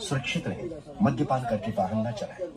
सुरक्षित रहें। मद्यपान करके वाहन न चलाएँ।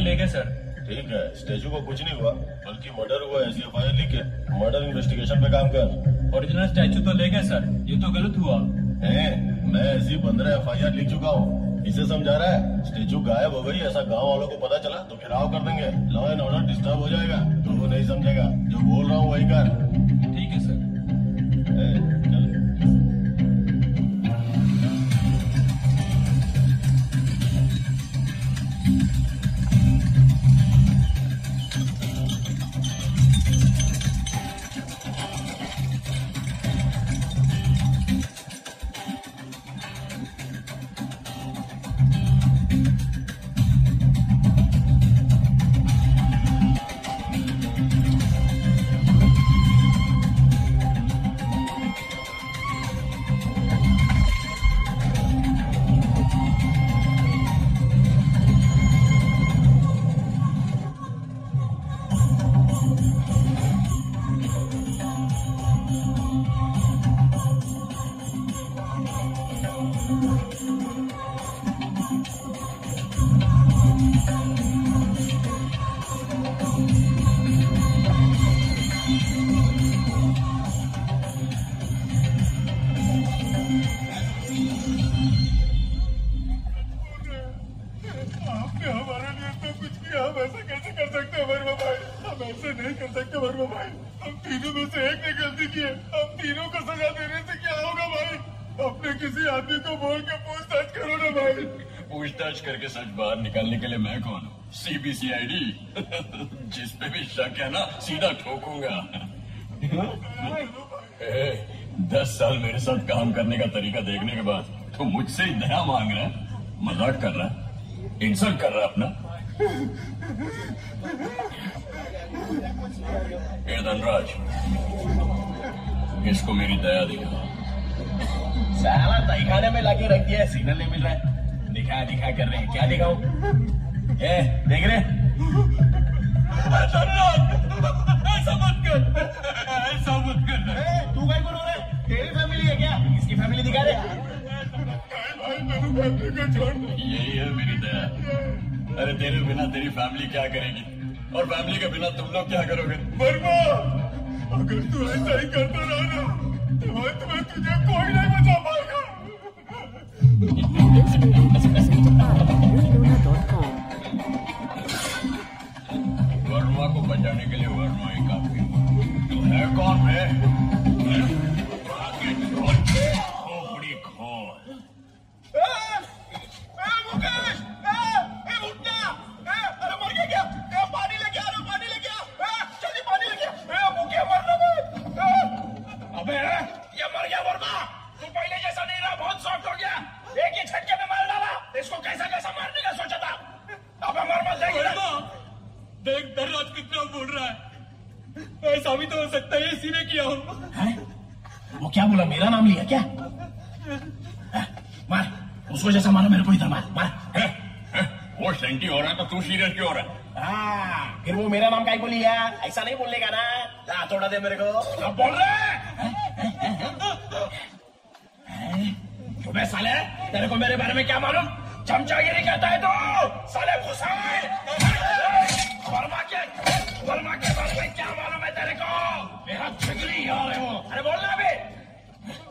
के ले गए सर। ठीक है स्टेचू को कुछ नहीं हुआ बल्कि मर्डर हुआ ऐसी एफ़ आई लिख। के मर्डर इन्वेस्टिगेशन पे काम कर। ओरिजिनल स्टैचू तो ले गए सर। ये तो गलत हुआ। है मैं ऐसी पंद्रह एफ़ आई आर लिख चुका हूँ। इसे समझा रहा है? स्टेचू गायब हो गई ऐसा गाँव वालों को पता चला तो घिराव कर देंगे। लॉ एंड ऑर्डर डिस्टर्ब हो जाएगा तो वो नहीं समझेगा। जो बोल रहा हूँ वही कर। ठीक है सर। ठोकूँगा ए, दस साल मेरे साथ काम करने का तरीका देखने के बाद तो मुझसे दया मांग रहा है मज़ाक कर रहा है इंसल्ट कर रहा है अपना। ए धनराज इसको मेरी दया दिखा। साला तहखाने में लाके रख दिया सिग्नल नहीं मिल रहा है। दिखा दिखा कर रहे हैं क्या दिखाऊँ? ए देख रहे तू भाई रहा है तेरी फैमिली है क्या? इसकी फैमिली दिखा दो. यही है मेरी दया। अरे तेरे बिना तेरी फैमिली क्या करेगी? और फैमिली के बिना तुम लोग क्या करोगे? वर्मा अगर तू ऐसा ही करता रहा ना तो में तुझे कोई नहीं बचा पाएगा. वर्मा को बचाने के लिए वर्मा ही। काफ़ी तू है कौन वो क्या बोला? मेरा नाम लिया क्या? हाँ, मार। उसको जैसा मारा मेरे को इधर मार। मार। ए, सेंटी हो रहा है तो तू सीरियस क्यों हो रहा? है हाँ फिर वो मेरा नाम काय को लिया? ऐसा नहीं बोलने का ना। ला थोड़ा दे मेरे को। अब बोल रहे अबे साले तेरे को मेरे बारे में क्या मालूम? चमचागिरी करता है तू। साले घुसाए। वर्मा के वर्मा के बारे में क्या मालूम है तेरे को? मेरा छिगली यार है वो। अरे बोलना अबे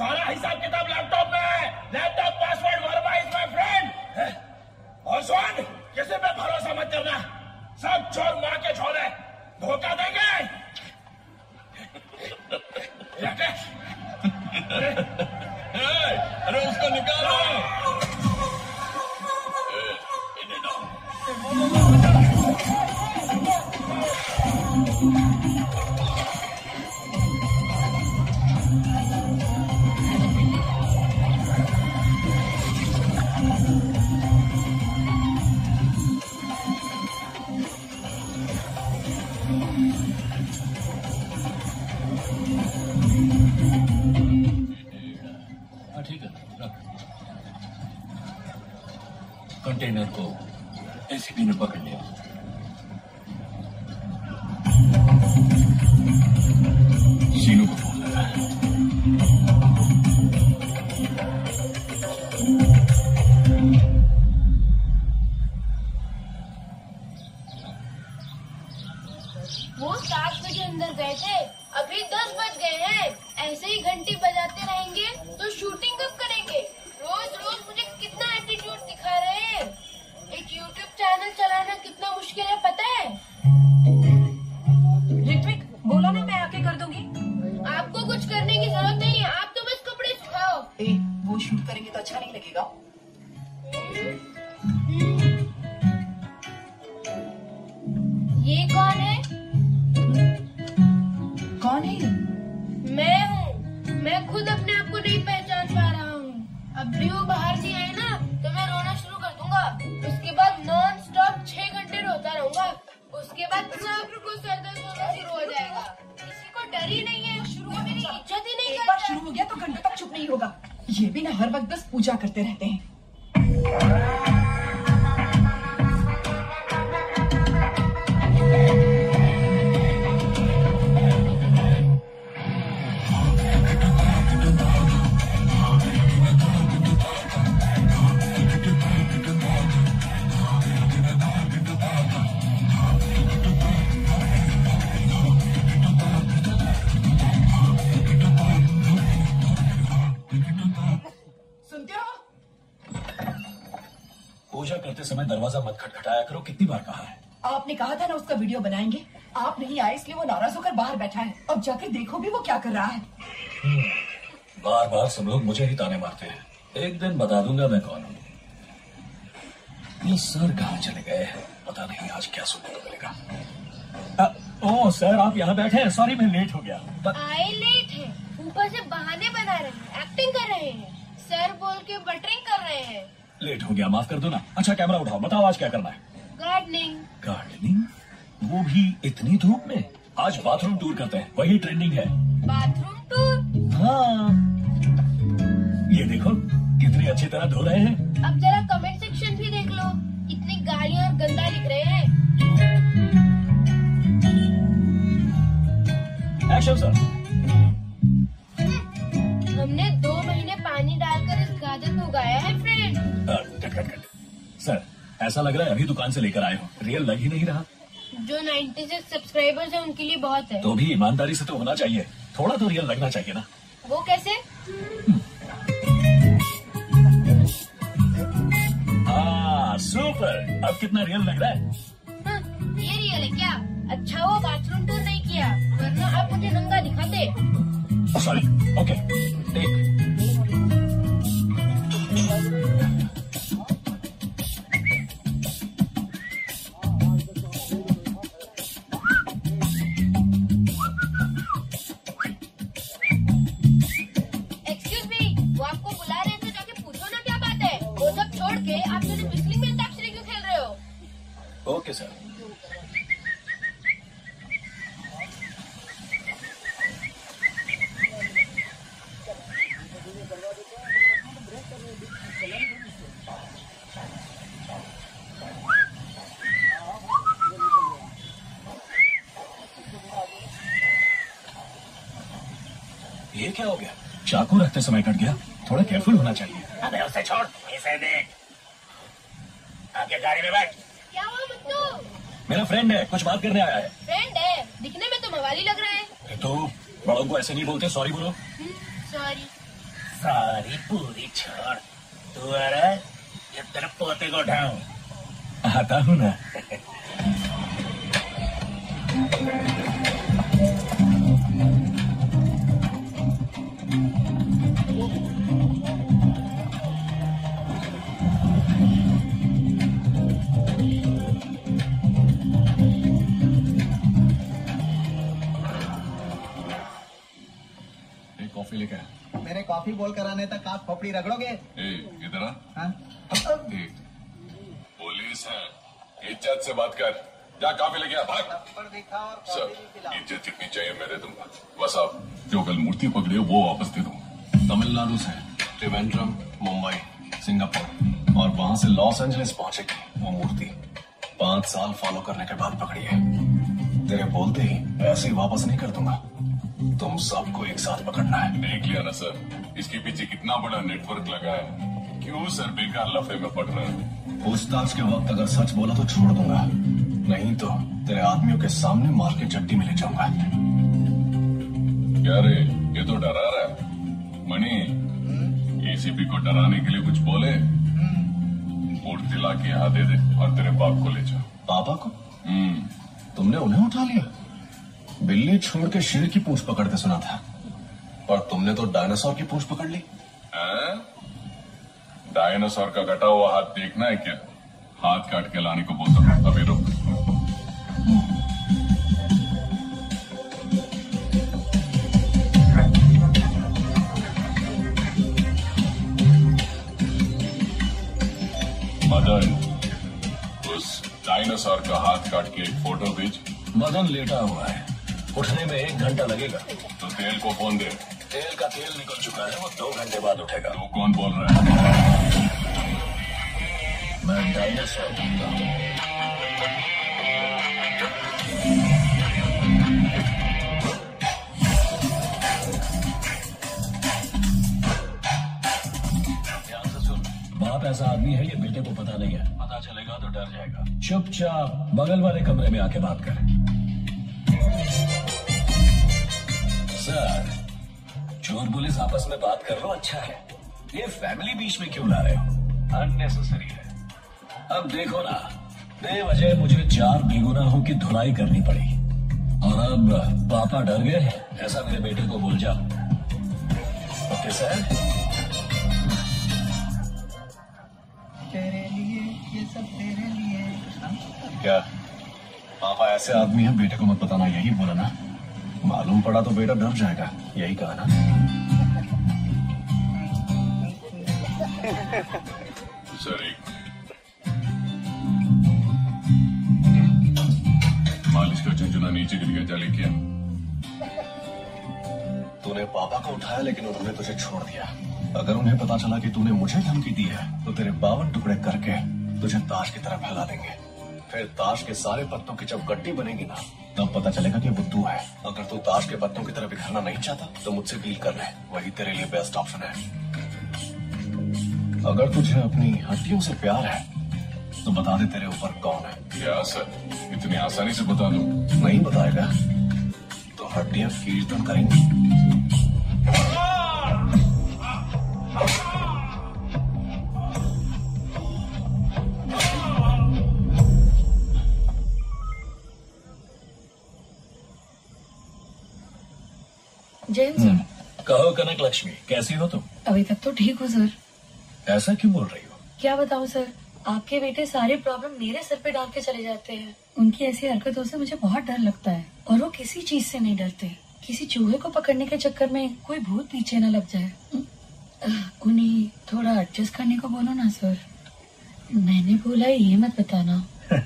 सारा हिसाब किताब लैपटॉप में है। Laptop password Verma is my friend और सुन किसी पे भरोसा मत करना। सब चोर मार के छोड़े धोखा देंगे। अरे उसको निकालो। एसीपी ने उसका वीडियो बनाएँगे। आप नहीं आए इसलिए वो नाराज़ होकर बाहर बैठा है। अब जाकर देखो भी वो क्या कर रहा है। बार बार सब लोग मुझे ही ताने मारते हैं। एक दिन बता दूँगा मैं कौन हूँ। ये सर कहाँ चले गए हैं? पता नहीं आज क्या सुनने को मिलेगा। ओ सर आप यहाँ बैठे हैं। सॉरी मैं लेट हो गया। आए लेट है। ऊपर से बहाने बना रहे हैं। एक्टिंग कर रहे हैं। सर बोल के बटरिंग कर रहे हैं। लेट हो गया माफ़ कर दो ना। अच्छा कैमरा उठाओ। बताओ आज क्या करना है। गार्डनिंग गार्डनिंग वो भी इतनी धूप में? आज बाथरूम टूर करते हैं वही ट्रेंडिंग है। बाथरूम टूर हाँ। ये देखो कितनी अच्छी तरह धो रहे हैं। अब जरा कमेंट सेक्शन भी देख लो। इतनी गालियाँ और गंदा लिख रहे हैं। एक्शन सर हमने दो महीने पानी डालकर इस गाजर को उगाया है friend cut cut cut sir ऐसा लग रहा है अभी दुकान से लेकर आए हो। रियल लग ही नहीं रहा। जो 96 सब्सक्राइबर्स हैं उनके लिए बहुत है। तो भी ईमानदारी से तो होना चाहिए। थोड़ा तो रियल लगना चाहिए ना। वो कैसे? हाँ सुपर अब कितना रियल लग रहा है? हाँ, ये रियल है क्या? अच्छा वो बाथरूम टूर नहीं किया। वरना आप मुझे नंगा दिखाते। सॉरी ओके टेक क्या हो गया? चाकू रखते समय कट गया। थोड़ा केयरफुल होना चाहिए। अबे उसे छोड़ इसे देख आगे गाड़ी में बैठ। क्या हुआ मुत्तू? मेरा फ्रेंड है कुछ बात करने आया है। फ्रेंड है? दिखने में तो मवाली लग रहा है। तो बड़ों को ऐसे नहीं बोलते सॉरी बोलो। सॉरी सॉरी पूरी छोड़। तू आ रहा है ये तेरे पोते को उठाऊं। आता हूँ ना। बोल कराने तक आप खोपड़ी रगड़ोगे? इधर आ। हाँ? पुलिस है। इज़्ज़त से बात कर। जा काफ़ी लेके आ भाग। सर इज़्ज़त जितनी चाहिए मैं दे दूँगा। बस आप जो कल मूर्ति पकड़ी वो वापस दे दूँगा। तमिलनाडु से त्रिवेंद्रम मुंबई सिंगापुर। और वहाँ से लॉस एंजलिस पहुंचेगी वो मूर्ति। पाँच साल फॉलो करने के बाद पकड़ी है। तेरे बोलते ही ऐसे ही वापस नहीं कर दूँगा। तुम सबको एक साथ पकड़ना है। देख लिया ना सर। इसके पीछे कितना बड़ा नेटवर्क लगा है। क्यों सर? बेकार लफे में पड़ रहे हैं। पूछताछ के वक्त अगर सच बोला तो छोड़ दूँगा। नहीं तो तेरे आदमियों के सामने मार के चट्टी में ले जाऊँगा। क्या रे? ये तो डरा रहा है। मणि एसीपी को डराने के लिए कुछ बोले? मूर्ति ला के यहाँ दे दे और तेरे बाप को ले जाओ पापा को? हम्म। तुमने उन्हें उठा लिया? बिल्ली छोड़ के शेर की पूछ पकड़ते सुना था। पर तुमने तो डायनासोर की पूछ पकड़ ली। डायनासोर का कटा हुआ हाथ देखना है क्या? हाथ काट के लाने को बोलता हूँ। अभी रुक। मदन उस डायनासोर का हाथ काट के एक फ़ोटो भेज। मदन लेटा हुआ है। उठने में एक घंटा लगेगा। तो तेल को फ़ोन दे? तेल का तेल निकल चुका है वो दो घंटे बाद उठेगा। तू कौन बोल रहा है? मैं डायनासोर ध्यान से सुन। बाप ऐसा आदमी है ये बेटे को पता नहीं है। पता चलेगा तो डर जाएगा। चुपचाप बगल वाले कमरे में आके बात कर। सर चोर पुलिस आपस में बात कर लो अच्छा है। ये फैमिली बीच में क्यों ला रहे हो? अननेसेसरी है। अब देखो ना बेवजह मुझे चार बेगुनाहों की धुलाई करनी पड़ी। और अब पापा डर गए हैं ऐसा मेरे बेटे को बोल जाओ। Okay sir? तेरे लिए ये सब तेरे लिए? क्या? पापा ऐसे आदमी है बेटे को मत बताना यही बोला ना। मालूम पड़ा तो बेटा डर जाएगा। यही कहा ना। सर एक मालिश का झुंझुना नीचे गिर गया जा लेके तूने पापा को उठाया लेकिन उन्होंने तुझे छोड़ दिया। अगर उन्हें पता चला कि तूने मुझे धमकी दी है तो तेरे बावन टुकड़े करके तुझे ताश की तरह फैला देंगे। फिर ताश के सारे पत्तों की जब गड्डी बनेगी ना तब पता चलेगा कि वो तू है। अगर तू ताश के पत्तों की तरह बिखरना नहीं चाहता तो मुझसे डील कर ले वही तेरे लिए बेस्ट ऑप्शन है। अगर तुझे अपनी हड्डियों से प्यार है तो बता दे तेरे ऊपर कौन है। क्या सर इतनी आसानी से बता दूँ। नहीं बताएगा तो हड्डियाँ कीर्तन करेंगी। जैन सर कहो कनक लक्ष्मी कैसी हो तुम? अभी तक तो ठीक हो सर। ऐसा क्यों बोल रही हो? क्या बताऊँ सर? आपके बेटे सारे प्रॉब्लम मेरे सर पे डाल के चले जाते हैं। उनकी ऐसी हरकतों से मुझे बहुत डर लगता है और वो किसी चीज़ से नहीं डरते। किसी चूहे को पकड़ने के चक्कर में कोई भूत पीछे न लग जाए। उन्हें थोड़ा एडजस्ट करने को बोलो ना सर। मैंने बोला ये मत बताना।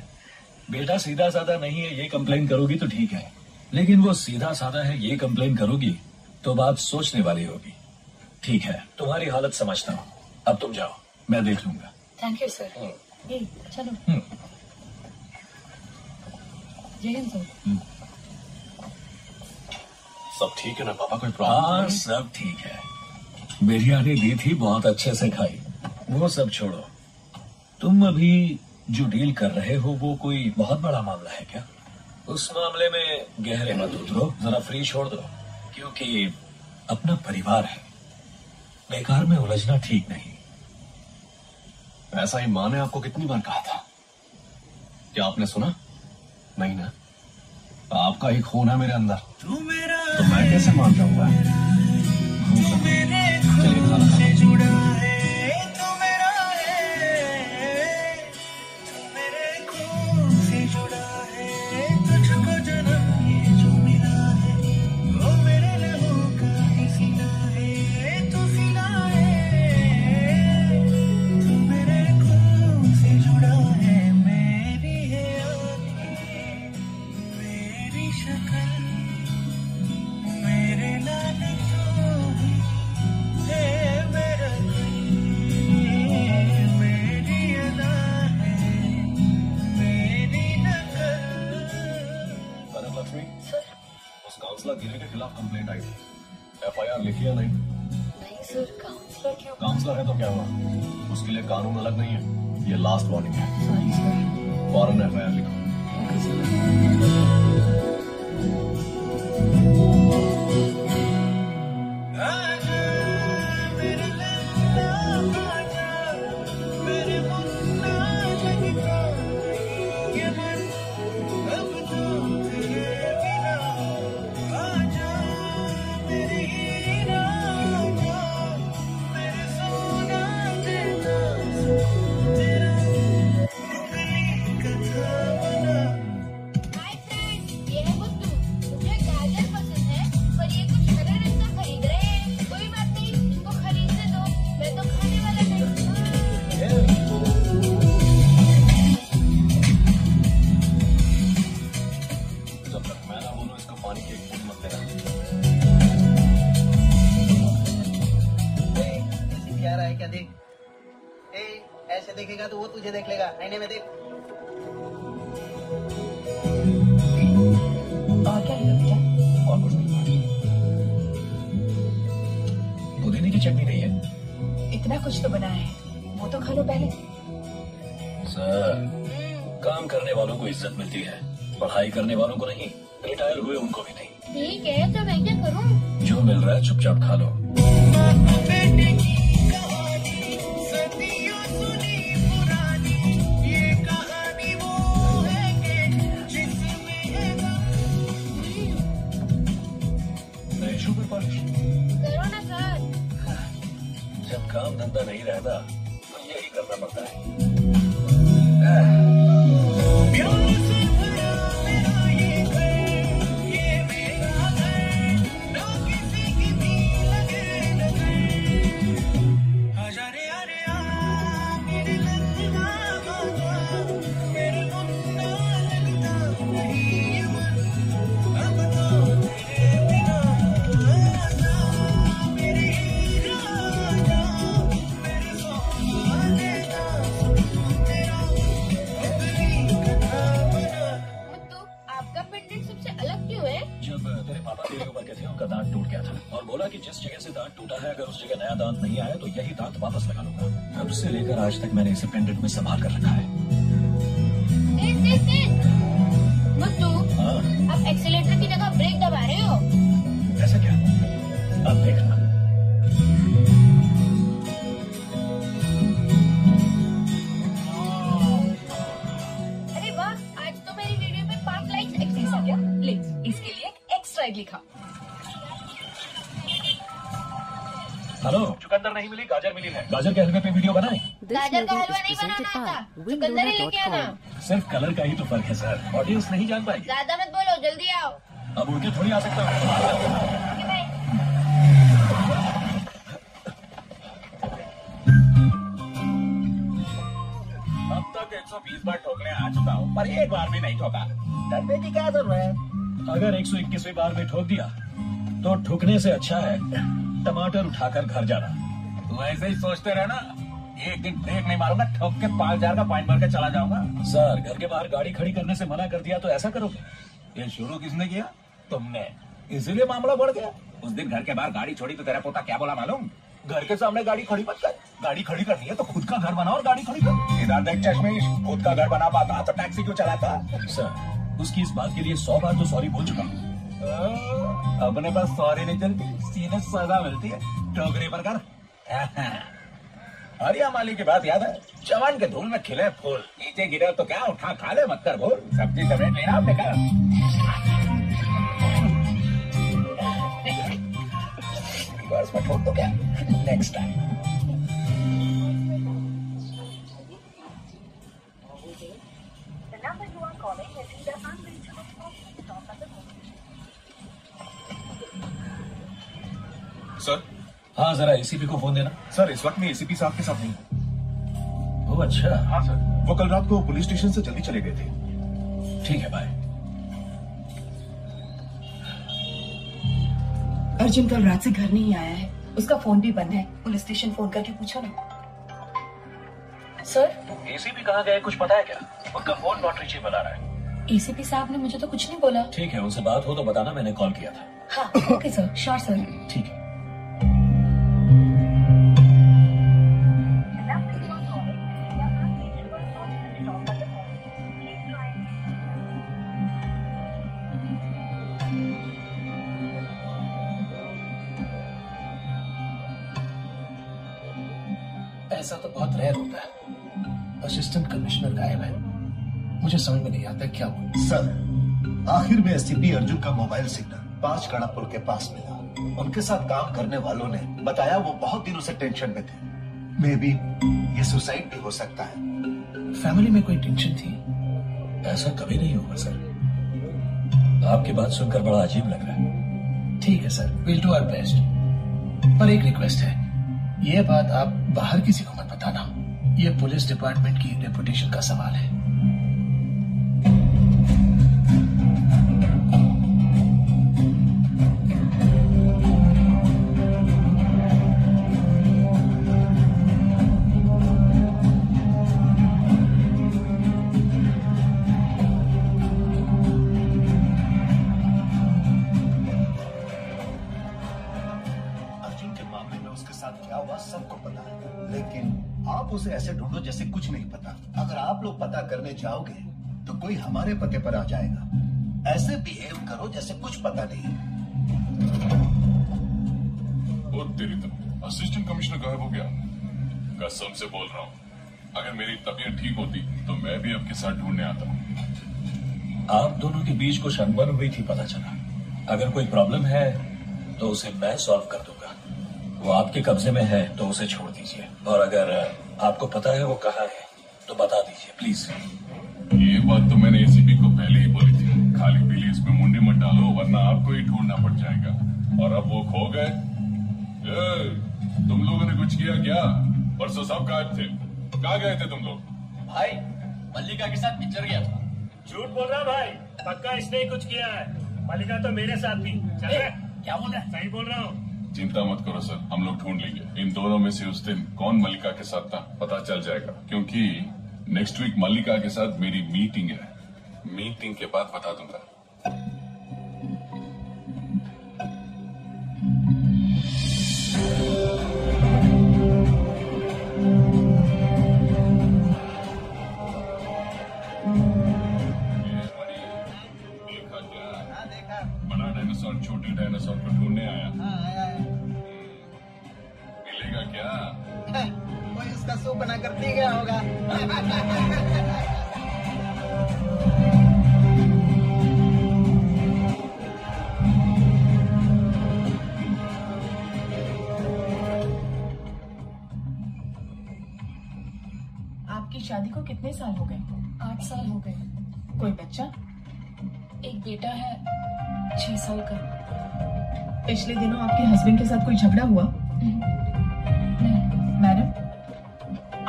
बेटा सीधा साधा नहीं है ये कंप्लेन करोगी तो ठीक है। लेकिन वो सीधा साधा है ये कंप्लेन करोगी। तो बात सोचने वाली होगी। ठीक है तुम्हारी हालत समझता हूँ। अब तुम जाओ मैं देख लूँगा। थैंक यू सर चलो। हम्म। जय हिंद सर सब ठीक है ना पापा कोई हाँ प्रॉब्लम सब ठीक है। बिरयानी दी थी बहुत अच्छे से खाई। वो सब छोड़ो। तुम अभी जो डील कर रहे हो वो कोई बहुत बड़ा मामला है क्या? उस मामले में गहरे मत उतरो जरा फ्री छोड़ दो। क्योंकि अपना परिवार है। बेकार में उलझना ठीक नहीं। ऐसा ही माँ ने आपको कितनी बार कहा था? क्या आपने सुना? नहीं ना। आपका ही खून है मेरे अंदर। तू मेरा तो मैं कैसे मान जाऊँगा? मेरे चलिए खाना खिलाफ कंप्लेंट आई एफ़ आई आर लिखी है नहीं? नहीं सर काउंसलर क्यों? काउंसलर है तो क्या हुआ? उसके लिए कानून अलग नहीं है। ये लास्ट वार्निंग है। सॉरी सर फॉरन एफ़ आई आर लिखो। ओके सर आईने में देख और क्या बेटा? और कुछ नहीं पुदीने की चटनी नहीं है। इतना कुछ तो बना है। वो तो खा लो पहले। सर काम करने वालों को इज़्ज़त मिलती है पढ़ाई करने वालों को नहीं रिटायर हुए उनको भी नहीं। ठीक है तो मैं क्या करूँ? जो मिल रहा है चुपचाप खा लो। हेलो चुकंदर नहीं मिली गाजर मिली है। गाजर के हलवे पे वीडियो बनाए? गाजर का हलवा नहीं बनाना आता चुकंदर ही लेके आना सिर्फ़ कलर का ही तो फ़र्क है सर। ऑडियंस नहीं जान पाएगी ज़्यादा मत बोलो जल्दी आओ। अब उड़ के थोड़ी आ सकता हूँ। अब तक 120 बार ठोकने आ चुका हूँ पर एक बार भी नहीं ठोका। डरने की क्या ज़रूरत है? अगर एक सौ इक्कीसवीं बार में ठोक दिया तो ठुकने से अच्छा है टमाटर उठाकर घर जाना। तू ऐसे ही सोचते रहना एक दिन ब्रेक नहीं मारूँगा ठोक के पाँच हज़ार का पॉइंट भर के चला जाऊँगा। सर घर के बाहर गाड़ी खड़ी करने से मना कर दिया तो ऐसा करोगे? ये शुरू किसने किया? तुमने। इसीलिए मामला बढ़ गया। उस दिन घर के बाहर गाड़ी छोड़ी तो तेरा पोता क्या बोला मालूम? घर के सामने गाड़ी खड़ी मत कर। गाड़ी खड़ी करनी है तो खुद का घर बनाओ और गाड़ी खड़ी कर। इधर देख चश्मेश खुद का घर बना पाता तो टैक्सी क्यों चलाता? सर उसकी इस बात के लिए सौ बार तो सॉरी बोल चुका हूँ। अपने पास सॉरी नहीं चलती सीने सजा मिलती है। टोकरी पर कर। हरिया माली की बात याद है? जवान के धूल में खिले फूल। नीचे गिरे तो क्या उठा, खा ले मत कर भूल। सब्ज़ी समेट लेना आपने कहा बस में ठोक तो क्या? नेक्स्ट टाइम हाँ जरा एसीपी को फ़ोन देना। सर इस वक्त मैं एसीपी साहब के साथ नहीं ओ अच्छा। हाँ सर। वो कल रात को पुलिस स्टेशन से जल्दी चले गए थे। ठीक है बाय अर्जुन कल रात से घर नहीं आया है। उसका फ़ोन भी बंद है। पुलिस स्टेशन फ़ोन करके पूछो ना। सर? एसीपी कहाँ गए कुछ पता है क्या? उनका फ़ोन नॉट रीचेबल आ रहा है। एसीपी साहब ने मुझे तो कुछ नहीं बोला। ठीक है उनसे बात हो तो बताना मैंने कॉल किया था। हाँ ओके सर श्योर सर ठीक है। कमिश्नर गायब है। मुझे समझ में नहीं आता क्या हुआ। सर आखिर में एसपी अर्जुन का मोबाइल सिग्नल पाँच कड़ा पुल के पास मिला। उनके साथ काम करने वालों ने बताया वो बहुत दिनों से टेंशन में थे। मे बी ये सुसाइड भी हो सकता है। फैमिली में कोई टेंशन थी? ऐसा कभी नहीं होगा सर। आपकी बात सुनकर बड़ा अजीब लग रहा है। ठीक है sir. Will do our best पर एक रिक्वेस्ट है। ये बात आप बाहर किसी को मत बताना। ये पुलिस डिपार्टमेंट की रेपुटेशन का सवाल है। पता करने जाओगे तो कोई हमारे पते पर आ जाएगा। ऐसे बिहेव करो जैसे कुछ पता नहीं। और तेरी तो असिस्टेंट कमिश्नर गायब हो गया। कसम से बोल रहा हूँ। अगर मेरी तबीयत ठीक होती तो मैं भी आपके साथ ढूँढने आता। हूँ आप दोनों के बीच कुछ अनबन हुई थी पता चला। अगर कोई प्रॉब्लम है तो उसे मैं सॉल्व कर दूँगा। वो आपके कब्जे में है तो उसे छोड़ दीजिए। और अगर आपको पता है वो कहाँ है तो बता दीजिए प्लीज़ ये बात तो मैंने एसीपी को पहले ही बोली थी। खाली पीली इसमें मुंडी मत डालो वरना आपको ही ढूंढना पड़ जाएगा। और अब वो खो गए। तुम लोगों ने कुछ किया क्या? परसों सब गायब थे। कहाँ गए थे तुम लोग? भाई मल्लिका के साथ पिक्चर गया था। झूठ बोल रहा भाई? पक्का इसने ही कुछ किया है। मल्लिका तो मेरे साथ थी। चल रहा क्या बोल रहा है? सही बोल रहा हूँ। चिंता मत करो सर हम लोग ढूंढ लेंगे। इन दोनों में से उस दिन कौन मल्लिका के साथ था पता चल जाएगा। क्योंकि नेक्स्ट वीक मल्लिका के साथ मेरी मीटिंग है। मीटिंग के बाद बता दूँगा। हाँ बड़ा डायनासोर छोटे डायनासोर को ढूँढने आया। उसका सूप बना कर पी गया होगा। आपकी शादी को कितने साल हो गए? आठ साल हो गए। कोई बच्चा? एक बेटा है छह साल का। पिछले दिनों आपके हस्बैंड के साथ कोई झगड़ा हुआ?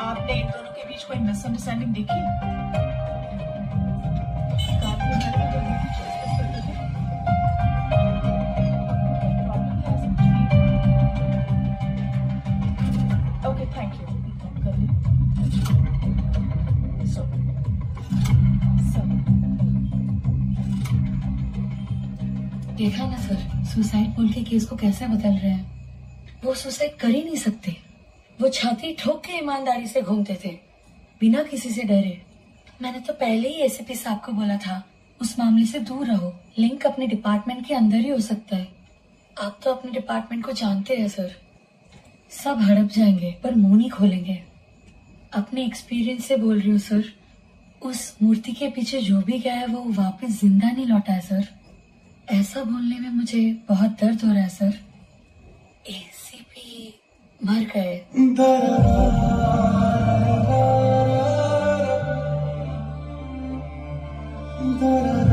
आपने इन दोनों के बीच कोई मिसअंडरस्टैंडिंग देखी? थैंक यू देखा ना सर सुसाइड बोल के केस को कैसे बदल रहे हैं? वो सुसाइड कर ही नहीं सकते। वो छाती ठोक के ईमानदारी से घूमते थे, बिना किसी से डरे। मैंने तो पहले ही एसीपी साहब को बोला था, उस मामले से दूर रहो। लिंक अपने डिपार्टमेंट के अंदर ही हो सकता है। आप तो अपने डिपार्टमेंट को जानते हैं, सर। सब हड़प जाएँगे, पर मुँह नहीं खोलेंगे। अपने एक्सपीरियंस से बोल रही हूँ, सर। उस मूर्ति के पीछे जो भी गया है, वो वापस ज़िंदा नहीं लौटा है, सर। ऐसा बोलने में मुझे बहुत दर्द हो रहा है, सर। एसीपी मर गए। अगर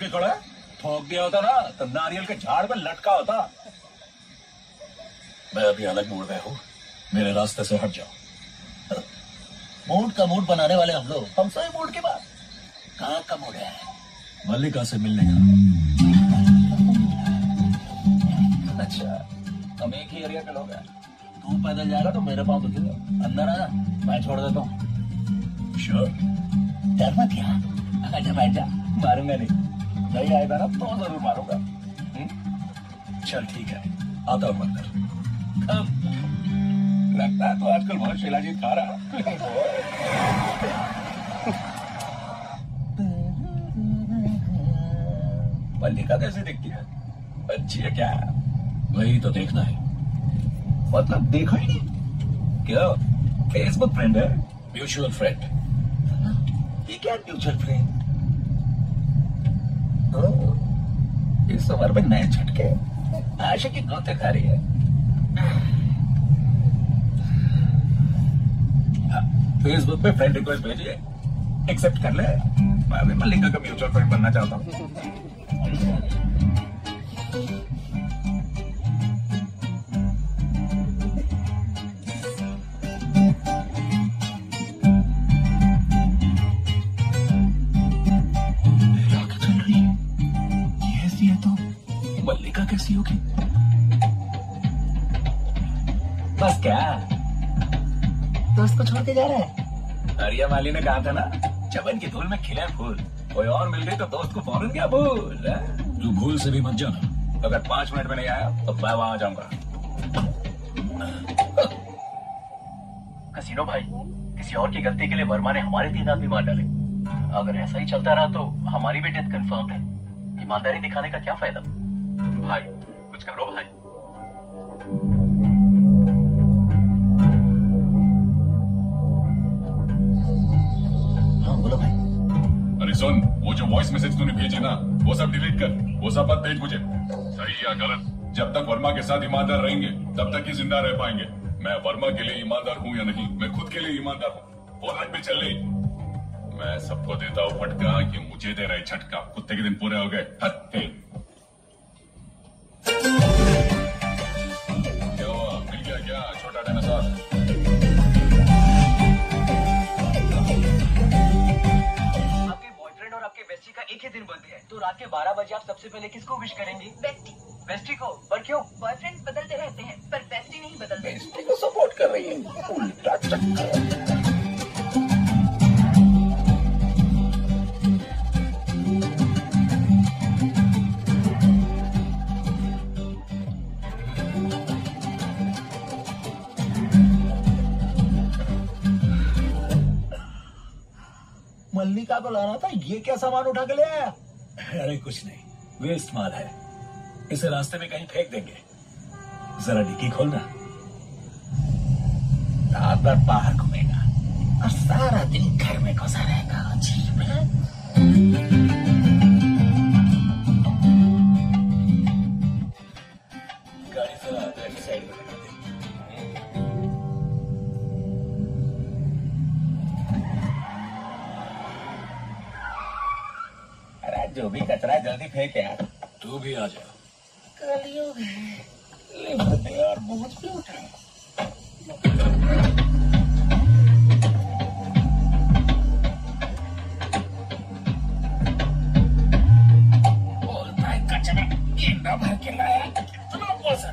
के है? ठोक दिया होता ना तो नारियल के झाड़ पे लटका होता। मैं अभी अलग मूड में हूँ। मेरे रास्ते से हट जाओ। मूड का मूड बनाने वाले हम लोग। हम सही मूड के बाद कहाँ का मूड है? मल्लिका से मिलने का। अच्छा हम एक ही एरिया के लोग हैं। तू पैदल जाएगा तो मेरे पास दुखेगा अंदर आ मैं छोड़ देता हूँ। श्योर डर मत यार। आजा बैठ जा। मारूँगा नहीं। नहीं आएगा ना तो ज़रूर मारूँगा। चल, ठीक है। आता हूँ अंदर। लगता है तो आजकल बहुत शिलाजीत खा रहा मल्लिका कैसे दिखती है? अच्छी है क्या? वही तो देखना है। मतलब देखा ही नहीं। क्या? फेसबुक फ्रेंड है? म्यूचुअल फ्रेंड ये क्या म्यूचुअल फ्रेंड उम्र में नए झटके। आशा की गोते खा रही है। फेसबुक पे फ्रेंड रिक्वेस्ट भेजिए। एक्सेप्ट कर ले। मैं मल्लिका का म्यूचुअल फंड बनना चाहता हूँ। माली ने कहा था ना चबन की धूल में खिले फूल। कोई और मिल गई तो दोस्त को फ़ौरन क्या भूल तू भूल से भी मत जाना। अगर पाँच मिनट में नहीं आया तो मैं वहाँ जाऊँगा। कसीनो भाई किसी और की गलती के लिए वर्मा ने हमारे तीन आदमी मार डाले। अगर ऐसा ही चलता रहा तो हमारी भी डेथ कंफर्म है। ईमानदारी दिखाने का क्या फ़ायदा? भाई कुछ करो भाई। सुन, वो जो वॉइस मैसेज तूने भेजे ना, वो सब डिलीट कर, वो सब मत भेज मुझे। सही या गलत? जब तक वर्मा के साथ ईमानदार रहेंगे, तब तक ही ज़िंदा रह पाएँगे। मैं वर्मा के लिए ईमानदार हूँ या नहीं? मैं खुद के लिए ईमानदार हूँ। वो रंग भी चल रही मैं सबको देता हूँ फटका कि मुझे दे रहे झटका। कुत्ते के दिन पूरे हो गए। क्या छोटा डायनासोर आपके बेस्टी का एक ही दिन बर्थडे है। तो रात के 12 बजे आप सबसे पहले किसको विश करेंगे? बेस्टी बेस्टी को। पर क्यों? बॉयफ्रेंड बदलते रहते हैं पर बेस्टी नहीं बदलते। बेस्टी को सपोर्ट कर रही है। उल्टा चक्कर। मल्लिका को लाना था, ये क्या सामान उठा के ले आया? अरे, कुछ नहीं। वेस्ट माल है। इसे रास्ते में कहीं फेंक देंगे। जरा डिक्की खोलना रात भर बाहर घूमेगा। और सारा दिन घर में घुसा रहेगा, अजीब है। जो भी कचरा है जल्दी फेंक यार। तू भी आ जा। कलियुग है। लिफ्ट और बोझ भी उठा है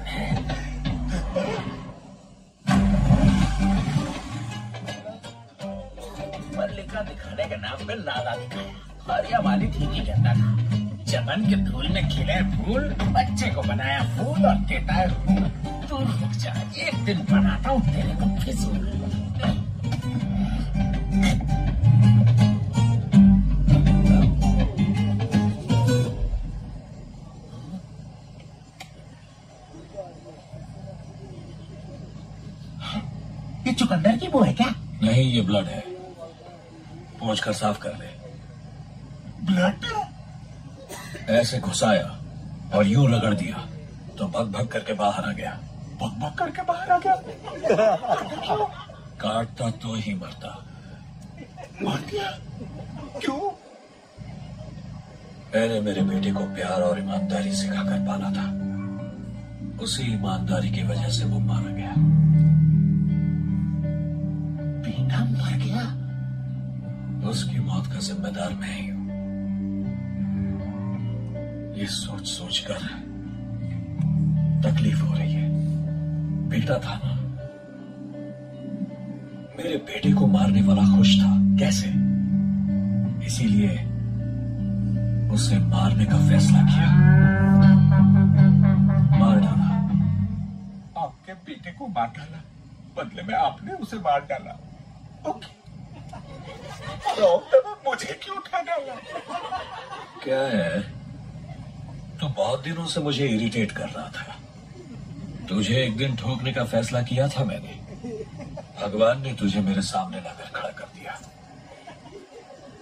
है। मल्लिका दिखाने के नाम पे नाला दिखाया। हरिया माली ठीक ही कहता था चमन के धूल में खिले फूल, बच्चे को बनाया फूल और देता है फूल तू रुक जा, एक दिन बनाता हूँ तेरे को फिजूल ये चुकंदर की वो है क्या? नहीं, ये ब्लड है। पहुँच कर साफ़ कर ले। ब्लड? ऐसे घुसाया और यूँ रगड़ दिया तो भग भग करके बाहर आ गया। भग भग करके बाहर आ गया? काटता तो ही मरता। मार दिया? क्यों? मैंने मेरे बेटे को प्यार और ईमानदारी सिखाकर पाला था। उसी ईमानदारी की वजह से वो मारा गया। बेटा मर गया? उसकी मौत का जिम्मेदार मैं ही हूँ। ये सोच सोच कर तकलीफ़ हो रही है। बेटा था ना? मेरे बेटे को मारने वाला खुश था। कैसे? इसीलिए उसे मारने का फैसला किया। मार डाला। आपके बेटे को मार डाला। बदले में आपने उसे मार डाला। ओके। मुझे क्यों उठा डाला? क्या है? तू बहुत दिनों से मुझे इरिटेट कर रहा था। तुझे एक दिन ठोकने का फैसला किया था मैंने। भगवान ने तुझे मेरे सामने लाकर खड़ा कर दिया।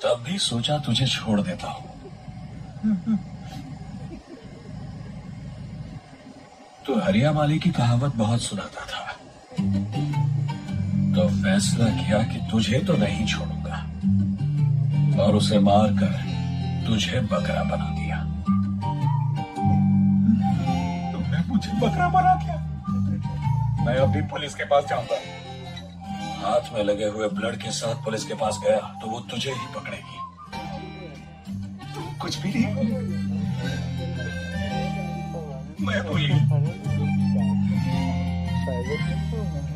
तब भी सोचा तुझे छोड़ देता हूँ। तो हरिया माली की कहावत बहुत सुनाता था। तो फैसला किया कि तुझे तो नहीं छोड़ूँगा। और उसे मारकर तुझे बकरा बना मुझे बकरा बना दिया मैं अभी पुलिस के पास जाऊँगा। हाथ में लगे हुए ब्लड के साथ पुलिस के पास गया तो वो तुझे ही पकड़ेगी। कुछ भी नहीं मैं बोली।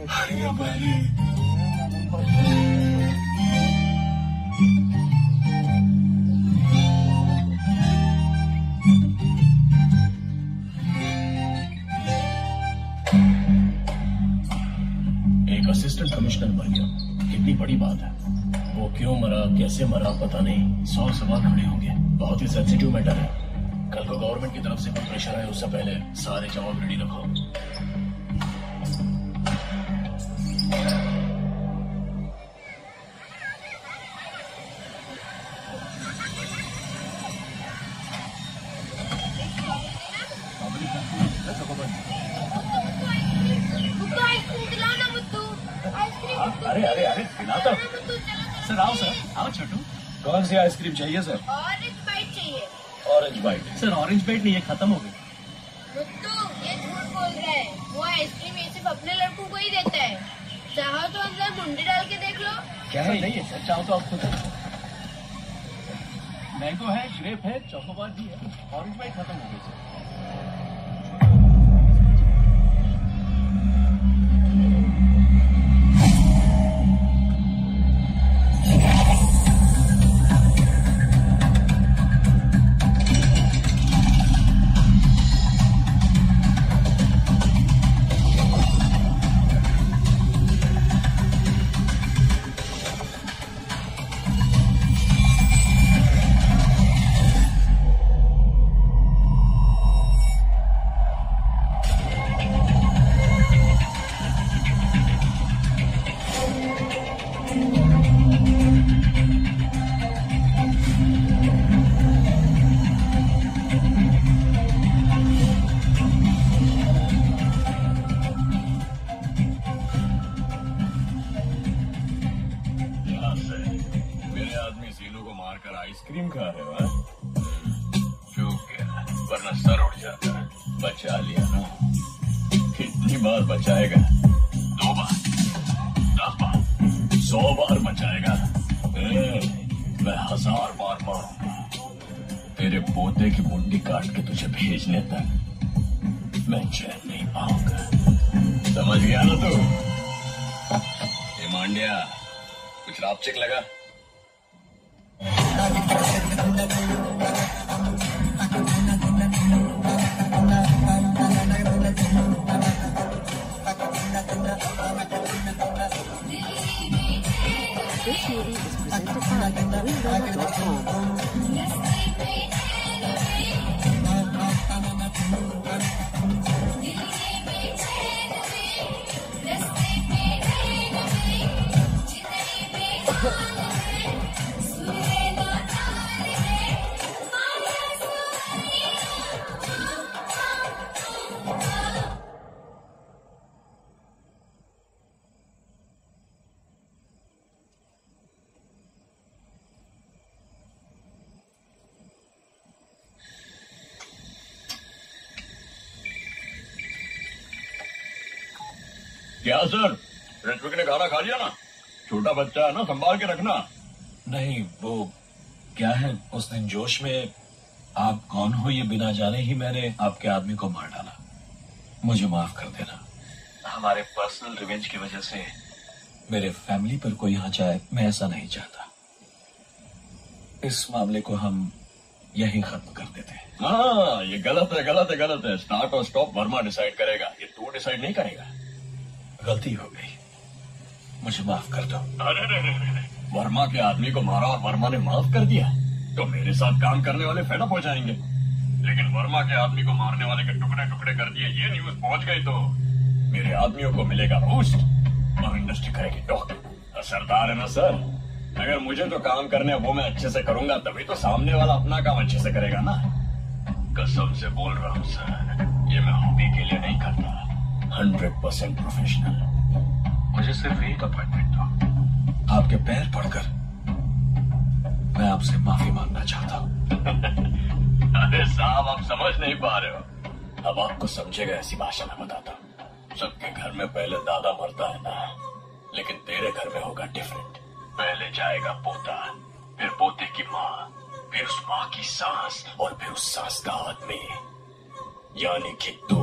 हरिया माली असिस्टेंट कमिश्नर मर गया। कितनी बड़ी बात है। वो क्यों मरा, कैसे मरा, पता नहीं। सौ सवाल खड़े होंगे। बहुत ही सेंसिटिव मैटर है। कल को गवर्नमेंट की तरफ़ से कोई प्रेशर आए उससे पहले। सारे जवाब रेडी रखो। चाहिए सर ऑरेंज बाइट चाहिए। Orange bite sir orange bite नहीं है खत्म हो गई ये झूठ बोल रहा है। वो आइसक्रीम ये सिर्फ़ अपने लड़कों को ही देता है। चाहो तो अंदर मुंडी डाल के देख लो। क्या है? नहीं है सर चाहो तो आप खुद मैंगो है ग्रेप है चॉकोबार भी है। ऑरेंज बाइट खत्म हो गई सर यहाँ बच्चा है ना संभाल के रखना। नहीं वो क्या है? उस दिन जोश में आप कौन हो? ये बिना जाने ही मैंने आपके आदमी को मार डाला। मुझे माफ़ कर देना। हमारे पर्सनल रिवेंज की वजह से। मेरे फैमिली पर कोई यहाँ जाए मैं ऐसा नहीं चाहता। इस मामले को हम यही खत्म कर देते हैं। हाँ ये गलत है गलत है गलत है। स्टार्ट और स्टॉप वर्मा डिसाइड करेगा। ये तू डिसाइड नहीं करेगा। गलती हो गई। मुझे माफ़ कर दो। अरे अरे अरे अरे। वर्मा के आदमी को मारा और वर्मा ने माफ़ कर दिया। तो मेरे साथ काम करने वाले फेडअप हो जाएँगे। लेकिन वर्मा के आदमी को मारने वाले के टुकड़े टुकड़े कर दिए ये न्यूज़ पहुँच गई तो। मेरे आदमियों को मिलेगा बूस्ट और इंडस्ट्री करेगी टॉक असरदार है ना सर? अगर मुझे तो काम करने वो मैं अच्छे से करूँगा तभी तो सामने वाला अपना काम अच्छे से करेगा ना। कसम से बोल रहा हूँ सर। ये मैं हॉबी के लिए नहीं करता। हंड्रेड परसेंट प्रोफेशनल मुझे सिर्फ़ एक अपॉइंटमेंट दो। आपके पैर पड़कर मैं आपसे माफ़ी मांगना चाहता हूँ। अरे साहब आप समझ नहीं पा रहे हो। अब आपको समझेगा ऐसी भाषा में बताता सबके घर में पहले दादा मरता है ना लेकिन तेरे घर में होगा डिफरेंट पहले जाएगा पोता फिर पोते की माँ फिर उस माँ की सास और फिर उस सास का आदमी। यानी कि तू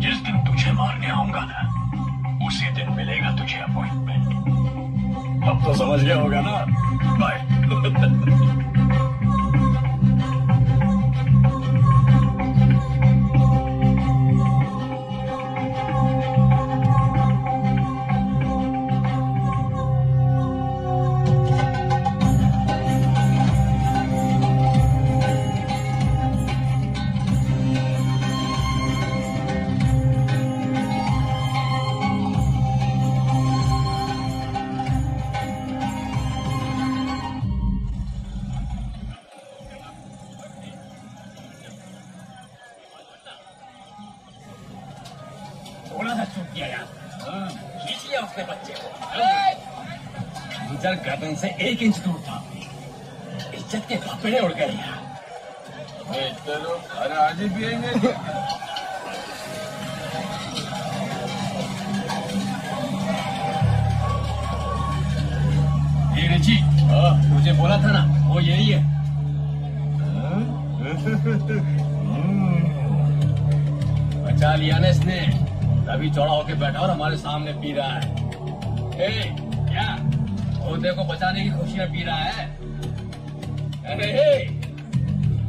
जिस दिन तुझे मारने आऊँगा ना उसी दिन मिलेगा तुझे अपॉइंटमेंट अब तो समझ गया होगा ना। बाय एक इंच दूर था। इज़्ज़त के कपड़े उड़ गए यार चलो अरे आज ही पियेंगे। ये रिची मुझे बोला था ना वो यही है? बचा लिया ना इसने। तभी चौड़ा होके बैठा और हमारे सामने पी रहा है। ए, क्या? पौधे को बचाने की खुशियाँ पी रहा है। अरे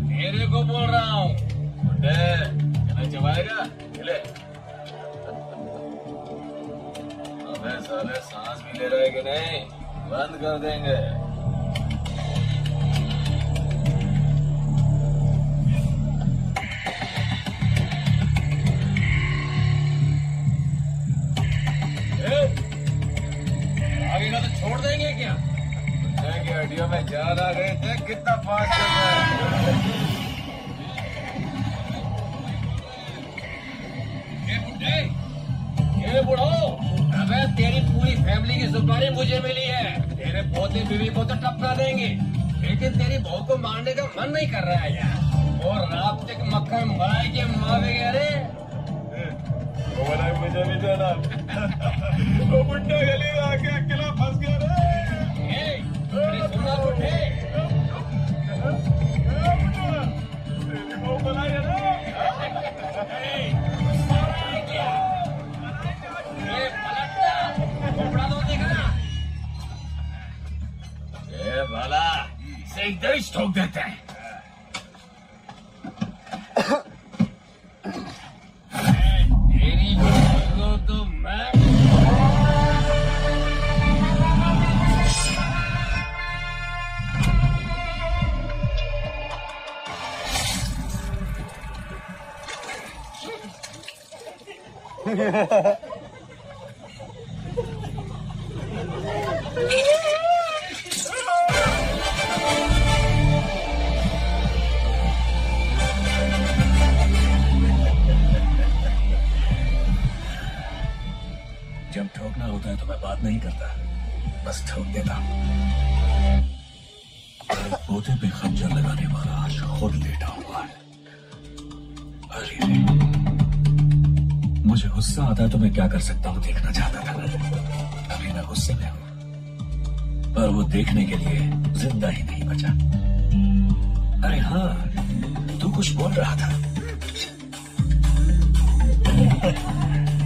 तेरे को बोल रहा हूँ। जमाएगा? चले साले सांस भी ले रहे कि नहीं? बंद कर देंगे। हड्डियों में जान आ गए थे कितना फास्ट चल रहा है तेरी पूरी फैमिली की जुबानी मुझे मिली है। तेरे पोते, बीवी को तो टपका देंगे, लेकिन तेरी बहू को मारने का मन नहीं कर रहा है यार। और रात तक मक्खन मलाई के मारेंगे अरे वो मुझे भी बुड्ढा गली में आके अकेला फंस गया रे। भला से इधर ही ठोक देते हैं। जब ठोकना होता है तो मैं बात नहीं करता। बस ठोक देता। पोते पे खंजर लगाने वाला आज खुद लेटा हुआ है। अरे। मुझे गुस्सा आता है तो मैं क्या कर सकता हूँ? देखना चाहता था। अभी मैं गुस्से में हूँ। पर वो देखने के लिए ज़िंदा ही नहीं बचा। अरे हाँ तू कुछ बोल रहा था।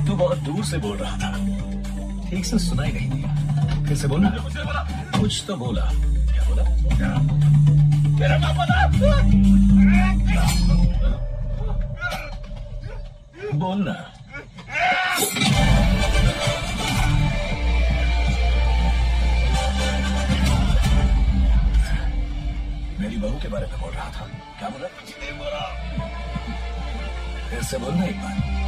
तू बहुत दूर से बोल रहा था। ठीक से सुनाई नहीं। दिया फिर से बोलना। कुछ तो बोला। क्या बोला? क्या? मेरा नाम बता बोलना। तुम्हारी बहू के बारे में बोल रहा था। क्या बोला? फिर से बोलना एक बार।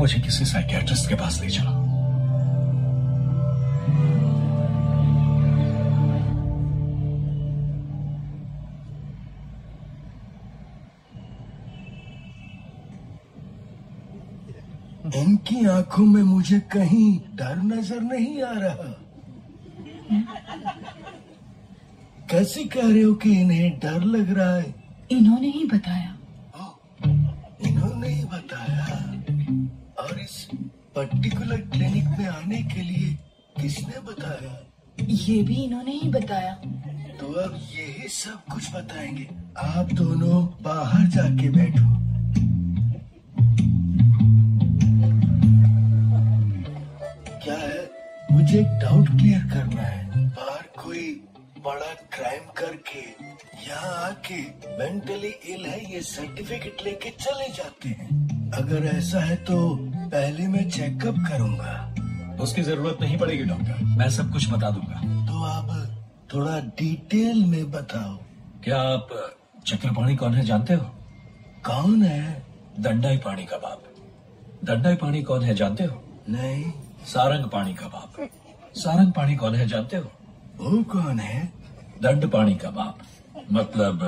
मुझे किसी साइकेट्रिस्ट के पास ले चलो इनकी आँखों में मुझे कहीं डर नज़र नहीं आ रहा। कैसे कह रहे हो कि इन्हें डर लग रहा है? इन्होंने ही बताया। पर्टिकुलर क्लिनिक में आने के लिए किसने बताया? ये भी इन्होंने ही बताया। तो अब यही सब कुछ बताएँगे। आप दोनों बाहर जाके बैठो। क्या है? मुझे एक डाउट क्लियर करना है। बाहर कोई बड़ा क्राइम करके यहाँ आके मेंटली इल है ये सर्टिफिकेट लेके चले जाते हैं। अगर ऐसा है तो पहले मैं चेकअप करूँगा। उसकी ज़रूरत नहीं पड़ेगी डॉक्टर मैं सब कुछ बता दूँगा। तो आप थोड़ा डिटेल में बताओ। क्या आप चक्रपाणी कौन है जानते हो? कौन है? दंडाई पानी का बाप। दंडाई पानी कौन है जानते हो? नहीं। सारंग पानी का बाप। सारंग पानी कौन है जानते हो? वो कौन है दंड पानी का बाप। मतलब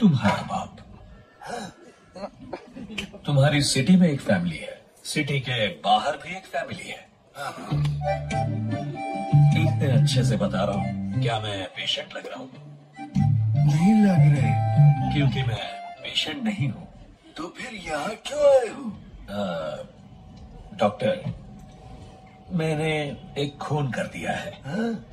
तुम्हारा बाप। तुम्हारी सिटी में एक फैमिली है। सिटी के बाहर भी एक फैमिली है। इतने अच्छे से बता रहा हूँ क्या मैं पेशेंट लग रहा हूँ? नहीं लग रहे। क्योंकि मैं पेशेंट नहीं हूँ। तो फिर यहाँ क्यों आए हो? डॉक्टर मैंने एक खून कर दिया है। हाँ?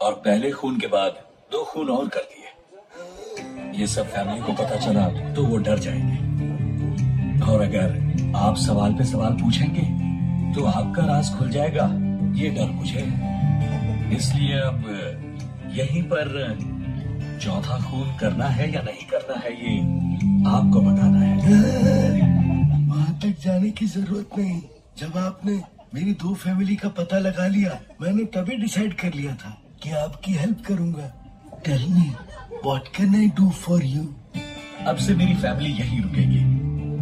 और पहले खून के बाद दो खून और कर दिए। ये सब फैमिली को पता चला तो वो डर जाएँगे। और अगर आप सवाल पे सवाल पूछेंगे तो आपका राज खुल जाएगा। ये डर मुझे इसलिए अब यहीं पर चौथा खून करना है या नहीं करना है ये आपको बताना है। वहाँ तक जाने की ज़रूरत नहीं। जब आपने मेरी दो फैमिली का पता लगा लिया। मैंने तभी डिसाइड कर लिया था कि आपकी हेल्प करूँगा। Tell me what can I do for you अब से मेरी फैमिली यहीं रुकेगी।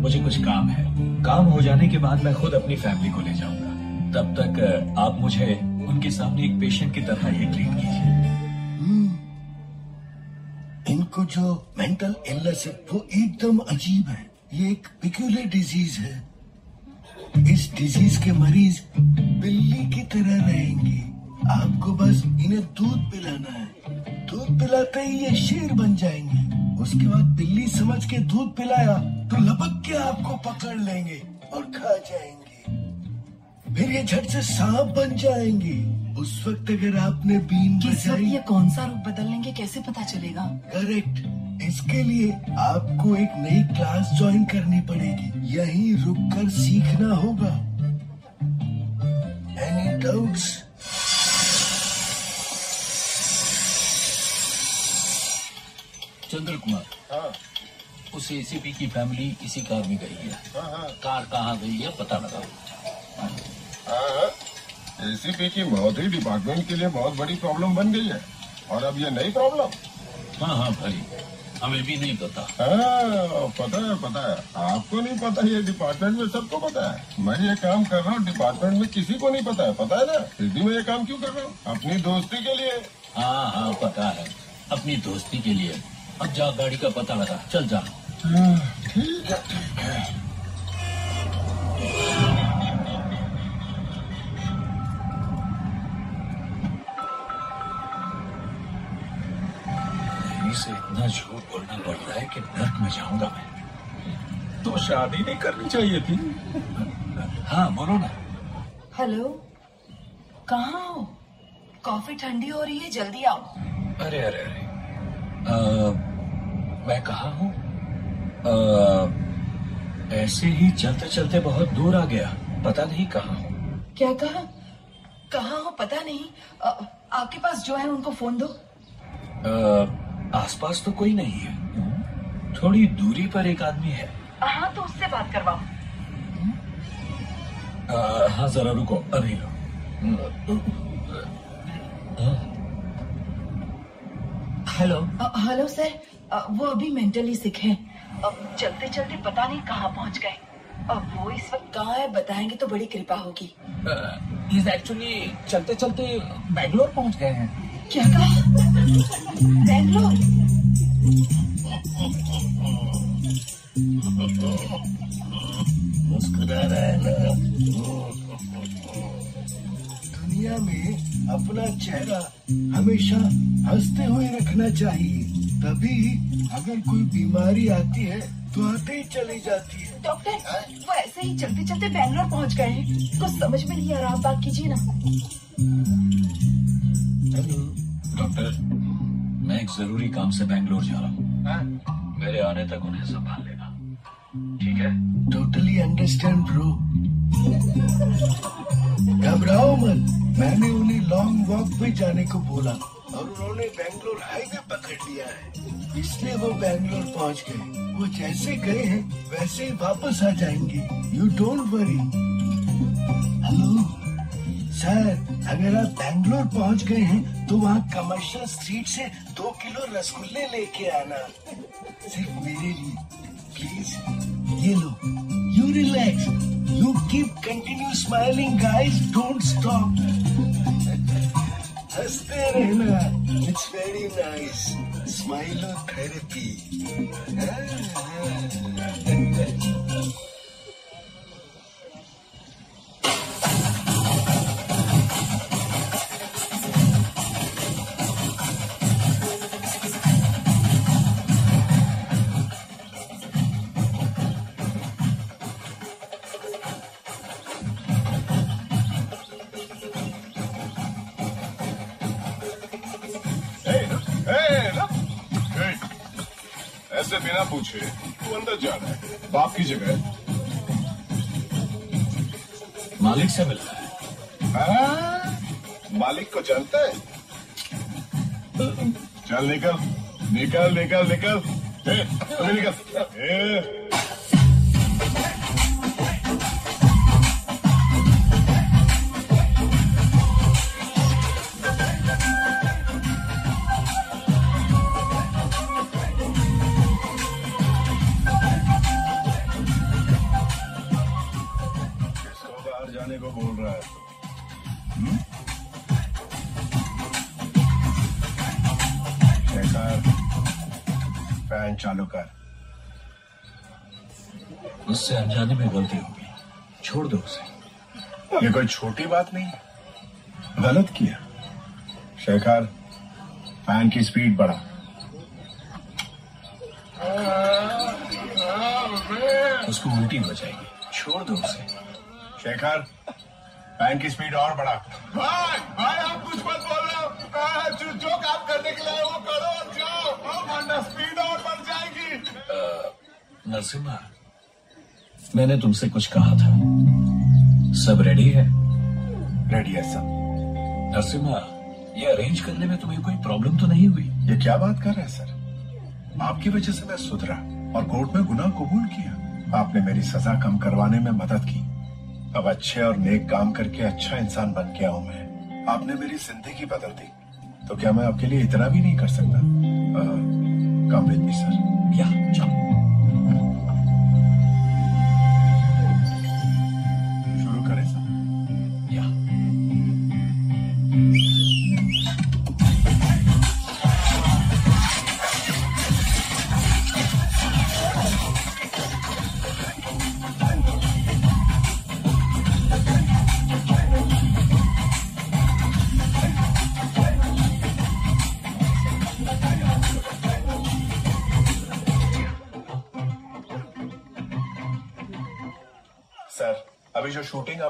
मुझे कुछ काम है। काम हो जाने के बाद मैं खुद अपनी फैमिली को ले जाऊँगा। तब तक आप मुझे उनके सामने एक पेशेंट की तरह ही ट्रीट कीजिए। इनको जो मेंटल इलनेस है वो एकदम अजीब है। ये एक पिक्यूलर डिज़ीज़ है। इस डिज़ीज़ के मरीज़ बिल्ली की तरह रहेंगे। आपको बस इन्हें दूध पिलाना है। दूध पिलाते ही ये शेर बन जाएँगे। उसके बाद बिल्ली समझ के दूध पिलाया तो लपक के आपको पकड़ लेंगे और खा जाएँगे। फिर ये झट से सांप बन जाएँगे। उस वक्त अगर आपने बीन बजाई ये कौन सा रूप बदल लेंगे कैसे पता चलेगा? करेक्ट इसके लिए आपको एक नई क्लास ज्वाइन करनी पड़ेगी। यहीं रुककर सीखना होगा। एनी डाउट्स चंद्र कुमार हाँ। उस एसीपी की फैमिली इसी कार में गई है। हाँ हाँ। कार कहाँ गई है पता लगाओ। हाँ एसीपी की मौत ही डिपार्टमेंट के लिए बहुत बड़ी प्रॉब्लम बन गई है। और अब ये नई प्रॉब्लम हाँ हाँ भाई। हमें भी नहीं पता। हाँ पता है पता है। आपको नहीं पता ये डिपार्टमेंट में सबको पता है। मैं ये काम कर रहा हूँ डिपार्टमेंट में किसी को नहीं पता है। पता है ना? फिर भी मैं ये काम क्यों कर रहा हूँ? अपनी दोस्ती के लिए। हाँ हाँ पता है। अपनी दोस्ती के लिए। अब जा गाड़ी का पता लगा। चल जा। ठीक है ठीक है। इतना झूठ बोलना पड़ रहा है कि नर्क में जाऊँगा मैं। तो शादी नहीं करनी चाहिए थी। हाँ बोलो ना। हेलो कहाँ हो? कॉफ़ी ठंडी हो रही है जल्दी आओ। अरे अरे अरे। आ, मैं कहा हूँ? ऐसे ही चलते चलते बहुत दूर आ गया। पता नहीं कहाँ हूँ। क्या कहा? कहाँ हो पता नहीं। अ, आपके पास जो है उनको फ़ोन दो। आ, आसपास तो कोई नहीं है। थोड़ी दूरी पर एक आदमी है। हाँ तो उससे बात करवाओ। हाँ जरा रुको अभी लो। हेलो। Hello sir. वो अभी मेंटली सिक है। अब चलते चलते पता नहीं कहाँ पहुँच गए। अब वो इस वक्त कहाँ है बताएँगे तो बड़ी कृपा होगी। इज़ एक्चुअली चलते चलते बैंगलोर पहुँच गए हैं। क्या कहा? बैंगलोर। मुस्कुरा रहा है ना दुनिया में अपना चेहरा हमेशा हँसते हुए रखना चाहिए। तभी अगर कोई बीमारी आती है तो आते ही चली जाती है। डॉक्टर वो ऐसे ही चलते चलते बैंगलोर पहुँच गए हैं। कुछ समझ में नहीं आ रहा आप बात कीजिए ना। डॉक्टर मैं एक ज़रूरी काम से बैंगलोर जा रहा हूँ। मेरे आने तक उन्हें संभाल लेना। ठीक है? टोटली अंडरस्टैंड ब्रो घबराओ मत। मैंने उन्हें लॉन्ग वॉक पे जाने को बोला और उन्होंने बैंगलोर हाईवे पकड़ लिया है। इसलिए वो बैंगलोर पहुँच गए। वो जैसे गए हैं वैसे ही वापस आ जाएँगे। You don't worry hello sir, अगर आप बैंगलोर पहुँच गए हैं तो वहाँ कमर्शियल स्ट्रीट से दो किलो रसगुल्ले लेके आना। सिर्फ़ मेरे लिए प्लीज़ ये लो। You relax you keep continue smiling guys don't stop हँसते रहना। इट्स वेरी नाइस स्माइलो थेरेपी बिना पूछे तू अंदर जा रहा है बाप की जगह मालिक से मिल रहा है? आ, मालिक को जानता है? चल निकल निकल निकल निकल। ए, निकल। ए, फ़ैन चालू कर। उससे अनजाने में गलती होगी छोड़ दो उसे। ये कोई छोटी बात नहीं है। गलत किया। शेखर, फ़ैन की स्पीड बढ़ा। उसको उल्टी हो जाएगी। छोड़ दो उसे। शेखर फ़ैन की स्पीड और बढ़ा। भाई भाई आप कुछ मत बोल रहे हो। जो, जो काम करने के लिए वो करो और जाओ। हाँ, वरना स्पीड और बढ़ जाएगी। नरसिम्हा मैंने तुमसे कुछ कहा था। सब रेडी है? रेडी है सब नरसिम्हा ये अरेंज करने में तुम्हें कोई प्रॉब्लम तो नहीं हुई? ये क्या बात कर रहे हैं सर आपकी वजह से मैं सुधरा और कोर्ट में गुनाह कबूल किया। आपने मेरी सजा कम करवाने में मदद की। अब अच्छे और नेक काम करके अच्छा इंसान बन गया हूँ मैं। आपने मेरी ज़िंदगी बदल दी। तो क्या मैं आपके लिए इतना भी नहीं कर सकता? Come with sir.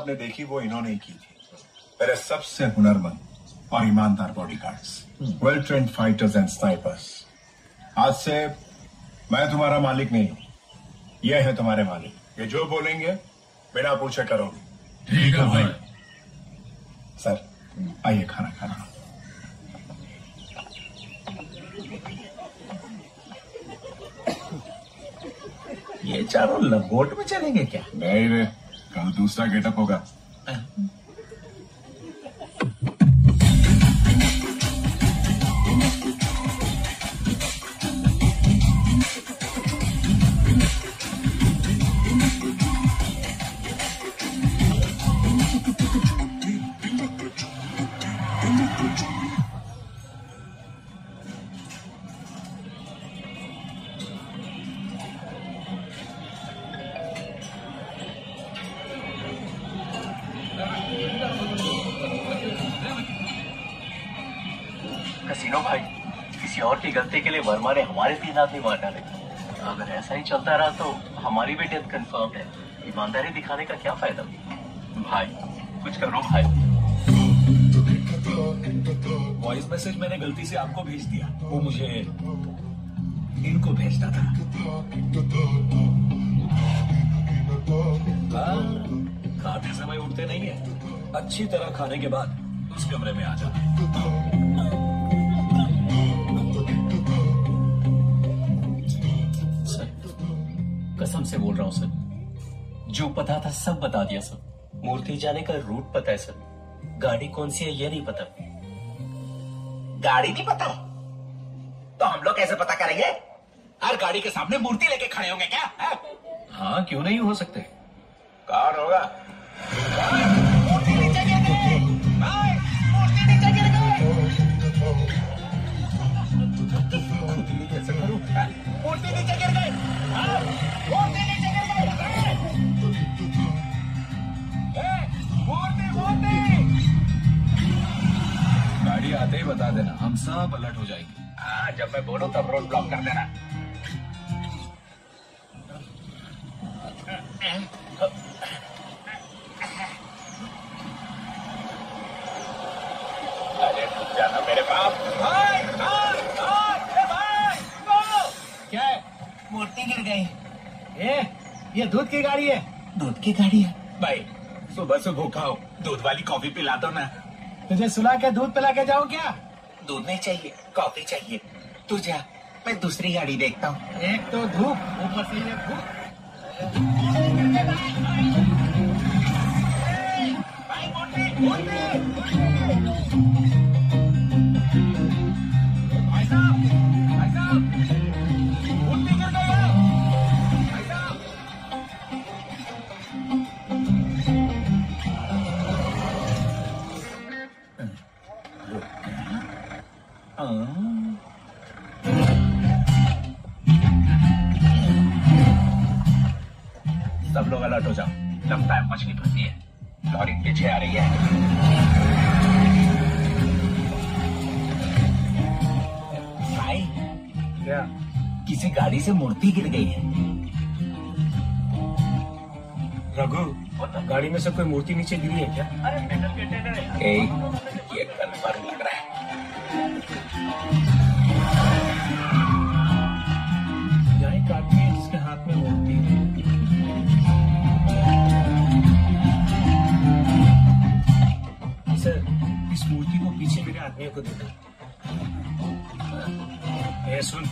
आपने देखी वो इन्होंने ही की थी। मेरे सबसे हुनरमंद और ईमानदार bodyguards well trained fighters and snipers आज से मैं तुम्हारा मालिक नहीं हूँ। यह है तुम्हारे मालिक। ये जो बोलेंगे बिना पूछे करोगे। ठीक है भाई। सर आइए खाना खाना। ये चारों लंगोट में चलेंगे क्या? नहीं रे कल दूसरा गेटअप होगा। हमारे तीन आदमी मार डाले अगर ऐसा ही चलता रहा तो हमारी भी डेथ कंफर्म है। ईमानदारी दिखाने का क्या फ़ायदा? भाई कुछ करो भाई। वॉइस मैसेज मैंने गलती से आपको भेज दिया। वो मुझे इनको भेजना था। हाँ, खाते समय उठते नहीं है। अच्छी तरह खाने के बाद उस कमरे में आ जाना। कसम से बोल रहा हूँ सर। जो पता था सब बता दिया सर। मूर्ति जाने का रूट पता है सर। गाड़ी कौन सी है ये नहीं पता। गाड़ी नहीं पता? तो हम लोग कैसे पता करेंगे? हर गाड़ी के सामने मूर्ति लेके खड़े होंगे क्या? हाँ? हाँ क्यों नहीं हो सकते? कार होगा? बता देना हम सब अलर्ट हो जाएँगे। हाँ, जब मैं बोलूँ तब रोड ब्लॉक कर देना। अरे जाना मेरे बाप भाई भाई भाई भाई! क्या है? मूर्ति गिर गई। ए ये दूध की गाड़ी है। दूध की गाड़ी है। भाई सुबह से भूखा हो। दूध वाली कॉफ़ी पिला दो ना। तुझे सुला के दूध पिला के जाओ क्या? दूध नहीं चाहिए कॉफ़ी चाहिए। तू जा मैं दूसरी गाड़ी देखता हूँ। एक तो धूप ऊपर से ये धूप। भाई सब लोग अलर्ट हो जाओ। लगता है मछली फंसी है। लॉरी पीछे आ रही है। भाई क्या? किसी गाड़ी से मूर्ति गिर गई है। रघु गाड़ी में से कोई मूर्ति नीचे गिरी है क्या? ए, ये कन्फर्म लग रहा है। आदमी को दे सुन,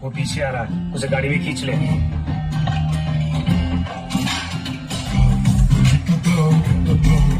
वो पीछे आ रहा है। उसे गाड़ी में खींच ले। ड्राइवर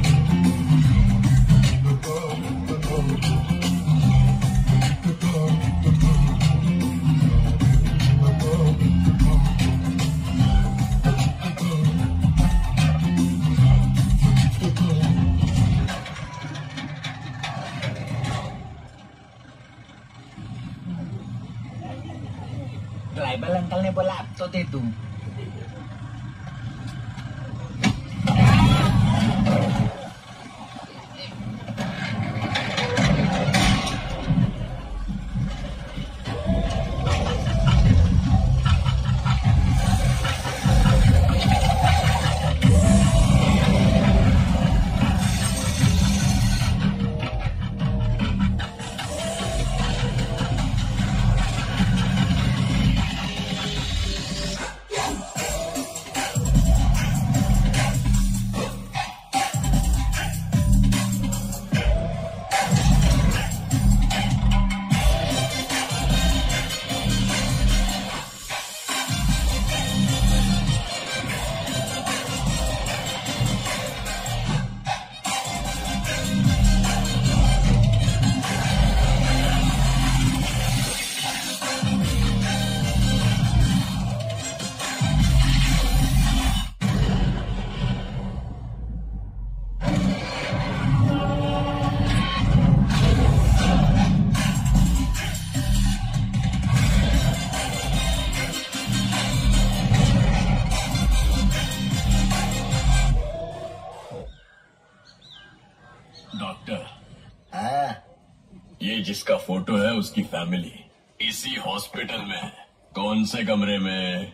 जिसका फ़ोटो है उसकी फैमिली। इसी हॉस्पिटल में। है कौन से कमरे में?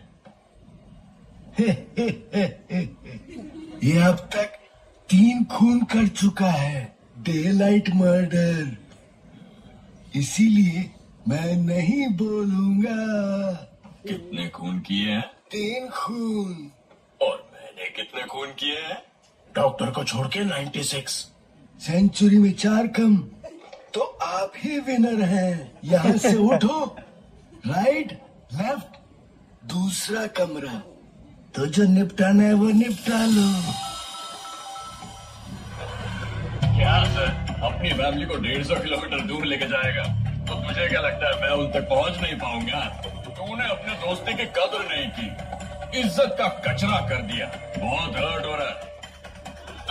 ये अब तक तीन खून कर चुका है। डे लाइट मर्डर इसीलिए मैं नहीं बोलूँगा। कितने खून किए हैं? तीन खून। और मैंने कितने खून किए हैं? डॉक्टर को छोड़ के 96 सेंचुरी में चार कम। तो आप ही विनर हैं। यहाँ से उठो। राइट लेफ़्ट दूसरा कमरा। तो जो निपटाना है वो निपटा लो। क्या, सर? अपनी फैमिली को डेढ़ सौ किलोमीटर दूर लेके जाएगा। तो तुझे क्या लगता है मैं उन तक पहुँच नहीं पाऊँगा? तूने अपने दोस्ती की कदर नहीं की। इज़्ज़त का कचरा कर दिया। बहुत हर्ट हो रहा है।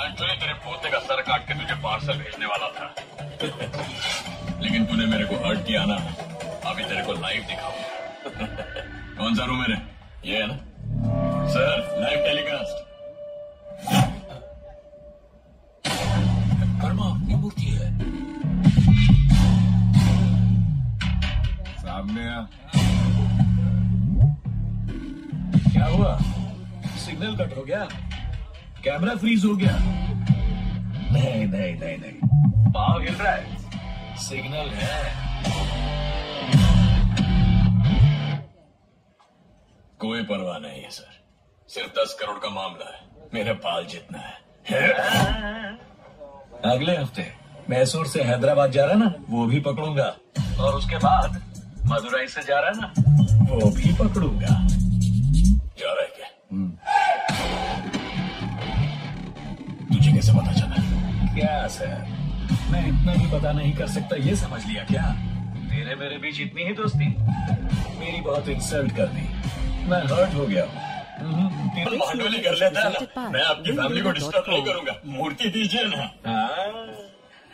एक्चुअली तेरे पोते का सर काट के तुझे पार्सल भेजने वाला था। लेकिन तूने मेरे को हर्ट किया ना अभी तेरे को लाइव दिखाऊ कौन सा रूम है रे? ये है ना? सर लाइव टेलीकास्ट कर्मा ये मूर्ति है। सामने आ। क्या हुआ? सिग्नल कट हो गया? कैमरा फ्रीज हो गया। नहीं नहीं नहीं नहीं। पाव हिल रहा है। सिग्नल है। कोई परवाह नहीं है, सर। सिर्फ़ दस करोड़ का मामला है। मेरे पाल जितना है। अगले हफ़्ते मैसूर से हैदराबाद जा रहा ना, वो भी पकड़ूँगा। और उसके बाद मदुरई से जा रहा ना, वो भी पकड़ूँगा। जा रहा है क्या? कैसे पता चला? क्या सर? मैं इतना भी पता नहीं कर सकता ये समझ लिया क्या? तेरे मेरे बीच इतनी ही दोस्ती। मेरी बहुत इंसल्ट कर दी। मैं हर्ट हो गया हूँ। हम्म, तेरी मांडोली कर लेता है ना मैं आपकी फैमिली को डिस्टर्ब नहीं करूँगा। मूर्ति दीजिए ना हाँ,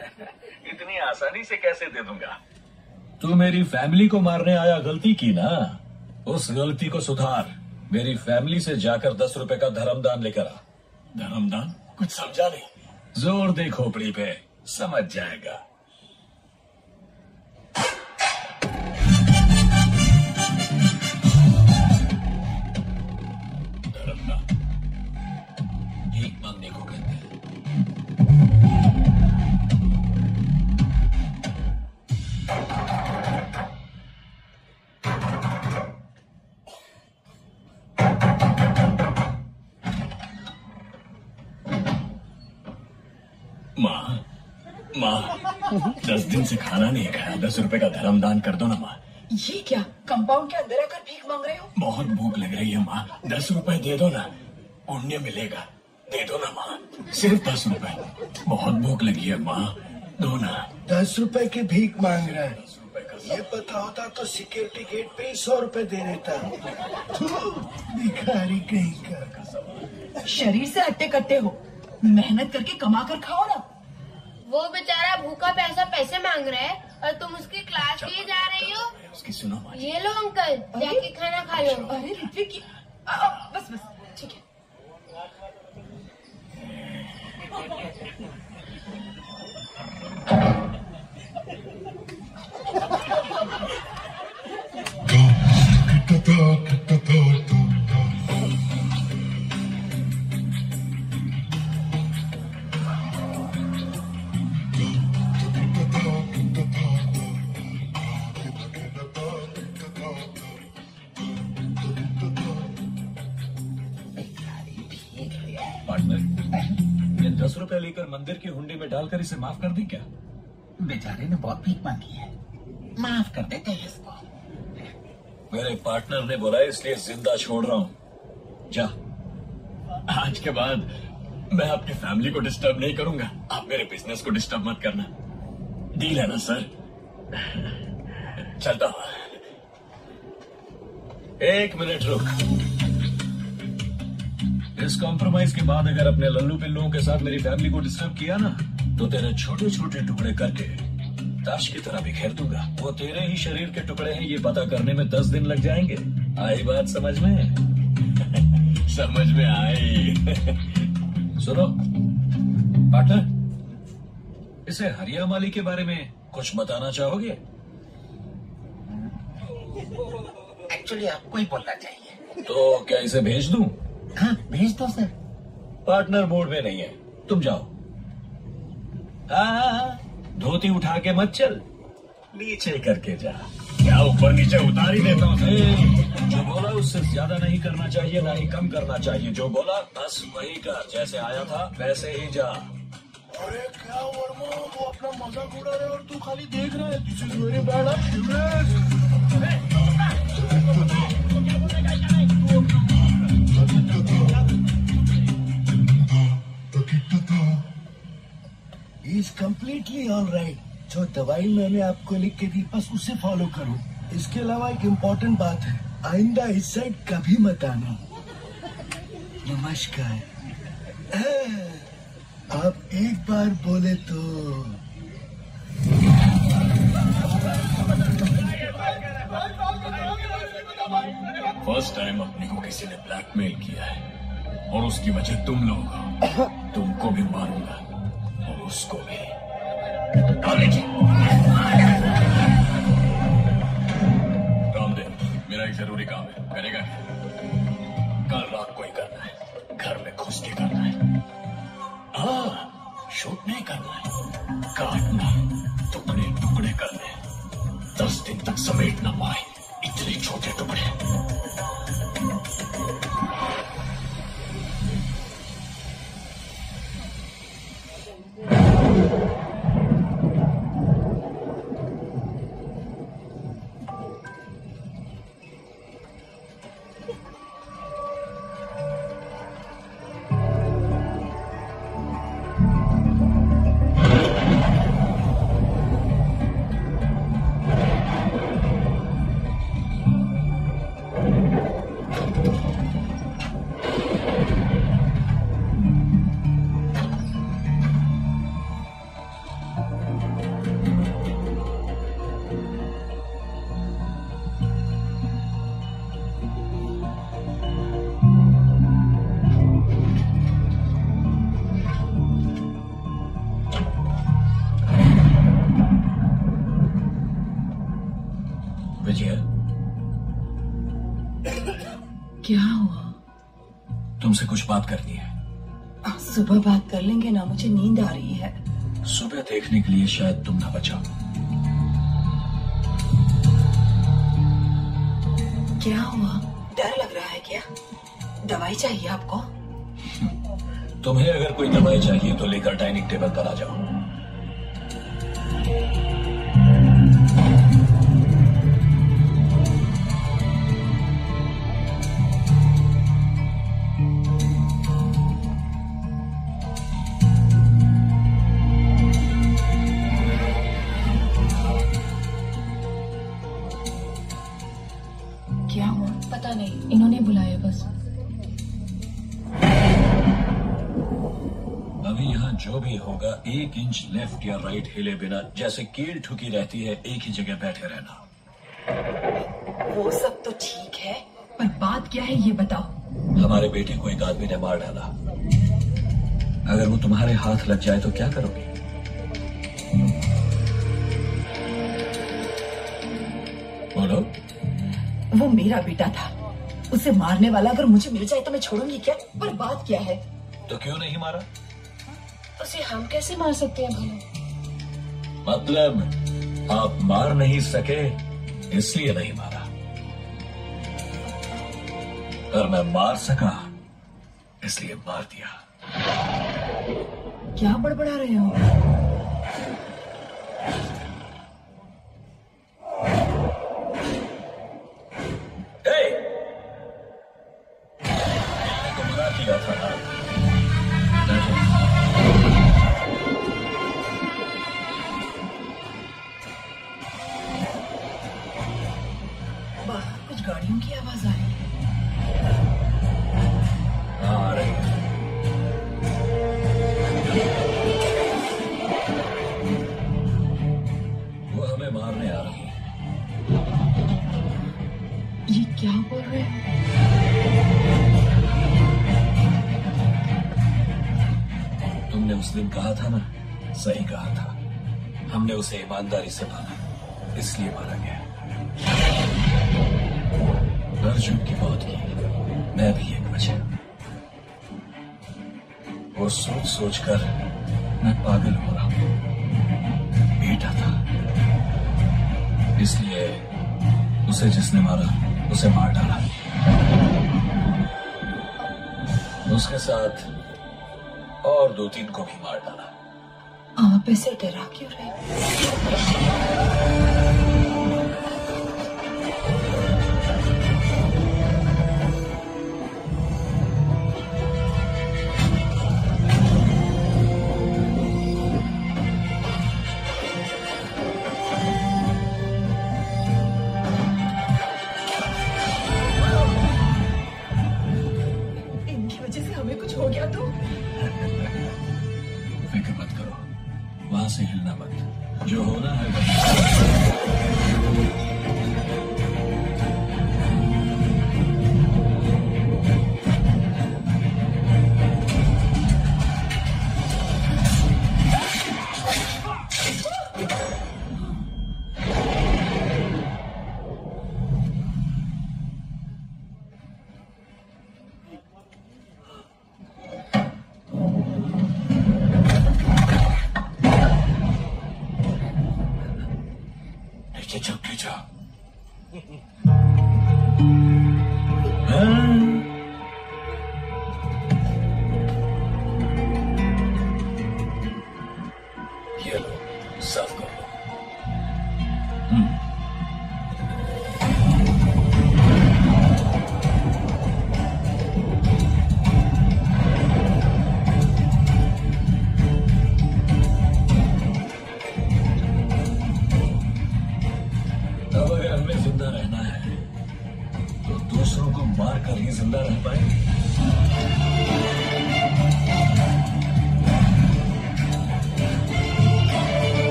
इतनी आसानी से कैसे दे दूँगा? तू मेरी फैमिली को मारने आया गलती की ना? उस गलती को सुधार। मेरी फैमिली से जाकर दस रुपए का धर्मदान लेकर आ। धर्मदान? कुछ समझा नहीं। ज़ोर दे खोपड़ी पे समझ जाएगा। माँ। दस दिन से खाना नहीं खाया। दस रुपए का धर्म दान कर दो ना माँ। ये क्या? कंपाउंड के अंदर आकर भीख मांग रहे हो? बहुत भूख लग रही है माँ। दस रुपए दे दो ना। पुण्य मिलेगा। दे दो ना माँ। सिर्फ़ दस रुपए। बहुत भूख लगी है माँ। दो ना। दस रुपए की भीख मांग रहा है। ये पता होता तो सिक्योरिटी गेट पे ही सौ रुपए दे देता। भिखारी कहीं का। शरीर से हट्टे कट्टे हो। मेहनत करके कमा कर खाओ ना। वो बेचारा भूखा पैसा पैसे मांग रहा है और तुम उसकी क्लास लिए जा रही हो उसकी सुनो ये लो अंकल जाके खाना खा लो अरे ऋत्विक बस बस ठीक है पार्टनर ये दस रुपए लेकर मंदिर की हुंडी में डालकर इसे माफ़ कर दी क्या? बेचारे ने बहुत भीख मांगी है। माफ़ कर देते हैं इसको। मेरे पार्टनर ने बोला इसलिए ज़िंदा छोड़ रहा हूँ। जा। आज के बाद मैं आपकी फैमिली को डिस्टर्ब नहीं करूँगा। आप मेरे बिज़नेस को डिस्टर्ब मत करना। डील है ना सर? चलता हूँ। एक मिनट रुक। इस कॉम्प्रोमाइज के बाद अगर अपने लल्लू पिल्लुओं के साथ मेरी फैमिली को डिस्टर्ब किया ना तो तेरे छोटे छोटे टुकड़े करके ताश की तरह बिखेर दूँगा। वो तेरे ही शरीर के टुकड़े हैं ये पता करने में दस दिन लग जाएँगे। आई बात समझ में? समझ में आई। सुनो पार्टनर इसे हरिया माली के बारे में कुछ बताना चाहोगे? एक्चुअली आपको ही बोलना चाहिए। तो क्या इसे भेज दूँ? हाँ भेज दो सर। पार्टनर मोड में नहीं है। तुम जाओ। हाँ हाँ हाँ। धोती उठा के मत चल। नीचे करके जा। क्या ऊपर नीचे उतार ही देता हूँ जो बोला उससे ज़्यादा नहीं करना चाहिए ना ही कम करना चाहिए। जो बोला बस वही कर। जैसे आया था वैसे ही जा। अरे क्या वर्मा? वो अपना मज़ाक उड़ा रहे और तू खाली देख रहा है। This is very bad is completely all right जो दवाई मैंने आपको लिख के दी, बस उसे फॉलो करो। इसके अलावा एक इम्पोर्टेंट बात है। आइंदा इस साइड कभी मत आना। नमस्कार। आप एक बार बोले तो फ़र्स्ट टाइम अपने को किसी ने ब्लैकमेल किया है। और उसकी वजह तुम लोग तुमको भी मारूँगा। और उसको भी कॉलेज रामदेव मेरा एक ज़रूरी काम है। करेगा? कल रात को ही करना है। घर में घुस के करना है। हाँ शूट नहीं करना है। काटना टुकड़े टुकड़े करने। दस दिन तक समेट ना पाए इतने छोटे टुकड़े। लेंगे ना मुझे नींद आ रही है। सुबह देखने के लिए शायद तुम ना बचाओ। क्या हुआ? डर लग रहा है क्या? दवाई चाहिए आपको? तुम्हें अगर कोई दवाई चाहिए तो लेकर डाइनिंग टेबल पर आ जाओ। जो भी होगा। एक इंच लेफ़्ट या राइट हिले बिना जैसे कील ठुकी रहती है एक ही जगह बैठे रहना। वो सब तो ठीक है पर बात क्या है ये बताओ? हमारे बेटे को एक आदमी ने मार डाला। अगर वो तुम्हारे हाथ लग जाए तो क्या करोगे? बोलो। वो मेरा बेटा था। उसे मारने वाला अगर मुझे मिल जाए तो मैं छोड़ूँगी क्या? पर बात क्या है? तो क्यों नहीं मारा? उसे हम कैसे मार सकते हैं भला मतलब आप मार नहीं सके इसलिए नहीं मारा। पर मैं मार सका इसलिए मार दिया। क्या बड़बड़ा रहे हो? उसे ईमानदारी से मारा इसलिए मारा गया। अर्जुन की मौत की मैं भी एक वजह वो सोच सोच कर मैं पागल हो रहा हूँ। बेटा था। इसलिए उसे जिसने मारा, उसे मार डाला। उसके साथ और दो तीन को भी मार डाला। आप ऐसे डरा क्यों रहे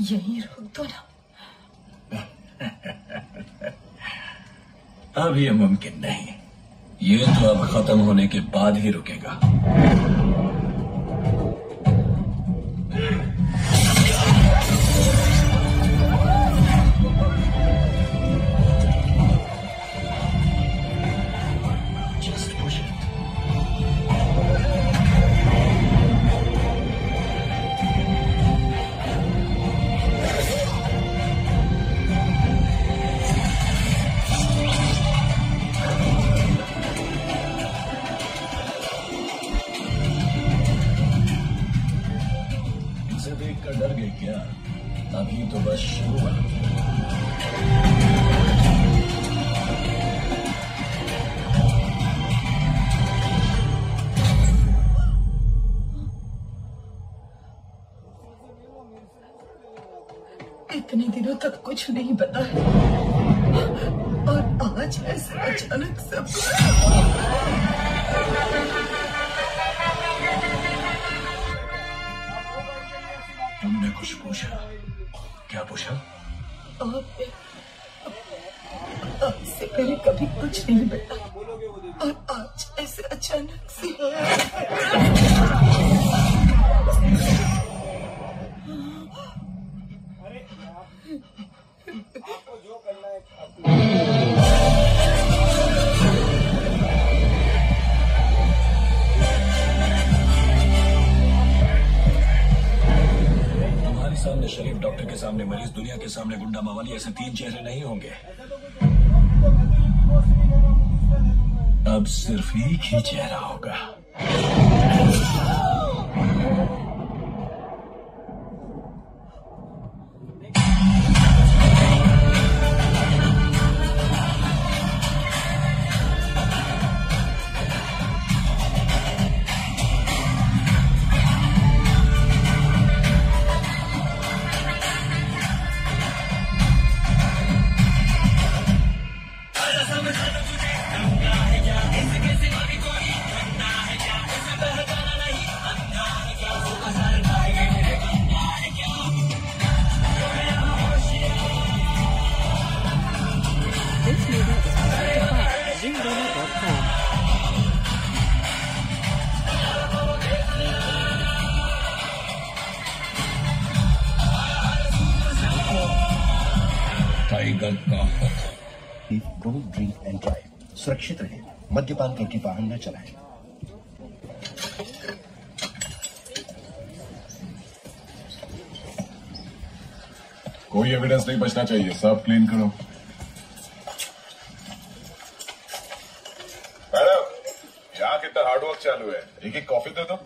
यही रोक दो ना अब ये मुमकिन नहीं। ये तो अब खत्म होने के बाद ही रुकेगा। कुछ नहीं पता और आज ऐसे अचानक सब नहीं बचना चाहिए, सब क्लीन करो। मैडम, यहाँ कितना हार्डवर्क चालू है। एक एक कॉफ़ी दे दो।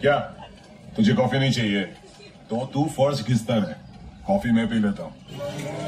क्या? तुझे कॉफ़ी नहीं चाहिए। तो तू फ़र्ज़ घिसता है। कॉफ़ी मैं पी लेता हूँ।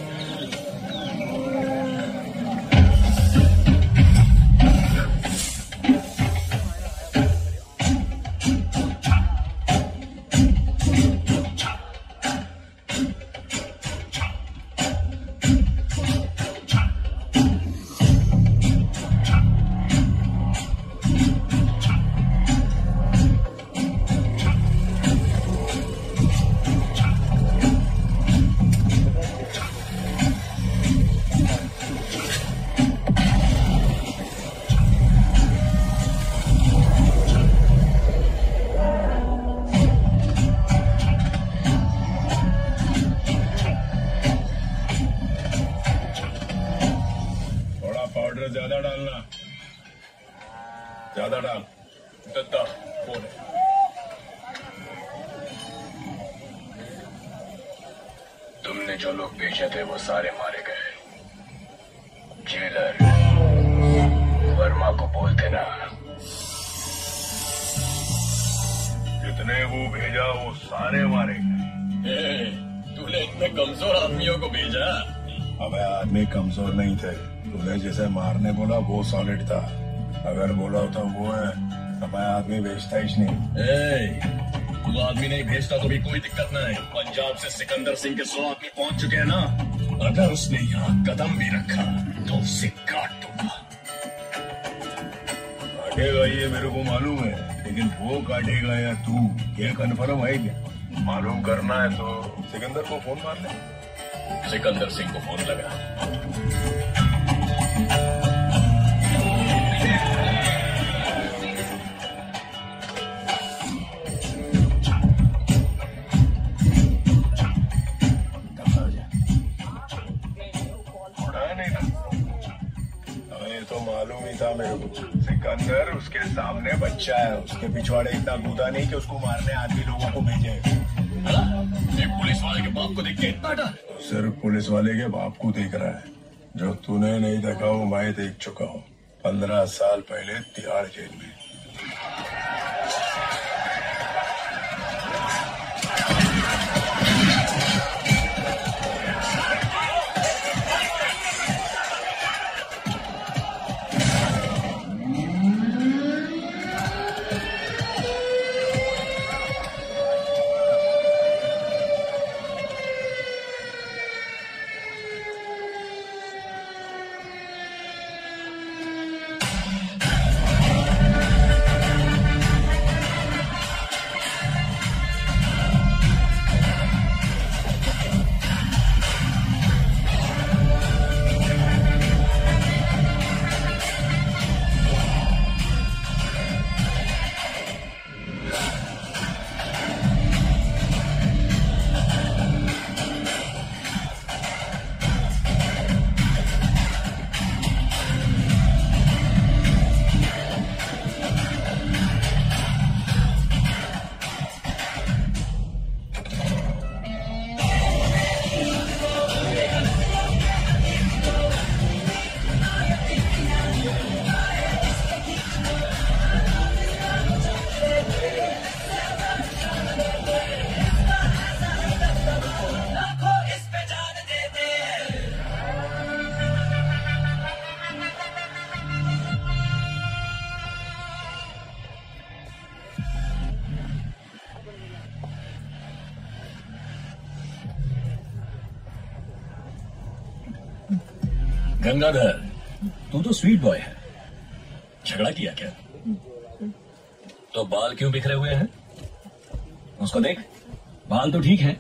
वो सॉलिड था। अगर बोला होता वो है तो मैं आदमी भेजता ही नहीं। ए, तू आदमी नहीं भेजता तो भी कोई दिक्कत नहीं। पंजाब से सिकंदर सिंह के सौ आदमी पहुँच चुके हैं ना। अगर उसने यहाँ कदम भी रखा तो उसे काट दूँगा। काटेगा ये मेरे को मालूम है लेकिन वो काटेगा या तू ये कन्फर्म है क्या? मालूम करना है तो सिकंदर को फ़ोन मार ले। सिकंदर सिंह को फ़ोन लगा। है उसके पिछवाड़े इतना कूदा नहीं कि उसको मारने आदमी लोगों को भेजे। पुलिस वाले के बाप को देख के इतना डर सिर्फ़ पुलिस वाले के बाप को देख रहा है। जो तूने नहीं देखा वो मैं देख चुका हूँ। पंद्रह साल पहले तिहाड़ जेल में। गंगाधर तू तो स्वीट बॉय है। झगड़ा किया क्या? तो बाल क्यों बिखरे हुए हैं? उसको देख, बाल तो ठीक है,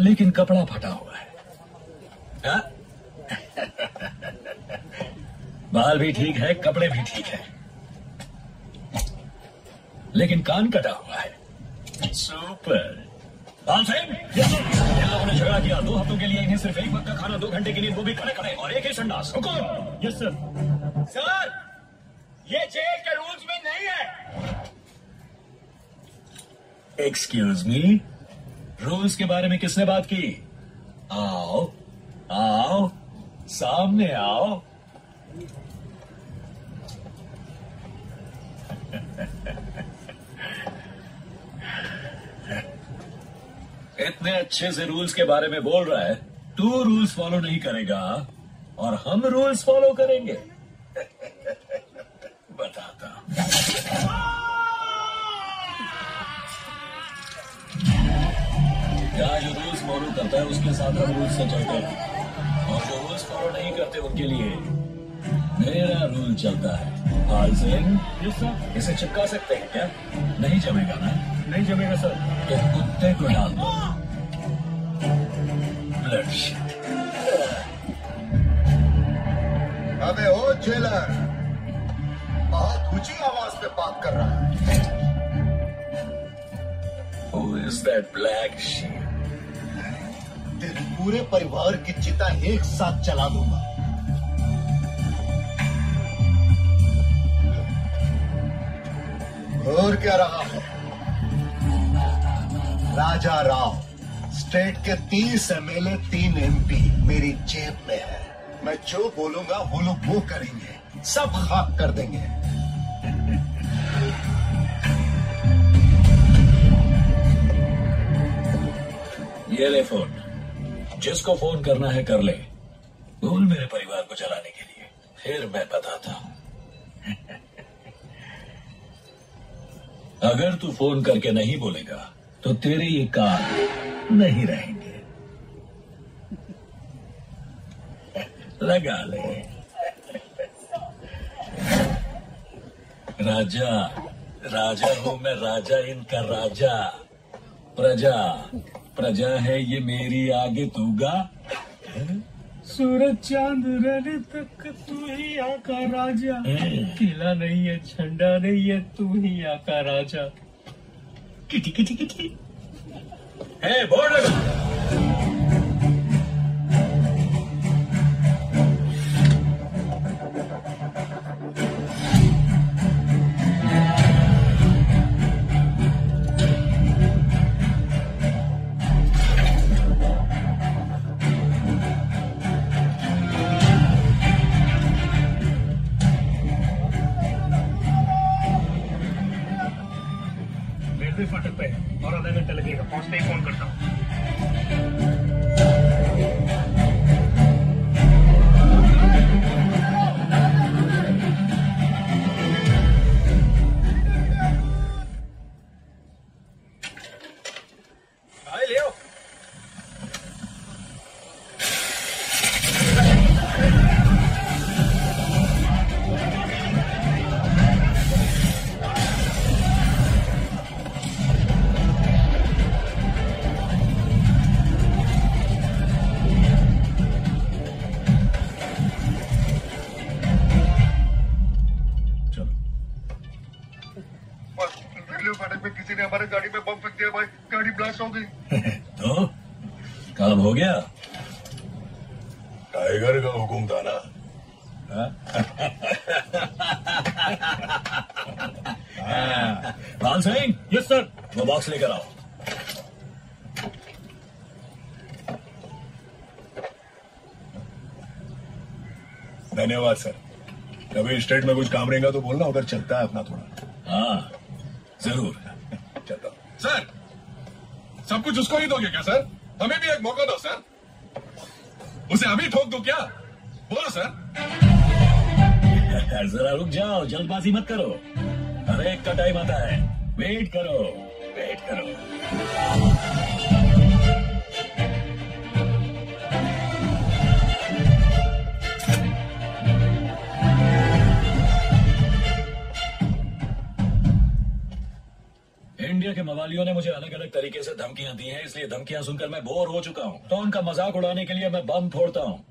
लेकिन कपड़ा फटा हुआ है। हाँ? बाल भी ठीक है यस सर सर ये जेल के रूल्स में नहीं है। एक्सक्यूज मी रूल्स के बारे में किसने बात की? आओ आओ सामने आओ। इतने अच्छे से रूल्स के बारे में बोल रहा है तू रूल्स फॉलो नहीं करेगा। और हम रूल्स फॉलो करेंगे। बताता। क्या जो रूल्स फॉलो करता है उसके साथ हम रूल्स से चलते हैं? और जो रूल्स फॉलो नहीं करते उनके लिए मेरा रूल चलता है। हाल सिंह इसे चिपका सकते हैं क्या? नहीं जमेगा ना? नहीं जमेगा सर तो कुत्ते को डाल दो। ब्लड अबे ओ जेलर बहुत ऊँची आवाज़ में बात कर रहा है। Who is that black sheep? तेरे पूरे परिवार की चिता एक साथ चला दूँगा। और क्या रहा है? राजा राव स्टेट के तीस एमएलए तीन एमपी मेरी जेब में है। मैं जो बोलूँगा वो लोग वो करेंगे। सब खाक कर देंगे। ये ले फ़ोन। जिसको फ़ोन करना है कर ले। भूल मेरे परिवार को चलाने के लिए। फिर मैं बताता हूँ। अगर तू फ़ोन करके नहीं बोलेगा तो तेरे ये कार नहीं रहेंगे। लगा ले राजा राजा हूँ मैं राजा इनका राजा प्रजा प्रजा है ये मेरी आगे तूगा सूरज चाँद रहने तक तू ही आका राजा किला नहीं है झंडा नहीं है तू ही आका राजा किटी किटी किटी है बोर्ड स्टेट में कुछ काम रहेगा तो बोलना उधर चलता है अपना थोड़ा। हाँ ज़रूर। चलता हूँ। सर सब कुछ उसको ही दोगे क्या सर? हमें भी एक मौका दो सर। उसे अभी ठोक दो क्या? बोलो सर। जरा रुक जाओ जल्दबाजी मत करो। हर एक का टाइम आता है। वेट करो वेट करो। धमकियाँ दी हैं, इसलिए धमकियाँ सुनकर मैं बोर हो चुका हूँ। तो उनका मज़ाक उड़ाने के लिए मैं बम फोड़ता हूँ।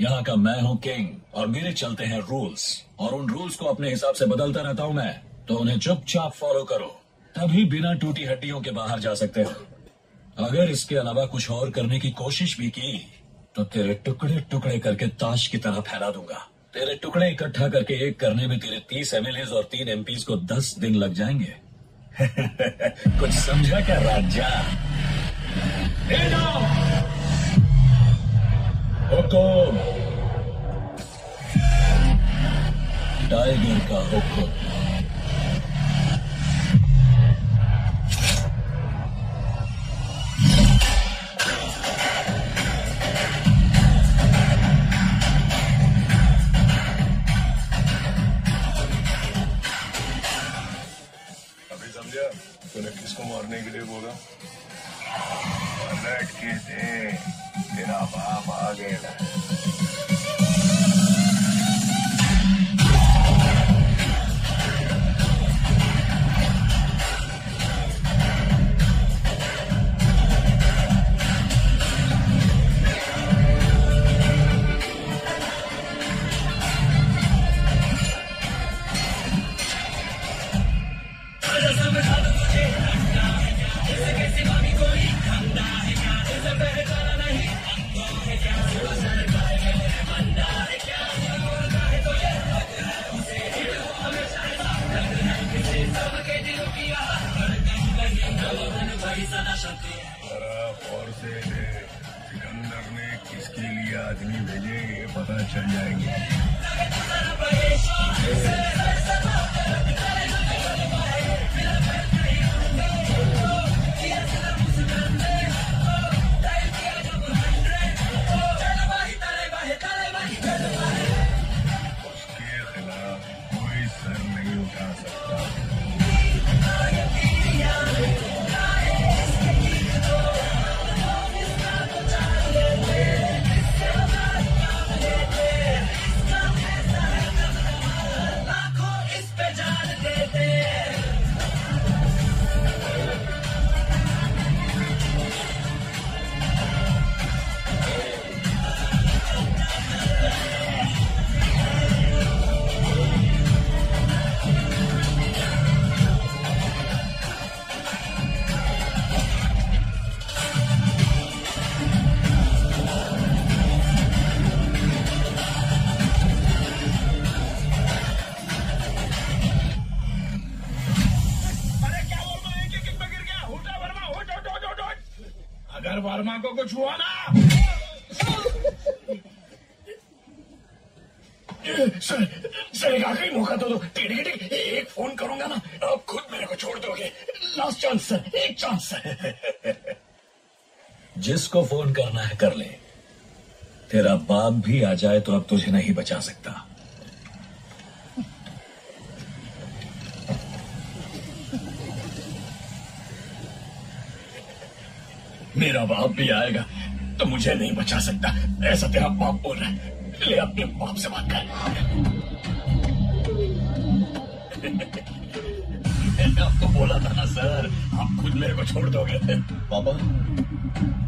यहाँ का मैं हूँ किंग, और मेरे चलते हैं रूल्स। और उन रूल्स को अपने हिसाब से बदलता रहता हूँ मैं। तो उन्हें चुपचाप फॉलो करो। तभी बिना टूटी हड्डियों के बाहर जा सकते हो। अगर इसके अलावा कुछ और करने की कोशिश भी की तो तेरे टुकड़े टुकड़े करके ताश की तरह फैला दूँगा। तेरे टुकड़े इकट्ठा करके एक करने में तेरे तीस एमएलए और तीन एमपीज को दस दिन लग जाएँगे। कुछ समझा क्या राजा हुकुम टाइगर का हुक्म तो तूने किसको मारने के लिए बोला? पलट के दे तेरा बाप आ गया ये पता को कुछ ना सर सर एक आखिरी मौका तो दो। टिक एक फ़ोन करूँगा ना। आप खुद मेरे को छोड़ दोगे। लास्ट चांस सर एक चांस सर जिसको फ़ोन करना है कर ले। तेरा बाप भी आ जाए तो अब तुझे नहीं बचा सकता। मेरा बाप भी आएगा तो मुझे नहीं बचा सकता। ऐसा तेरा बाप बोल रहा है। ले अपने बाप से बात कर। मैंने आपको बोला था ना, सर, आप खुद मेरे को छोड़ दोगे। पापा?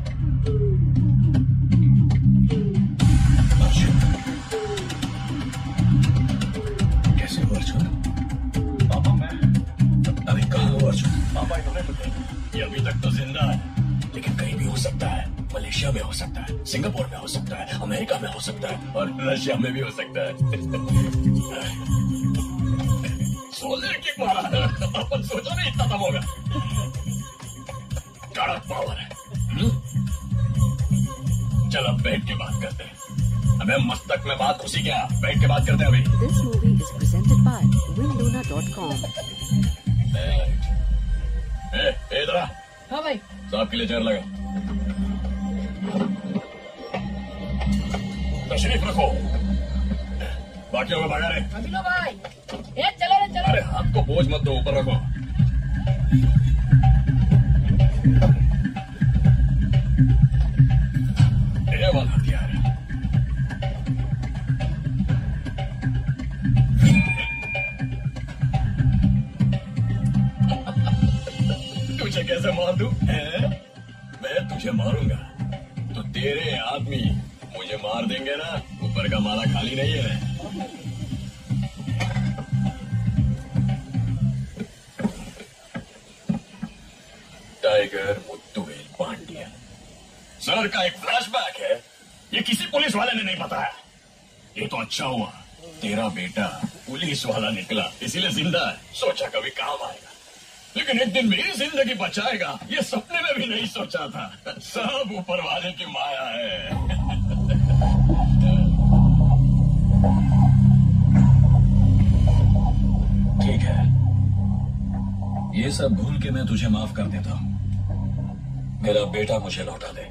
सिंगापुर में हो सकता है अमेरिका में हो सकता है और रशिया में भी हो सकता है। सोलर किक मारा अपन सोचा नहीं इतना दम होगा। कड़क पावर है? चल अब बैठ के बात करते हैं। अबे मस्तक में बात घुसी क्या बैठ के बात करते हैं अभी। This movie is presented by WinLuna.com. ए, ए इधर हाँ भाई। साहब के लिए चेयर लगा। बाकियों में भागा रहे अभिनव भाई। ए चलो रे चलो अरे हाथ को बोझ मत दो ऊपर रखो। ज़िंदगी बचाएगा। ये सपने में भी नहीं सोचा था। सब ऊपर वाले की माया है। ठीक है। ये सब भूल के मैं तुझे माफ़ कर देता हूँ। मेरा बेटा मुझे लौटा दे।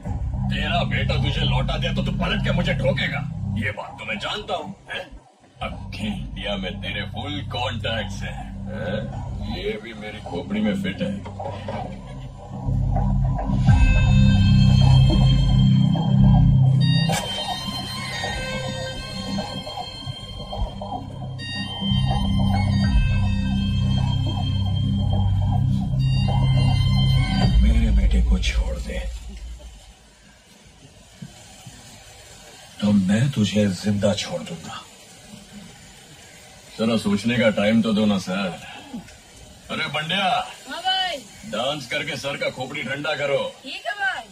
तेरा बेटा तुझे लौटा दे तो तू पलट के मुझे ठोकेगा। ये बात तो मैं जानता हूँ अब इंडिया में तेरे फुल कॉन्टैक्ट्स हैं हैं? ये भी मेरी खोपड़ी में फिट है। मेरे बेटे को छोड़ दे। तो मैं तुझे ज़िंदा छोड़ दूँगा। जरा सोचने का टाइम तो दो ना, सर। अरे बंडिया हाँ भाई। डांस करके सर का खोपड़ी ठंडा करो। ठीक है भाई।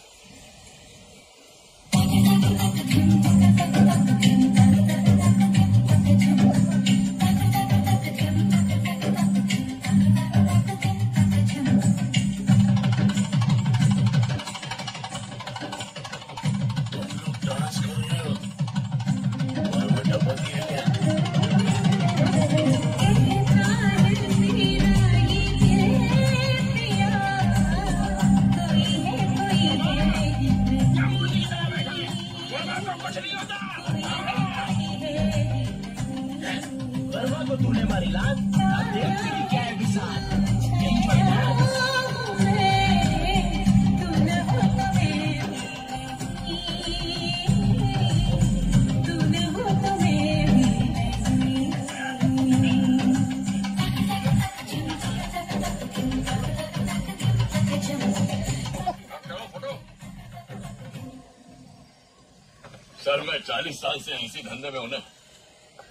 सर, मैं चालीस साल से इसी धंधे में हूँ ना।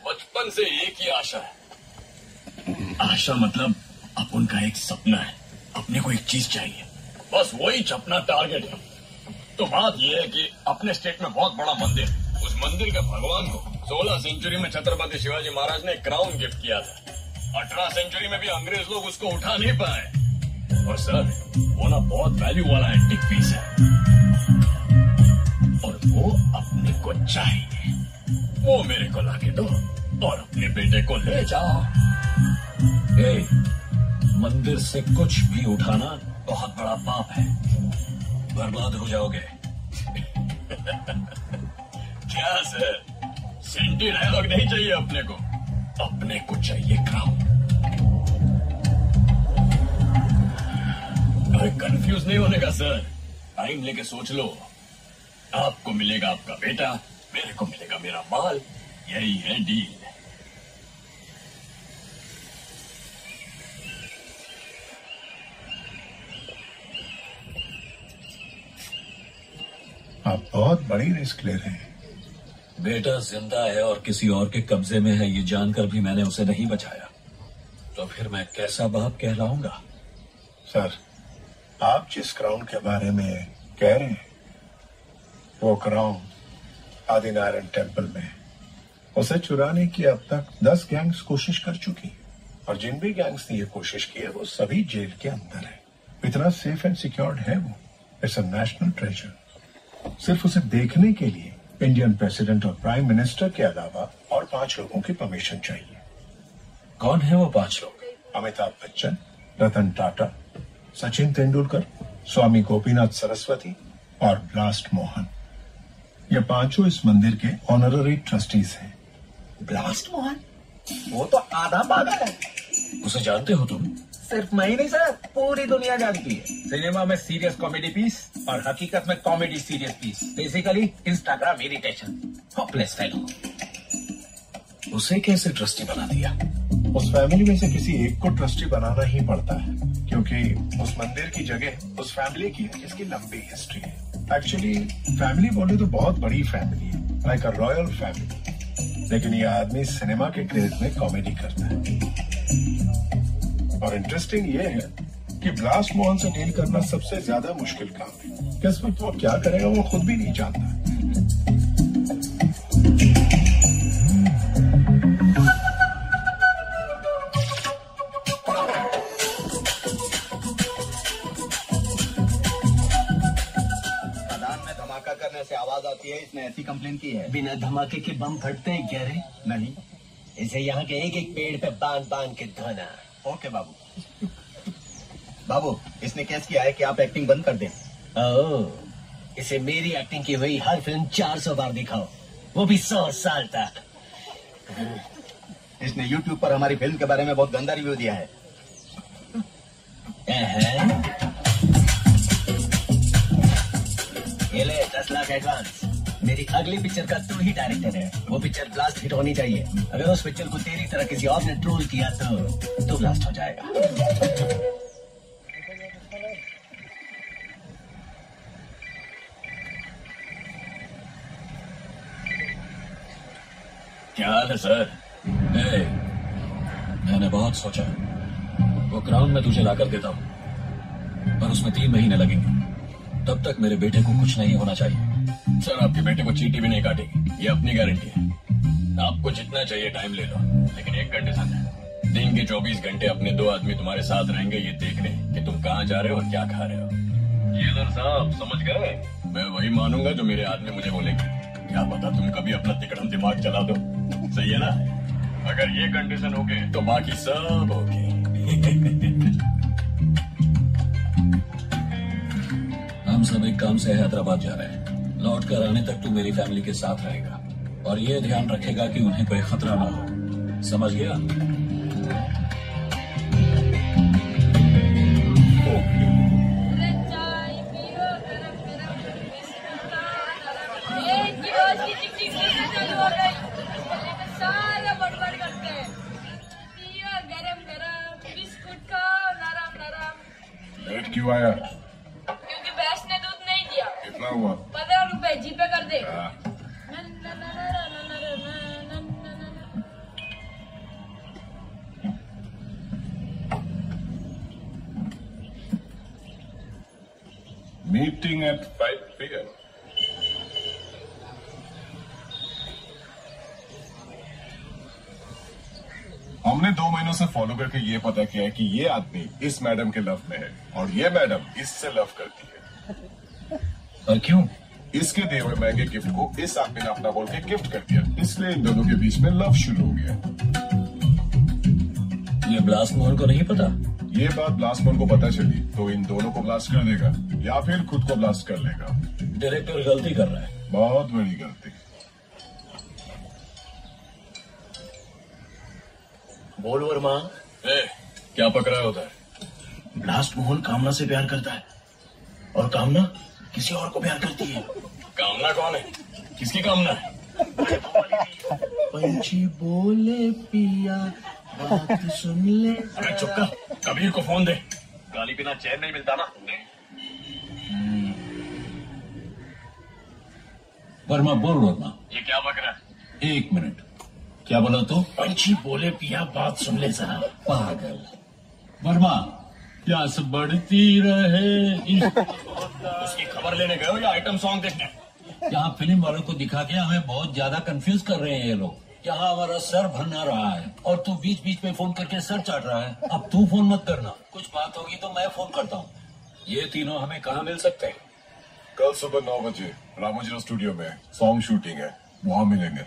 बचपन से एक ही आशा है। आशा मतलब अपन का एक सपना है। अपने को एक चीज़ चाहिए। बस वही अपना टारगेट है। तो बात यह है कि अपने स्टेट में बहुत बड़ा मंदिर उस मंदिर के भगवान को 16 सेंचुरी में छत्रपति शिवाजी महाराज ने क्राउन गिफ्ट किया था। अठारह सेंचुरी में भी अंग्रेज़ लोग उसको उठा नहीं पाए। और सर वो ना बहुत वैल्यू वाला एंटिक पीस है। और वो अपने को चाहिए। वो मेरे को लाके दो और अपने बेटे को ले जाओ। ए, मंदिर से कुछ भी उठाना बहुत बड़ा पाप है। बर्बाद हो जाओगे। क्या सर? सेंटी डायलॉग नहीं चाहिए अपने को। अपने को चाहिए क्राउन कंफ्यूज नहीं होने का सर। टाइम लेके सोच लो। आपको मिलेगा आपका बेटा मेरे को मिलेगा मेरा माल यही है डील आप बहुत बड़ी रिस्क ले रहे हैं। बेटा ज़िंदा है और किसी और के कब्जे में है ये जानकर भी मैंने उसे नहीं बचाया। तो फिर मैं कैसा बाप कहलाऊँगा? सर आप जिस क्राउन के बारे में कह रहे हैं वो क्राउन आदिनारायण टेंपल में उसे चुराने की अब तक दस गैंग्स कोशिश कर चुकी हैं। और जिन भी गैंग्स ने ये कोशिश की है वो सभी जेल के अंदर है। इतना सेफ़ एंड सिक्योर्ड है वो। इट्स अ नेशनल ट्रेजर सिर्फ़ उसे देखने के लिए इंडियन प्रेसिडेंट और प्राइम मिनिस्टर के अलावा और पाँच लोगों की परमिशन चाहिए। कौन है वो पाँच लोग? अमिताभ बच्चन रतन टाटा सचिन तेंदुलकर स्वामी गोपीनाथ सरस्वती और ब्लास्ट मोहन। ये पाँचों इस मंदिर के ऑनररी ट्रस्टीज हैं। ब्लास्ट मोहन? वो तो आधा पागल है। उसे जानते हो तुम? सिर्फ़ मैं ही नहीं सर पूरी दुनिया जानती है। सिनेमा में सीरियस कॉमेडी पीस और हकीकत में comedy serious piece basically Instagram irritation hopeless fellow उसे कैसे ट्रस्टी बना दिया? उस फैमिली में से किसी एक को ट्रस्टी बनाना ही पड़ता है क्योंकि उस मंदिर की जगह उस फैमिली की है जिसकी लंबी हिस्ट्री है। एक्चुअली फैमिली बोले तो बहुत बड़ी फैमिली है लाइक अ रॉयल फैमिली लेकिन ये आदमी सिनेमा के क्रेज में कॉमेडी करता है। और इंटरेस्टिंग ये है कि ब्लास्ट मोहन से डील करना सबसे ज़्यादा मुश्किल काम है। किस वक्त वो क्या करेगा वो खुद भी नहीं जानता। खदान में धमाका करने से आवाज़ आती है इसने ऐसी कंप्लेन की है। बिना धमाके के बम फटते हैं क्या रे? नहीं। इसे यहाँ के एक एक पेड़ पे बाँध बाँध के धोना। ओके बाबू बाबू इसने कैस किया है कि आप एक्टिंग बंद कर दें। ओह इसे मेरी एक्टिंग की हुई हर फ़िल्म 400 बार दिखाओ। वो भी 100 साल तक। इसने YouTube पर हमारी फ़िल्म के बारे में बहुत गंदा रिव्यू दिया है। ये ले दस लाख एडवांस मेरी अगली पिक्चर का तू ही डायरेक्टर है। वो पिक्चर ब्लास्ट हिट होनी चाहिए। अगर उस पिक्चर को तेरी तरह किसी और ने ट्रोल किया तो तू ब्लास्ट हो जाएगा। क्या हाल है सर ए, मैंने बहुत सोचा। वो ग्राउंड में तुझे लाकर देता हूँ। पर उसमें तीन महीने लगेंगे। तब तक मेरे बेटे को कुछ नहीं होना चाहिए। सर आपके बेटे को चीटी भी नहीं काटेगी। ये अपनी गारंटी है। आपको जितना चाहिए टाइम ले लो लेकिन एक कंडीशन है। दिन के 24 घंटे अपने दो आदमी तुम्हारे साथ रहेंगे ये देखने कि तुम कहाँ जा रहे हो और क्या खा रहे हो। जेलर साहब समझ गए। मैं वही मानूँगा जो मेरे आदमी मुझे बोलेंगे। क्या पता तुम कभी अपना तिकड़म दिमाग चला दो। सही है ना? अगर ये कंडीशन हो गए तो बाकी सब हो हम सब एक काम से हैदराबाद जा रहे हैं। लौट कर आने तक तू मेरी फैमिली के साथ रहेगा। और ये ध्यान रखेगा कि उन्हें कोई खतरा ना हो। समझ गया? फॉलो करके ये पता किया है कि ये आदमी इस मैडम के लव में है और ये मैडम इससे लव करती है। और क्यों? इसके दिए हुए महँगे गिफ्ट को इस आदमी ने अपना बोल के गिफ्ट कर दिया। इसलिए इन दोनों के बीच में लव शुरू हो गया। ये ब्लास्ट मोहन को नहीं पता? ये बात ब्लास्ट मोहन को पता चली तो इन दोनों को ब्लास्ट कर देगा या फिर खुद को ब्लास्ट कर लेगा। डायरेक्टर गलती कर रहा है। बहुत बड़ी मोहन कामना से प्यार करता है। और कामना किसी और को प्यार करती है। कामना कौन है? किसकी कामना है? पंछी बोले पिया बात सुन ले। अरे चुप कबीर को फ़ोन दे। गाली बिना चैन नहीं मिलता ना। वर्मा बोल वर्मा। ये क्या बक रहा है? एक मिनट। क्या बोला तू तो? पंछी बोले पिया बात सुन ले जरा। पागल। वर्मा प्यास बढ़ती रहे। उसकी खबर लेने गए हो या आइटम सॉन्ग देखने? यहाँ फ़िल्म वालों को दिखा के हमें बहुत ज़्यादा कंफ्यूज कर रहे हैं ये लोग। यहाँ हमारा सर भरना रहा है और तू बीच बीच में फ़ोन करके सर चाट रहा है। अब तू फ़ोन मत करना। कुछ बात होगी तो मैं फ़ोन करता हूँ। ये तीनों हमें कहाँ मिल सकते हैं? कल सुबह नौ बजे रामोजी स्टूडियो में सॉन्ग शूटिंग है। वहाँ मिलेंगे।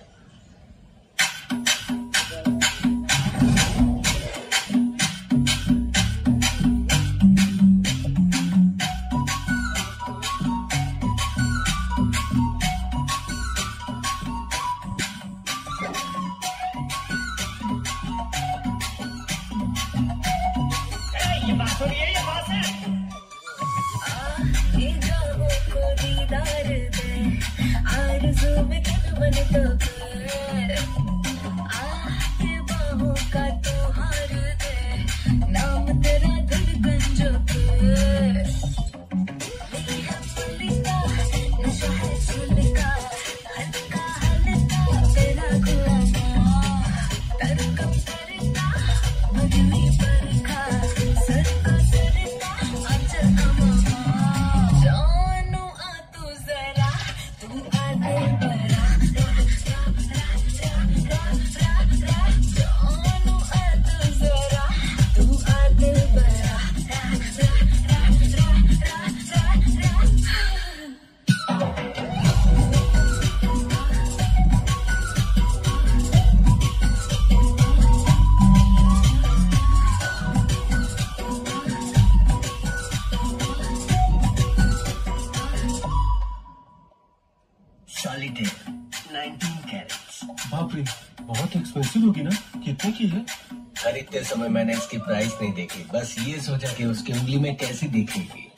प्राइस नहीं देखी। बस ये सोचा कि उसकी उंगली में कैसी दिखेगी।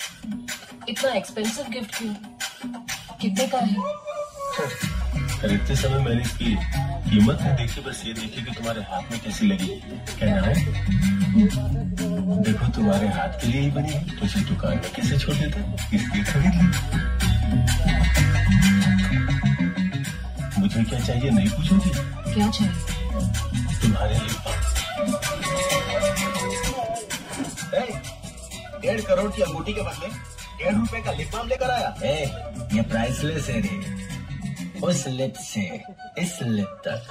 इतना एक्सपेंसिव गिफ्ट क्यों? कितने का है? खरीदते समय मैंने इसकी कीमत नहीं देखी बस ये देखी कि तुम्हारे हाथ में कैसी लगी। कहना है? देखो तुम्हारे हाथ के लिए ही बनी है। तो इसे दुकान में कैसे छोड़ देते इसलिए खरीद। ली मुझे क्या चाहिए? नहीं पूछोगी? क्या चाहिए? तुम्हारे लिए डेढ़ करोड़ की अंगूठी के बदले डेढ़ रुपए का लिप बाम लेकर आया। ए, ये प्राइसलेस है रे। उस लिप से इस लिप तक।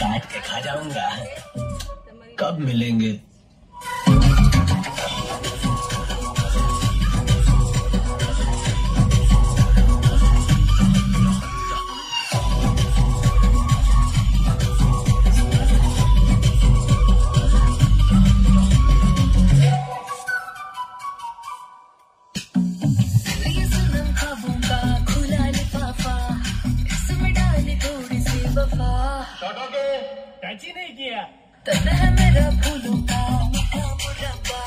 काट के खा जाऊँगा। कब मिलेंगे? ही नहीं किया। तन मेरा फूलों का मीठा मुरब्बा।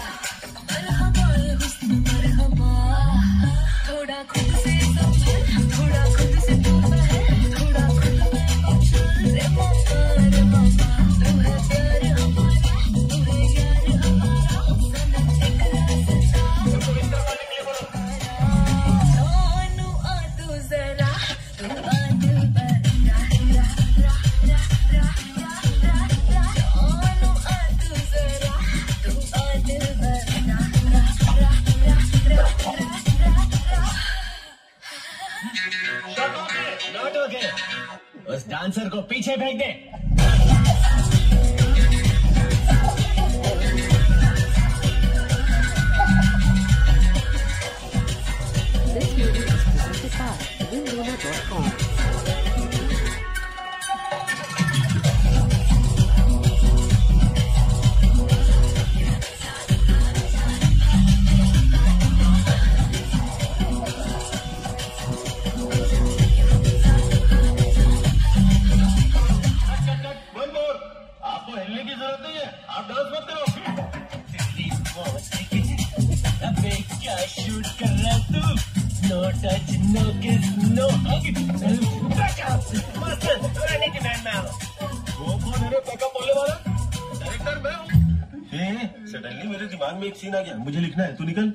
सीन आ गया मुझे लिखना है तू निकल।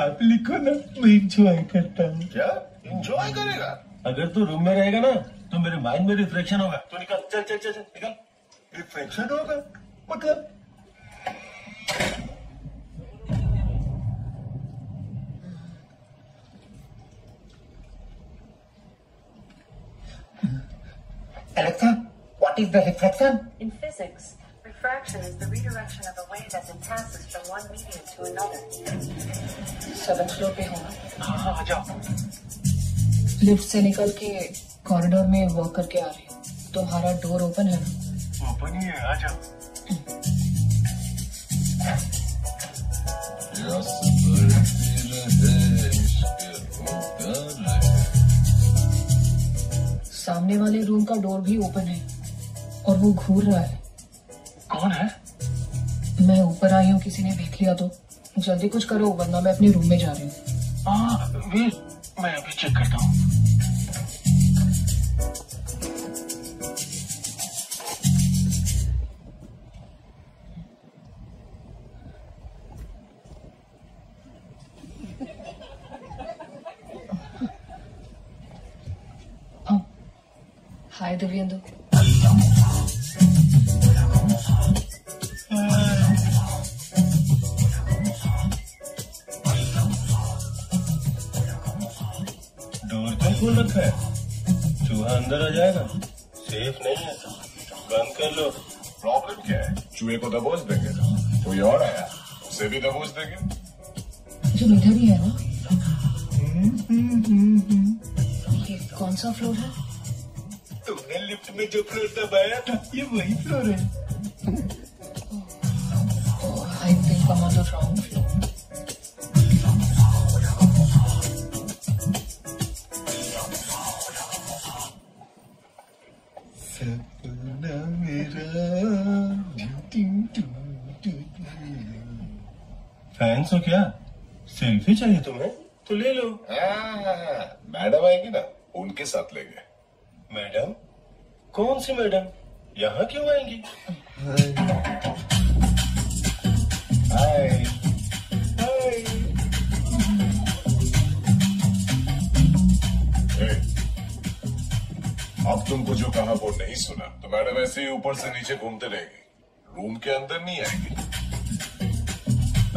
आप लिखो ना मैं इंजॉय करता हूँ। क्या? इंजॉय करेगा? अगर तू रूम में रहेगा ना तो मेरे माइंड में रिफ्लेक्शन होगा। तू निकल चल चल चल चल निकल। रिफ्लेक्शन होगा? मतलब? Alexa, what is the reflection? In physics, refraction is the redirection of a wave as it passes from one medium to another. Seven floor पे हूँ हाँ हाँ आ जाओ। लिफ्ट से निकल के कॉरिडोर में वॉक करके आ रही हूँ। तुम्हारा डोर ओपन है ना? ओपन ही है आ जाओ। सामने वाले रूम का डोर भी ओपन है और वो घूर रहा है। कौन है? मैं ऊपर आई हूँ किसी ने देख लिया तो। जल्दी कुछ करो वरना मैं अपने रूम में जा रही हूँ। हाँ मैं अभी चेक करता हूँ। हाय दिव्यंदु। खोल रखा है। चूहा अंदर आ जाएगा। सेफ़ नहीं है। बंद कर लो। प्रॉब्लम क्या है? चूहे को दबोच देंगे। कोई और आया? उसे भी दबोच देंगे। जो इधर ही है ना। ये कौन सा फ्लोर है? तुमने लिफ्ट में जो फ्लोर दबाया था ये वही फ्लोर है। I think I'm on the wrong floor. सपना मेरा फैंस हो क्या? सेल्फी चाहिए तुम्हें? तो ले लो। हाँ, मैडम आएगी ना उनके साथ लेंगे। मैडम? कौन सी मैडम? यहाँ क्यों आएँगी? हाय अब तुमको जो कहा वो नहीं सुना तो मैडम ऐसे ही ऊपर से नीचे घूमते रहेगी। रूम के अंदर नहीं आएगी।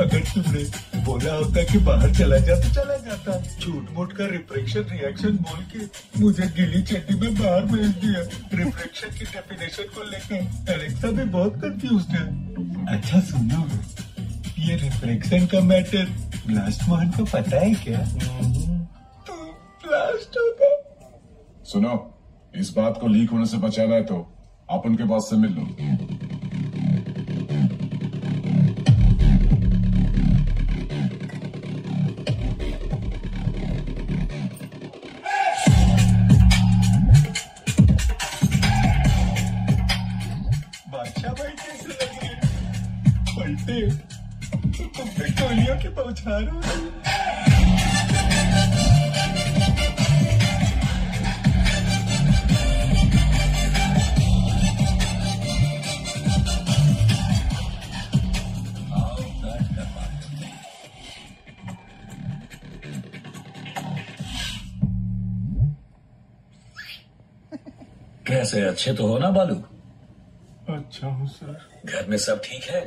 अगर तुमने बोला होता कि बाहर चला जा तो चला जाता। झूठ मूठ का रिफ्रेक्शन रिएक्शन बोल के मुझे गिली चड्डी में बाहर भेज दिया। रिफ्रेक्शन की डेफिनेशन को लेकर एलेक्सा भी बहुत कंफ्यूज है। अच्छा सुनो। ये रिफ्रेक्शन का मैटर ब्लास्ट मोहन को पता है क्या? तो ब्लास्ट होगा। सुनो। इस बात को लीक होने से बचाना है तो आप उनके पास से मिल लो। पलटे। तुम गोलियों के बौछार हो? कैसे अच्छे तो हो ना बालू? अच्छा हूँ सर। घर में सब ठीक है?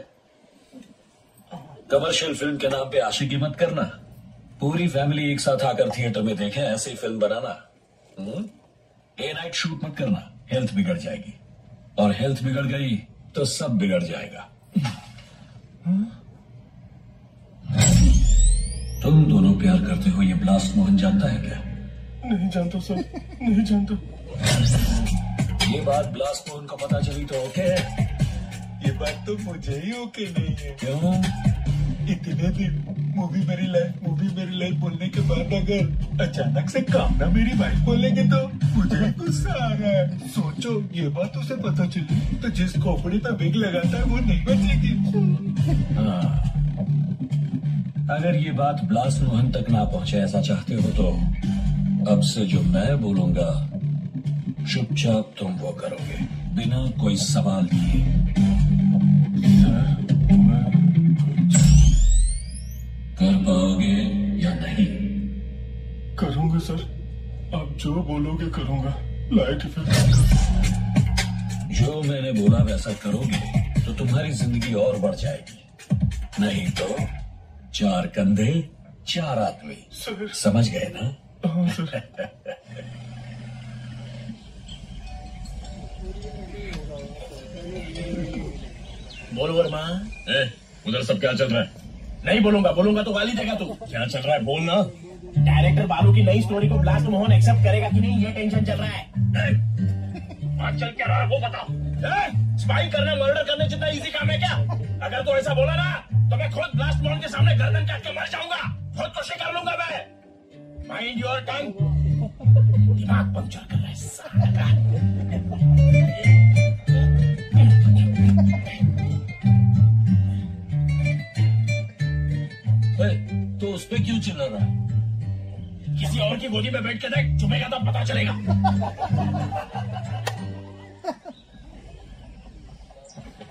कमर्शियल फ़िल्म के नाम पे आशिकी मत करना। पूरी फैमिली एक साथ आकर थिएटर में देखे ऐसी फ़िल्म बनाना। डे नाइट शूट मत करना हेल्थ बिगड़ जाएगी। और हेल्थ बिगड़ गई तो सब बिगड़ जाएगा। तुम दोनों प्यार करते हो ये ब्लास्ट मोहन जानता है क्या? नहीं जानता सर। नहीं जानता। ये बात ब्लास्ट मोहन को पता चली तो ओके है ये बात तो मुझे ही ओके नहीं है। क्यों? इतने दिन मूवी मेरी लाइफ मूवी मेरी लाइफ बोलने के बाद अगर अचानक से काम कामना मेरी वाइफ बोलेंगे तो मुझे गुस्सा आ रहा है। सोचो ये बात उसे पता चली तो जिस खोपड़ी पे बिग लगाता है वो नहीं बचेगी। हाँ। अगर ये बात ब्लास्ट मोहन तक ना पहुँचे ऐसा चाहते हो तो अब से जो मैं बोलूँगा चुपचाप तुम वो करोगे। बिना कोई सवाल किए कर पाओगे या नहीं? करूँगा सर। आप जो बोलोगे करूँगा। लाइट इफ़ेक्ट जो मैंने बोला वैसा करोगे तो तुम्हारी ज़िंदगी और बढ़ जाएगी। नहीं तो चार कंधे चार आदमी समझ गए ना? हाँ सर। बोल वर्मा। ए, उधर सब क्या चल रहा है? नहीं बोलूँगा बोलूँगा तो गाली देगा तू। क्या चल रहा है? बोलना डायरेक्टर बालू की नई स्टोरी को ब्लास्ट मोहन एक्सेप्ट करेगा कि नहीं ये टेंशन चल रहा है। चल क्या रहा है वो बताओ। स्पाई करना मर्डर करने जितना इजी काम है क्या? अगर तू ऐसा बोला ना तो मैं खुद ब्लास्ट मोहन के सामने गर्दन काट के मर जाऊँगा। खुद को शिकार लूँगा मैं। माइंड योर टंग दिमाग पंक्चर कर रहा है तो उस पे क्यों चिल्ला रहा है? किसी और की गोदी में बैठ के देख चुमेगा तो पता चलेगा?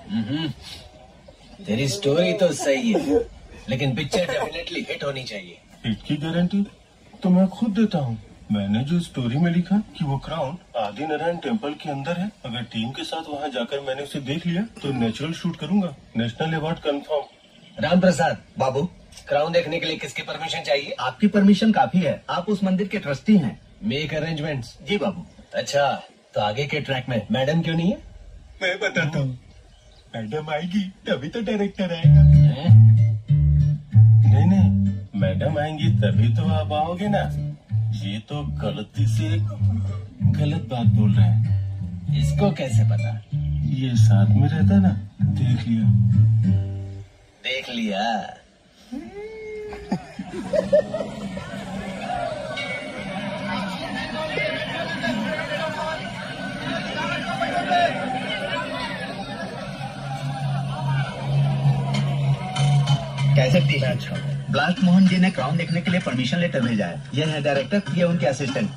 हम्म। तेरी स्टोरी तो सही है लेकिन पिक्चर डेफिनेटली हिट होनी चाहिए। हिट की गारंटी तो मैं खुद देता हूँ। मैंने जो स्टोरी में लिखा कि वो क्राउन आदि नारायण टेंपल के अंदर है अगर टीम के साथ वहाँ जाकर मैंने उसे देख लिया तो नेचुरल शूट करूँगा। National award confirm Ram Prasad Babu. Crown देखने के लिए किसकी परमिशन चाहिए? आपकी परमिशन काफ़ी है। आप उस मंदिर के ट्रस्टी हैं। मेक अरेंजमेंट्स जी बाबू। अच्छा तो आगे के ट्रैक में मैडम क्यों नहीं है? मैं बताता हूँ। मैडम आएगी तभी तो डायरेक्टर आएगा। नहीं नहीं मैडम आएँगी तभी तो आप आओगे ना। ये तो गलती से गलत बात बोल रहे हैं। इसको कैसे पता? ये साथ में रहता ना। देख लिया। देख लिया। प्रेजेंटेशन ब्लास्ट मोहन जी ने क्राउन देखने के लिए परमिशन लेटर भेजा है। यह है डायरेक्टर ये उनके असिस्टेंट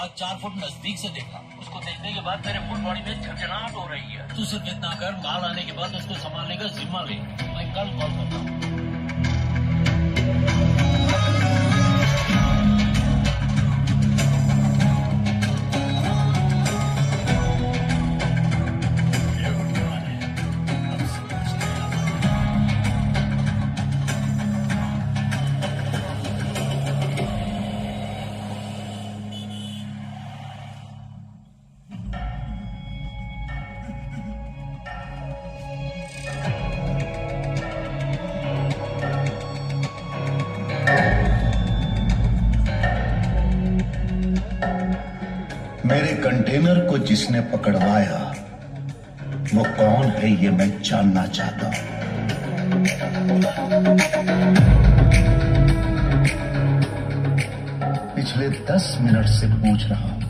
आज चार फुट नज़दीक से देखा। उसको देखने के बाद मेरे फुल बॉडी में झंझनाहट हो रही है। तू सिर्फ़ इतना कर, माल आने के बाद उसको संभालने का जिम्मा ले। मैं कल कॉल करता हूँ। जिसने पकड़वाया, वो कौन है ये मैं जानना चाहता हूँ। पिछले दस मिनट से पूछ रहा हूँ।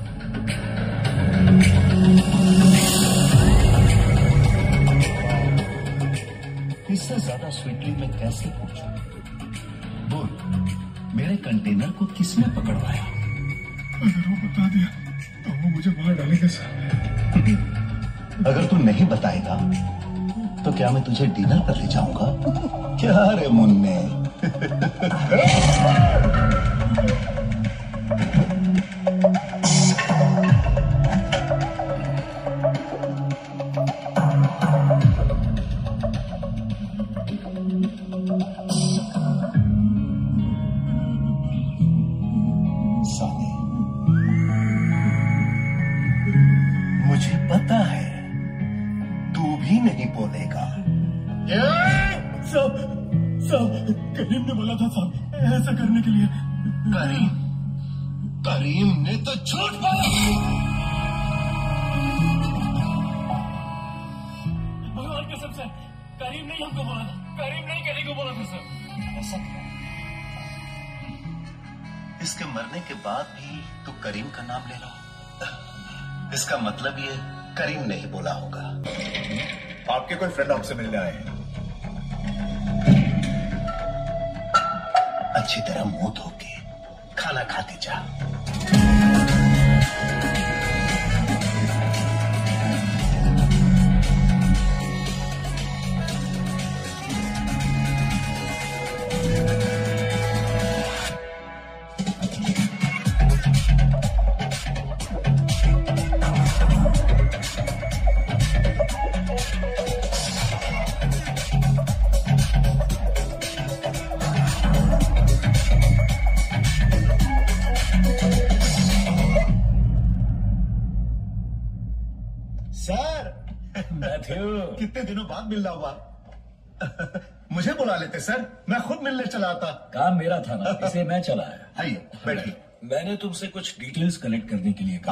इससे ज़्यादा स्वीटली मैं कैसे पूछूँ? बोल, मेरे कंटेनर को किसने पकड़वाया? मैं तुझे डिनर पर ले जाऊँगा। क्या रे मुन्ने?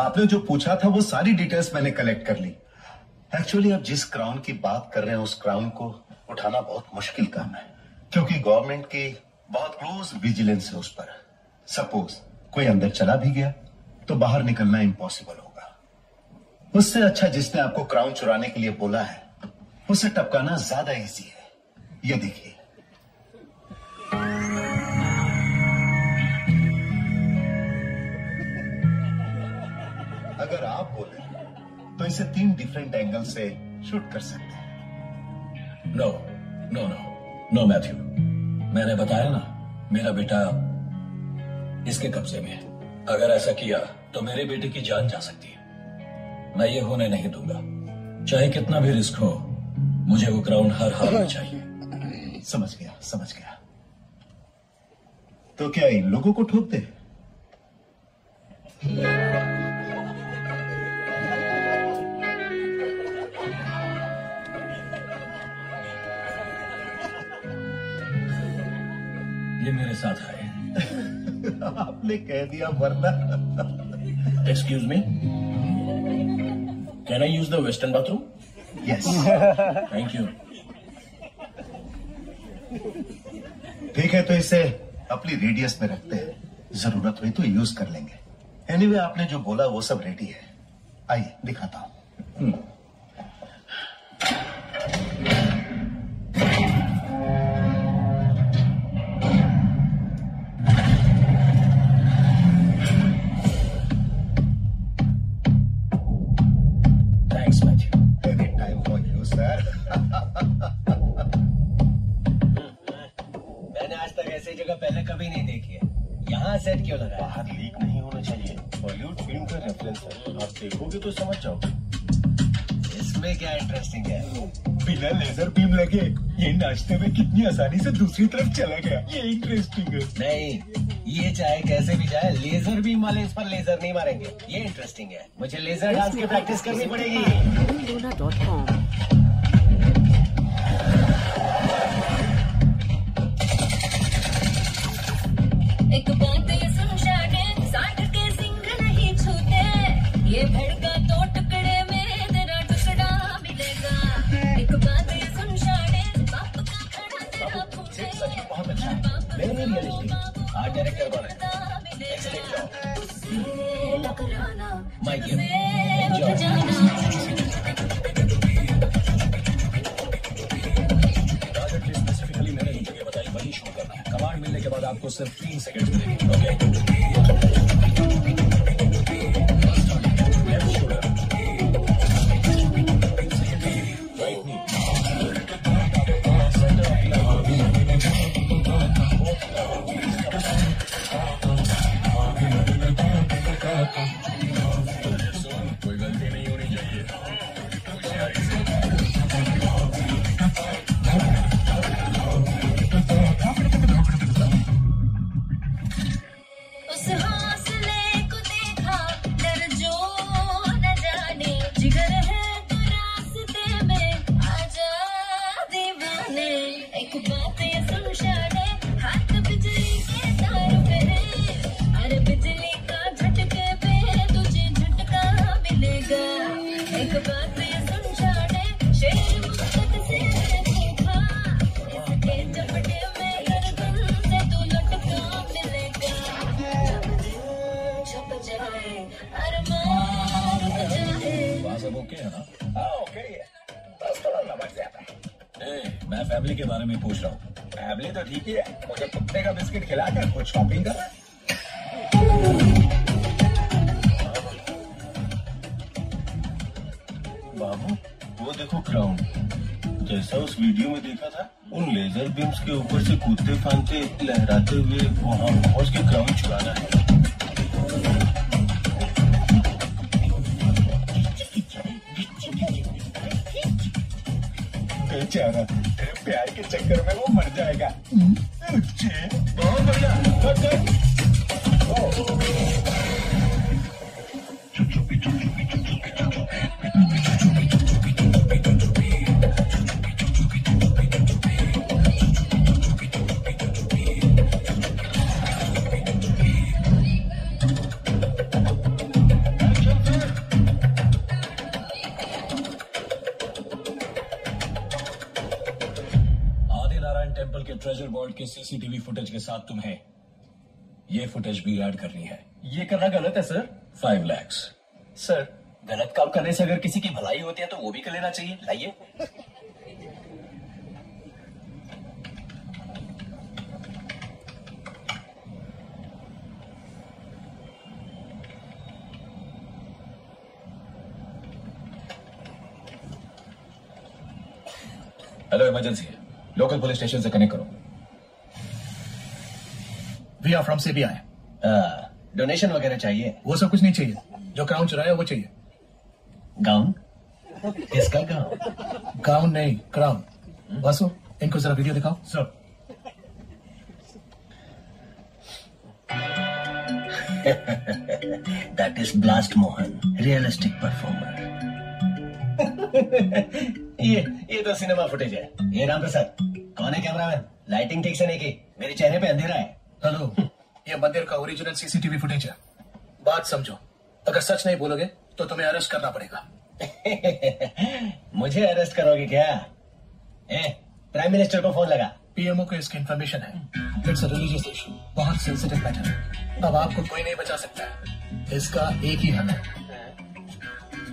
आपने जो पूछा था, वो सारी डिटेल्स मैंने कलेक्ट कर ली। एक्चुअली आप जिस क्राउन की बात कर रहे हैं, उस क्राउन को उठाना बहुत मुश्किल काम है, क्योंकि गवर्नमेंट की बहुत क्लोज विजिलेंस है उस पर। सपोज़ कोई अंदर चला भी गया तो बाहर निकलना इम्पॉसिबल होगा। उससे अच्छा जिसने आपको क्राउन चुराने के लिए बोला है, उसे टपकाना ज़्यादा इजी है। ये देखिए अगर आप बोले तो इसे तीन डिफरेंट एंगल से शूट कर सकते हैं। No no no no Matthew मैंने बताया ना मेरा बेटा इसके कब्जे में है। अगर ऐसा किया तो मेरे बेटे की जान जा सकती है। मैं ये होने नहीं दूँगा। चाहे कितना भी रिस्क हो मुझे वो ग्राउंड हर हाल में चाहिए। समझ गया समझ गया। तो क्या इन लोगों को ठोक दे ये मेरे साथ आए आपने कह दिया वरना। Excuse me can I use the western bathroom yes thank you ठीक है तो इसे अपनी रेडियस में रखते हैं। ज़रूरत हुई तो यूज़ कर लेंगे। एनीवे anyway, आपने जो बोला वो सब रेडी है। आइए दिखाता हूँ। जगह पहले कभी नहीं देखी है। यहाँ सेट क्यों लगा बाहर लीक नहीं होना चाहिए। बॉलीवुड फ़िल्म का रेफरेंस है। आप देखोगे तो समझ जाओगे। इसमें क्या इंटरेस्टिंग है? बिना लेजर बीम लगे ये नाश्ते में कितनी आसानी से दूसरी तरफ़ चला गया। ये इंटरेस्टिंग है। नहीं ये चाहे कैसे भी जाए लेजर बीम वाले इस पर लेजर नहीं मारेंगे। ये इंटरेस्टिंग है। मुझे लेजर डांस की प्रैक्टिस करनी पड़ेगी। हेलो इमरजेंसी है लोकल पुलिस स्टेशन से कनेक्ट करो. We are from CBI donation वगैरह चाहिए? वो सब कुछ नहीं चाहिए। जो क्राउन चुराया वो चाहिए। गाउन किसका गाउन गाउन नहीं क्राउन वासु इनको जरा वीडियो दिखाओ। Sir that is blast Mohan realistic performer ये ये तो सिनेमा फुटेज है। ये राम प्रसाद। कौन है कैमरामैन लाइटिंग ठीक से नहीं की। मेरे चेहरे पे अंधेरा है। हेलो। ये मंदिर का ओरिजिनल सीसीटीवी फुटेज है। बात समझो। अगर सच नहीं बोलोगे तो तुम्हें अरेस्ट करना पड़ेगा। मुझे अरेस्ट करोगे क्या? ए प्राइम मिनिस्टर को फ़ोन लगा। पीएमओ को इसकी इन्फॉर्मेशन है। इट्स रिलीजियस इशू बहुत सेंसिटिव मैटर है अब आपको कोई नहीं बचा सकता। है इसका एक ही हल है।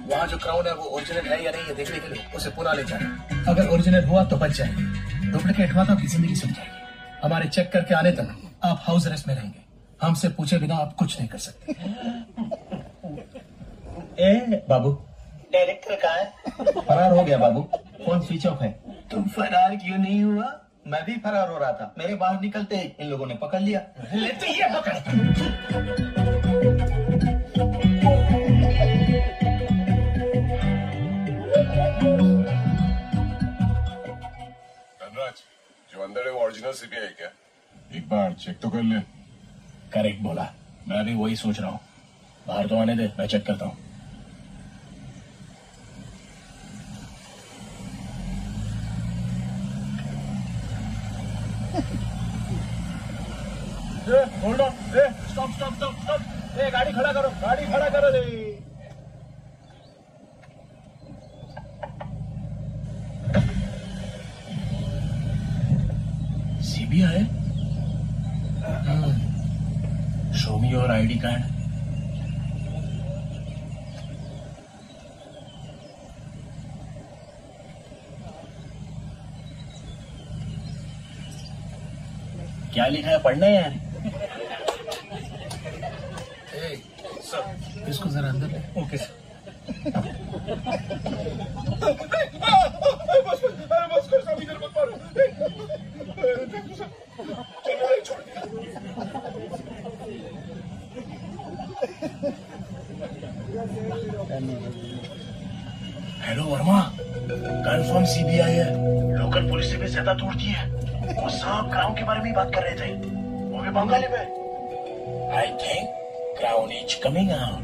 वहाँ जो क्राउन है वो ओरिजिनल है या नहीं ये देखने के लिए उसे पुनः ले जाना अगर ओरिजिनल हुआ तो बच जाएगी डुप्लीकेट हुआ तो आपकी ज़िंदगी सुन जाएगी हमारे चेक करके आने तक आप हाउस अरेस्ट में रहेंगे। हमसे पूछे बिना आप कुछ नहीं कर सकते। ए बाबू। डायरेक्टर कहाँ है? फरार हो गया बाबू। फ़ोन स्विच ऑफ़ है। तुम फरार क्यों नहीं हुआ? मैं भी फरार हो रहा था। मेरे बाहर निकलते ही इन लोगों ने पकड़ लिया। लेते ही पकड़। जो अंदर है वो ओरिजिनल सीबीआई क्या? एक बार चेक तो कर ले। करेक्ट बोला। मैं भी वही सोच रहा हूँ। बाहर तो आने दे मैं चेक करता हूँ। होल्ड ऑन ए स्टॉप स्टॉप स्टॉप स्टॉप ए गाड़ी खड़ा करो गाड़ी खड़ा करो। रे CBI show me your ID card क्या लिखा है? पढ़ना है यार? इसको जरा अंदर okay sir hello Verma confirm CBI है। लोकल पुलिस से भी ज़्यादा तोड़ती है। वो सब क्राउन के बारे में बात कर रहे थे। वो भी बंगाली में। I think crown is coming out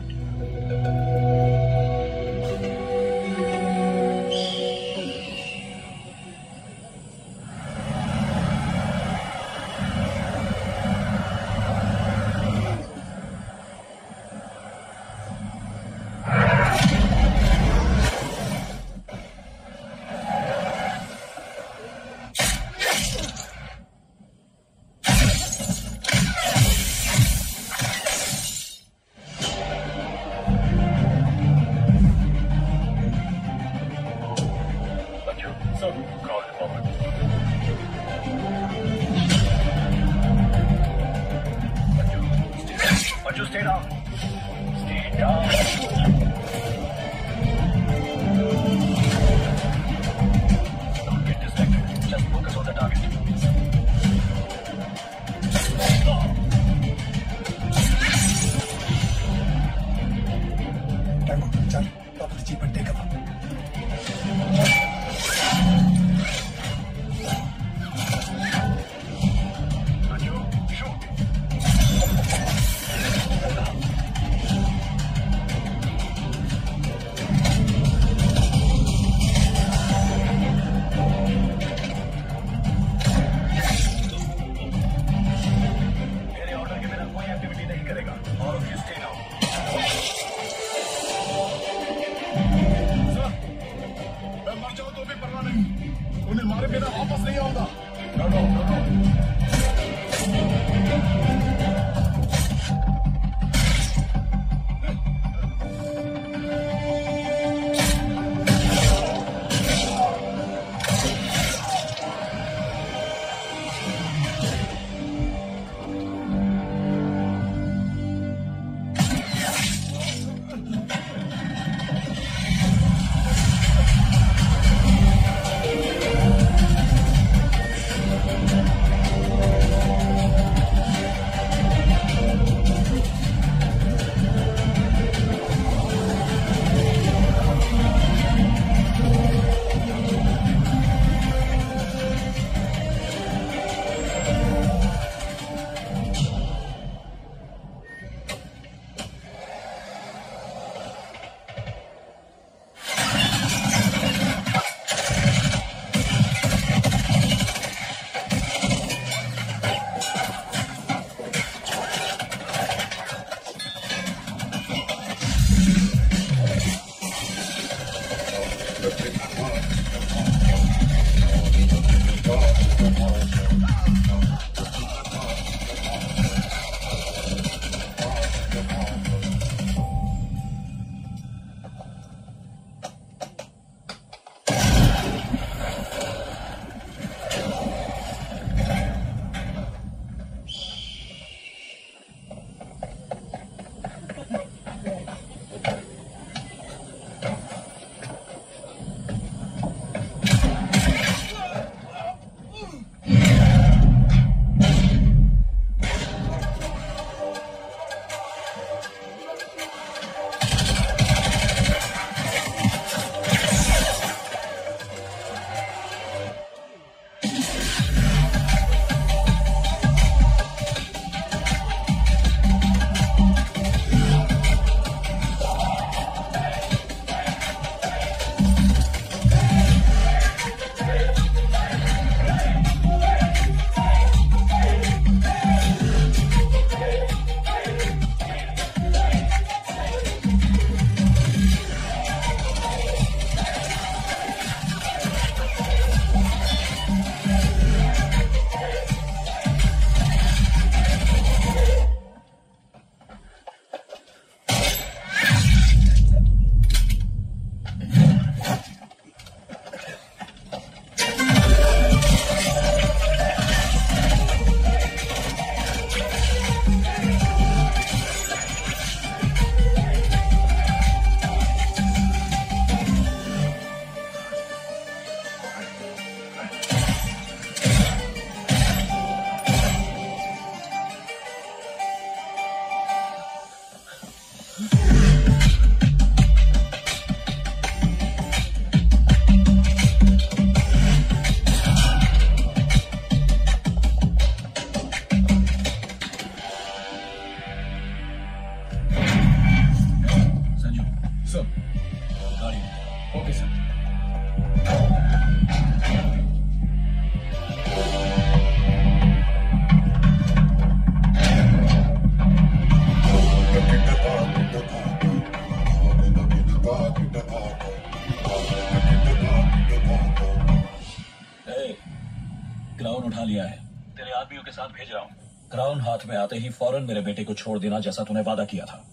में आते ही फ़ौरन मेरे बेटे को छोड़ देना जैसा तूने वादा किया था।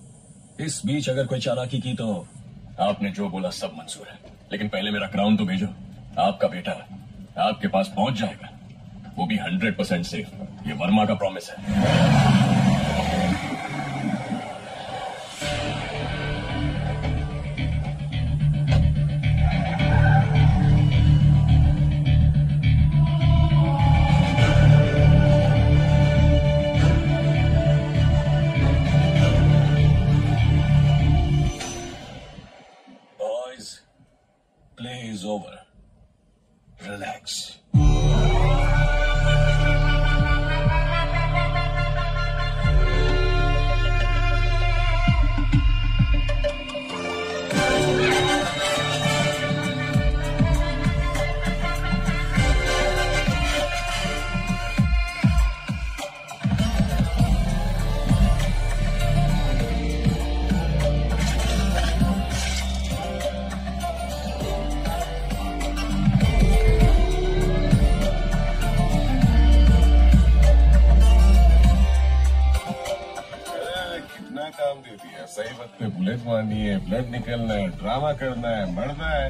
इस बीच अगर कोई चालाकी की तो आपने जो बोला सब मंजूर है। लेकिन पहले मेरा क्राउन तो भेजो। आपका बेटा आपके पास पहुँच जाएगा। वो भी हंड्रेड परसेंट सेफ़ ये वर्मा का प्रॉमिस है। निकलना है ड्रामा करना है, मरना है,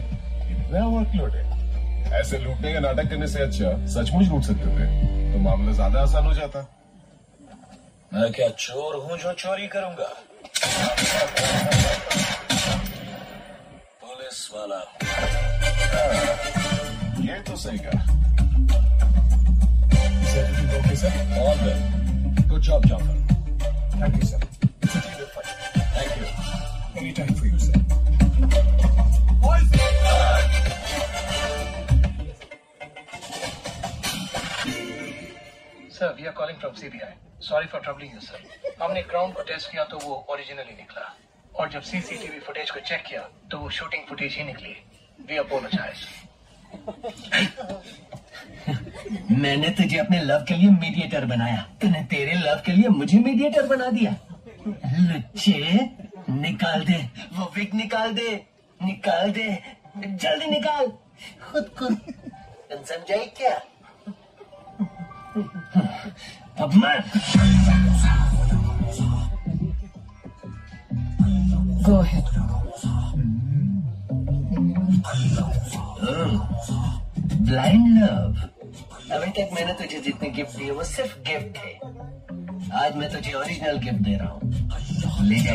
इतना वर्कलोड है। ऐसे लूटने का नाटक करने से अच्छा सचमुच लूट सकते थे तो मामला ज़्यादा आसान हो जाता। मैं क्या चोर हूँ जो चोरी करूँगा? को टेस्ट किया तो वो ओरिजिनली निकला। और जब सीसीटीवी फुटेज को चेक किया तो वो शूटिंग फुटेज ही निकली। वी अपोलोजाइज मैंने तुझे अपने लव के लिए मीडिएटर बनाया। तूने तेरे लव के लिए मुझे मीडिएटर बना दिया। लुच्चे, निकाल दे। वो विग निकाल दे। निकाल दे। जल्दी निकाल। खुद तुम समझाई क्या? अब मैं Go ahead. ब्लाइंड लव अभी तक मैंने तुझे जितने गिफ्ट दिए, वो सिर्फ़ गिफ्ट थे। आज मैं तुझे ओरिजिनल गिफ्ट दे रहा हूँ। ले जा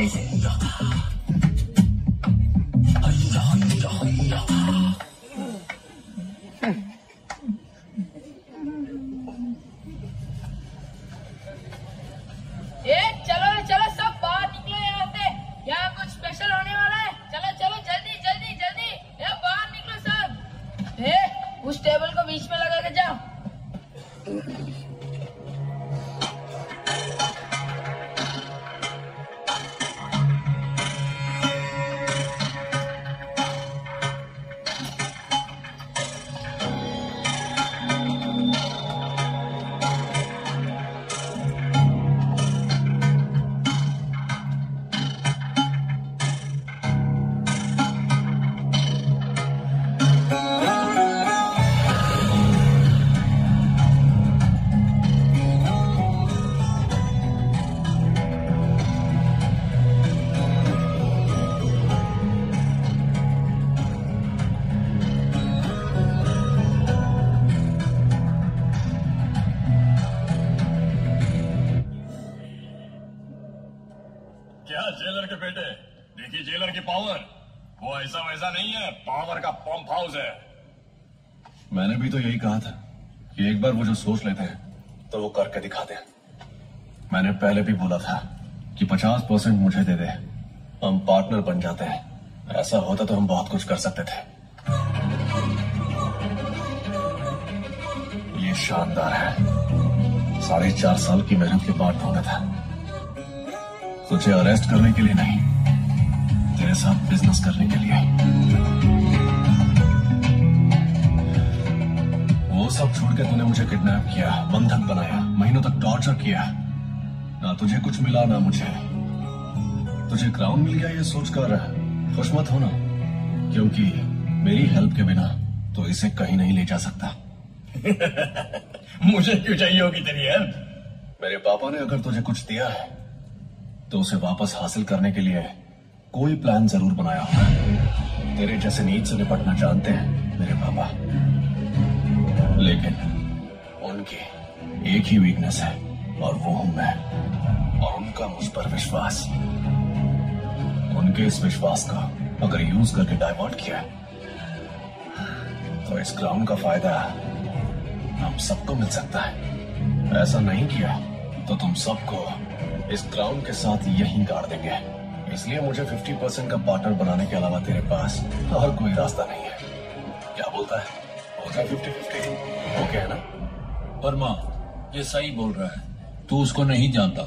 परसेंट मुझे दे दे। हम पार्टनर बन जाते हैं। ऐसा होता तो हम बहुत कुछ कर सकते थे। ये शानदार है। साढ़े चार साल की मेहनत के बाद ढूंढा था। तुझे अरेस्ट करने के लिए नहीं, तेरे साथ बिज़नेस करने के लिए। वो सब छोड़ के तूने मुझे किडनैप किया बंधक बनाया, महीनों तक टॉर्चर किया। ना तुझे कुछ मिला, ना मुझे। तुझे क्राउन मिल गया ये सोचकर। खुश मत होना, क्योंकि मेरी हेल्प के बिना तो इसे कहीं नहीं ले जा सकता। मुझे क्यों चाहिए होगी तेरी हेल्प मेरे पापा ने अगर तुझे कुछ दिया है तो उसे वापस हासिल करने के लिए कोई प्लान ज़रूर बनाया होगा। तेरे जैसे नींद से निपटना जानते हैं मेरे पापा। लेकिन उनकी एक ही वीकनेस है, और वो हूँ मैं, और उनका मुझ पर विश्वास। उनके इस विश्वास का अगर यूज़ करके डाइवर्ट किया तो इस क्राउन का फ़ायदा हम सबको मिल सकता है। ऐसा नहीं किया तो तुम सबको इस क्राउन के साथ यहीं गाड़ देंगे। इसलिए मुझे 50 परसेंट का पार्टनर बनाने के अलावा तेरे पास और कोई रास्ता नहीं है। क्या बोलता है? होता है फिफ्टी फिफ्टी ओके है ना? वर्मा, ये सही बोल रहा है। तू उसको नहीं जानता।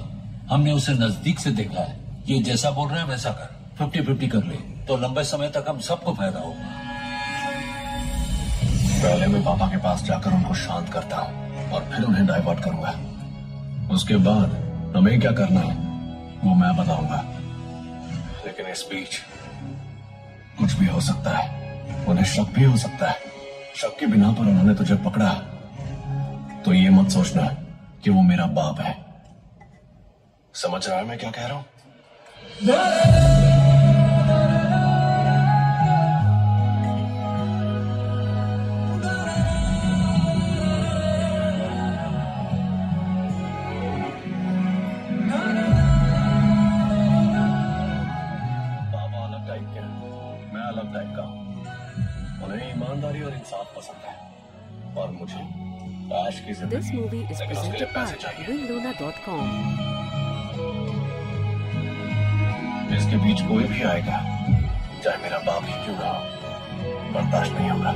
हमने उसे नज़दीक से देखा है। ये जैसा बोल रहा है, वैसा कर। फिफ्टी फिफ्टी कर ले। तो लंबे समय तक हम सबको फ़ायदा होगा। पहले मैं पापा के पास जाकर उनको शांत करता हूँ और फिर उन्हें डाइवर्ट करूँगा। उसके बाद हमें क्या करना है, वो मैं बताऊँगा। लेकिन इस बीच कुछ भी हो सकता है। उन्हें शक भी हो सकता है। शक के बिना पर उन्होंने तुझे पकड़ा। तो ये मत सोचना कि वो मेरा बाप है। समझ रहा है मैं क्या कह रहा हूँ? Movie is presented by Winglona.com. इसके बीच कोई भी आएगा चाहे मेरा बाप ही क्यों ना हो बर्दाश्त नहीं होगा।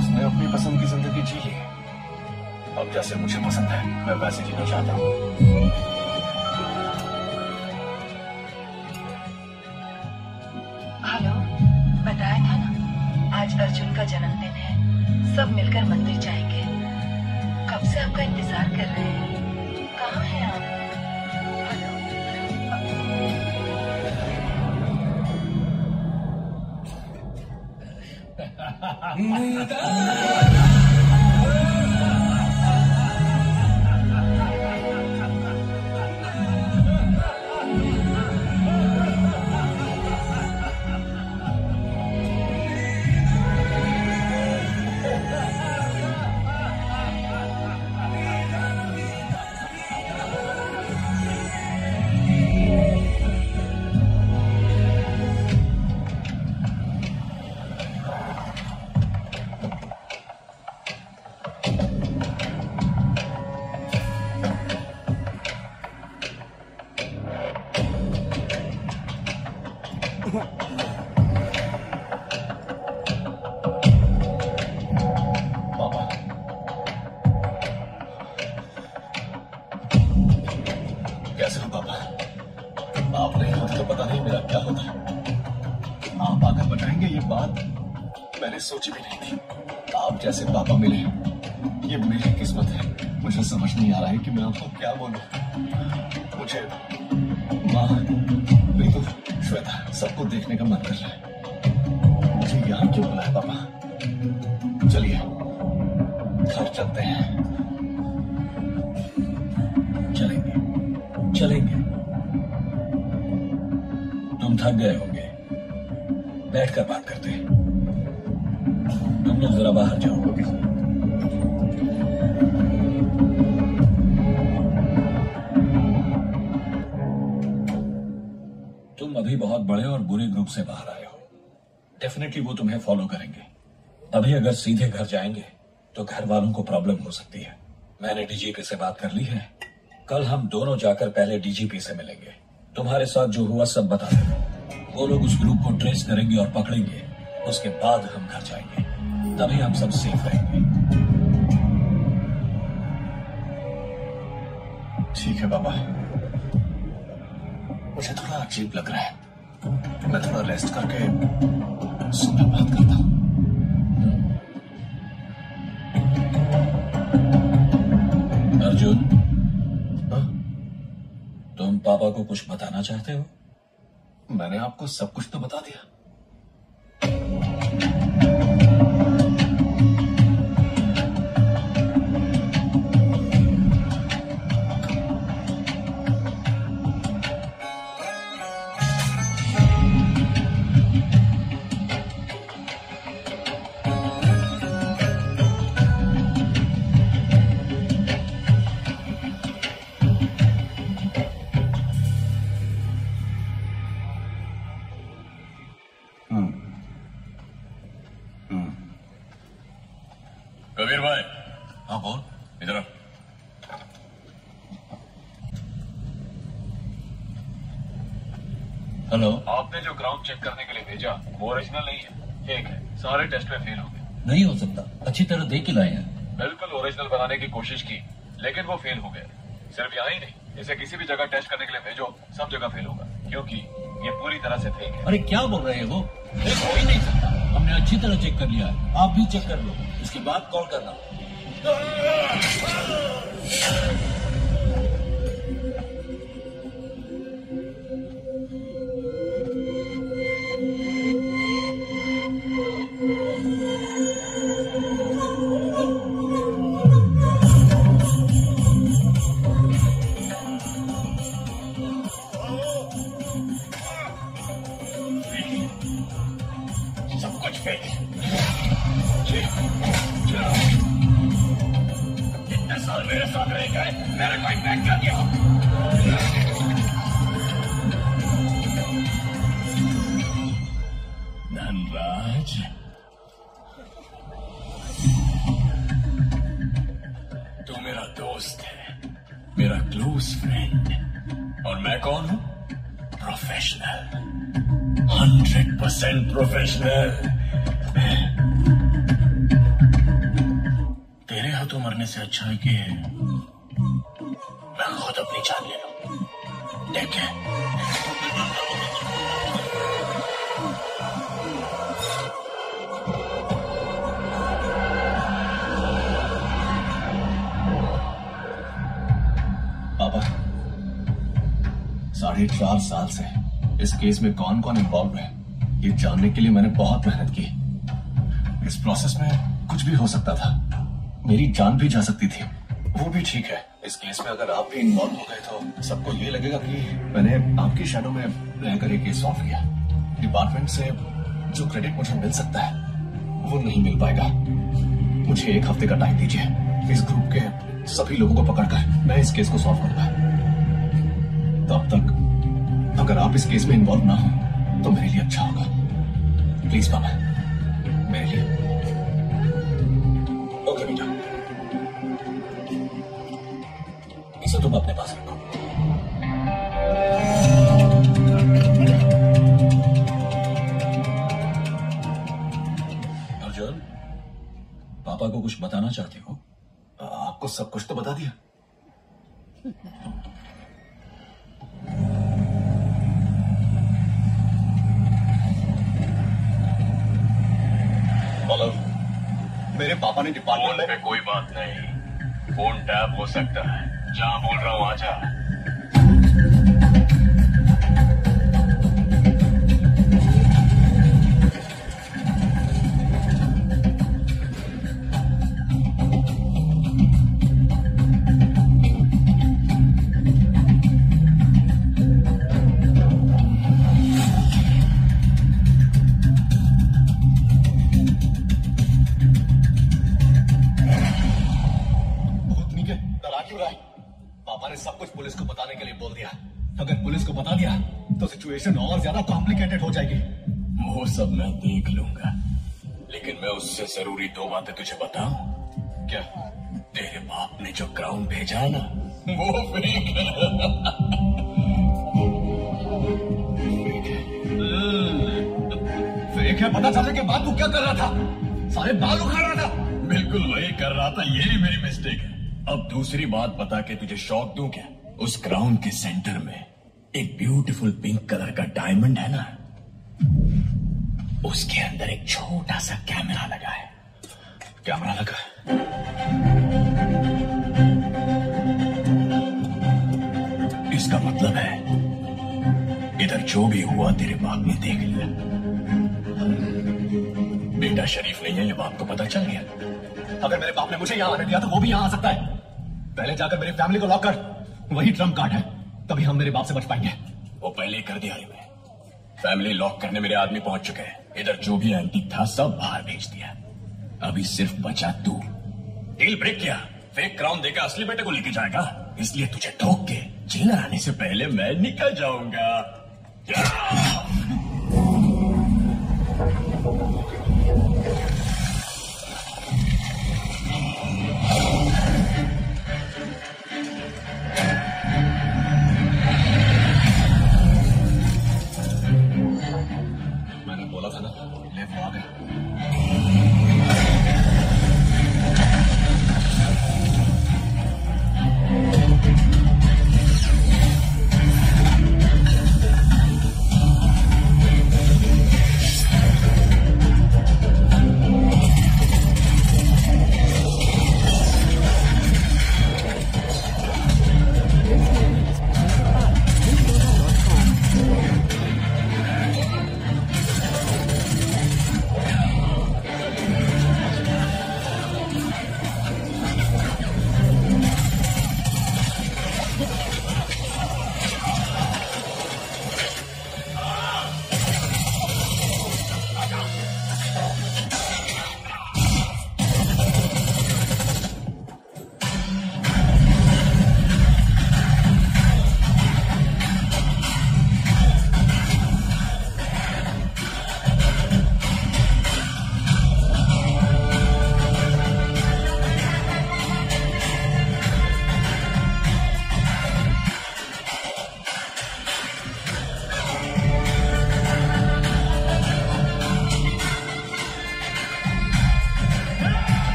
उसने अपनी पसंद की ज़िंदगी जी ली। अब जैसे मुझे पसंद है मैं वैसे जीना चाहता हूँ। 你 的 से बाहर आए हो। डेफिनेटली वो तुम्हें फॉलो करेंगे। अभी अगर सीधे घर जाएँगे तो घर वालों को प्रॉब्लम हो सकती है। मैंने डीजीपी से बात कर ली है। कल हम दोनों जाकर पहले डीजीपी से मिलेंगे। तुम्हारे साथ जो हुआ सब बता देना वो लोग उस ग्रुप को ट्रेस करेंगे और पकड़ेंगे। उसके बाद हम घर जाएँगे। तभी हम सब सेफ़ रहेंगे। ठीक है बाबा। मुझे थोड़ा अजीब लग रहा है। मैं थोड़ा रेस्ट करके सुबह बात करता हूँ। अर्जुन हाँ? तुम पापा को कुछ बताना चाहते हो? मैंने आपको सब कुछ तो बता दिया। सारे टेस्ट में फेल हो गए। नहीं हो सकता। अच्छी तरह देख के लाए हैं। बिल्कुल ओरिजिनल बनाने की कोशिश की लेकिन वो फेल हो गया सिर्फ़ यहाँ ही नहीं इसे किसी भी जगह टेस्ट करने के लिए भेजो सब जगह फेल होगा क्योंकि ये पूरी तरह से फेक है। अरे क्या बोल रहे हैं वो? हो ही नहीं सकता। हमने अच्छी तरह चेक कर लिया है। आप भी चेक कर लो। इसके बाद कॉल करना। मेरा कोई बैक कर दिया धनराज तू मेरा दोस्त है मेरा क्लोज फ्रेंड और मैं कौन हूँ? प्रोफेशनल हंड्रेड परसेंट प्रोफेशनल तेरे हाथों मरने से अच्छा है कि मैं खुद अपनी जान ले लूँ। देख पापा साढ़े चार साल से इस केस में कौन कौन इन्वॉल्व है? ये जानने के लिए मैंने बहुत मेहनत की। इस प्रोसेस में कुछ भी हो सकता था। मेरी जान भी जा सकती थी। वो भी ठीक है। इस केस में अगर आप भी इन्वॉल्व हो गए तो सबको ये लगेगा कि मैंने आपकी शेडो में रहकर ये केस सॉल्व किया। डिपार्टमेंट से जो क्रेडिट मुझे मिल सकता है, वो नहीं मिल पाएगा। मुझे एक हफ़्ते का टाइम दीजिए। इस ग्रुप के सभी लोगों को पकड़कर मैं इस केस को सॉल्व करूँगा। तब तक अगर आप इस केस में इन्वॉल्व ना हो तो मेरे लिए अच्छा होगा। प्लीज़ पापा मेरे लिए तुम अपने पास रखो। अर्जुन पापा को कुछ बताना चाहते हो? आपको सब कुछ तो बता दिया। हेलो मेरे पापा ने डिपार्टमेंट में कोई बात नहीं। फ़ोन टैप हो सकता है। जहाँ बोल रहा हूँ आजा। सिचुएशन और ज़्यादा कॉम्प्लिकेटेड हो जाएगी। वो सब मैं देख लूँगा। लेकिन मैं उससे ज़रूरी दो बातें तुझे बताऊँ। क्या? तेरे बाप ने जो क्राउन भेजा है ना वो फेक है। फेक है पता चलने के बाद तू क्या कर रहा था? सारे बाल उखाड़ रहा था। बिल्कुल वही कर रहा था यही मेरी मिस्टेक है। अब दूसरी बात बता के तुझे शौक दूँ क्या? उस क्राउन के सेंटर में। एक ब्यूटीफुल पिंक कलर का डायमंड है ना? उसके अंदर एक छोटा सा कैमरा लगा है। कैमरा लगा है। इसका मतलब है, इधर जो भी हुआ तेरे बाप ने देख लिया। बेटा शरीफ नहीं है, ये बाप को पता चल गया। अगर मेरे बाप ने मुझे यहाँ आने दिया तो वो भी यहाँ आ सकता है। पहले जाकर मेरी फैमिली को लॉक कर। वही ट्रंप कार्ड है। तभी हम मेरे बाप से बच पाएँगे। वो पहले कर दिया रे मैं। फैमिली लॉक करने मेरे आदमी पहुँच चुके हैं। इधर जो भी एंटीक था, सब बाहर भेज दिया। अभी सिर्फ़ बचा तू। डील ब्रेक किया। फेक क्राउन देकर असली बेटे को लेके जाएगा। इसलिए तुझे ठोक के जेलर आने से पहले मैं निकल जाऊँगा।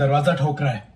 दरवाज़ा ठोक रहा है।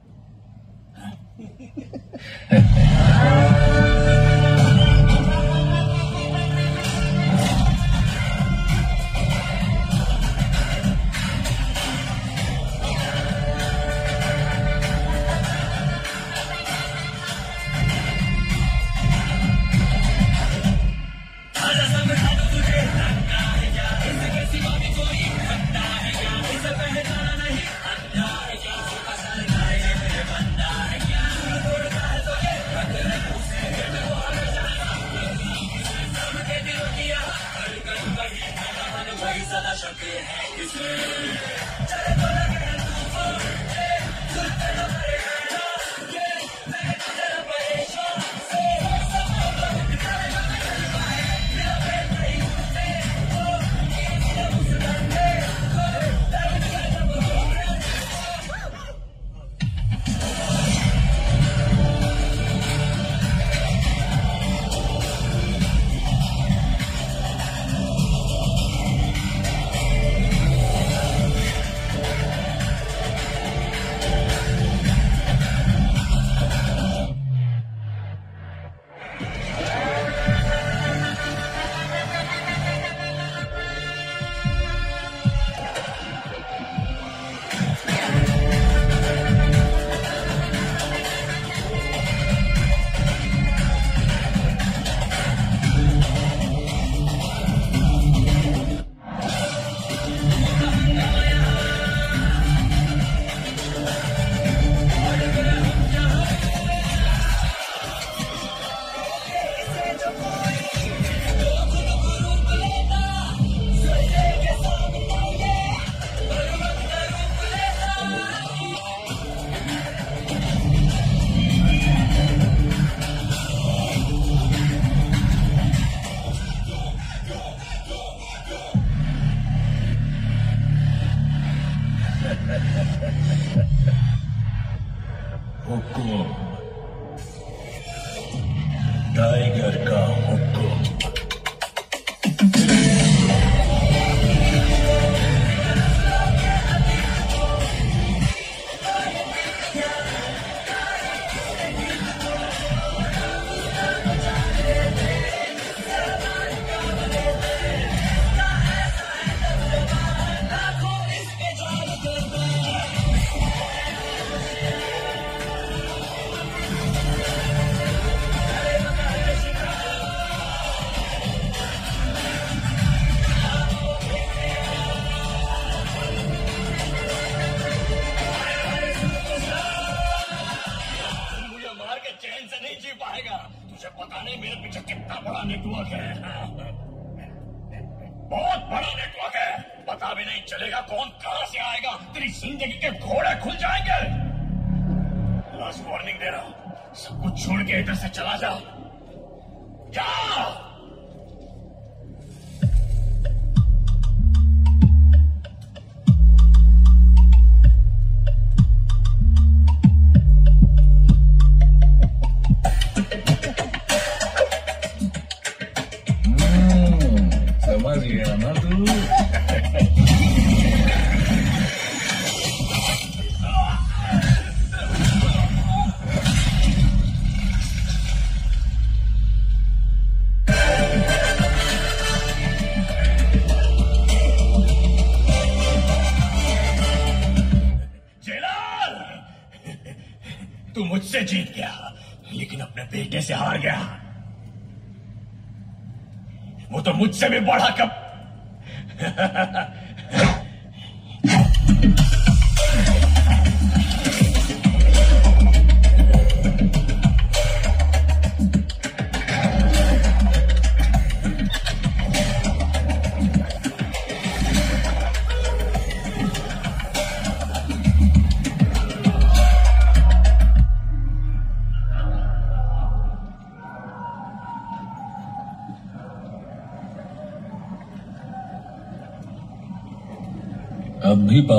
मुझसे भी बड़ा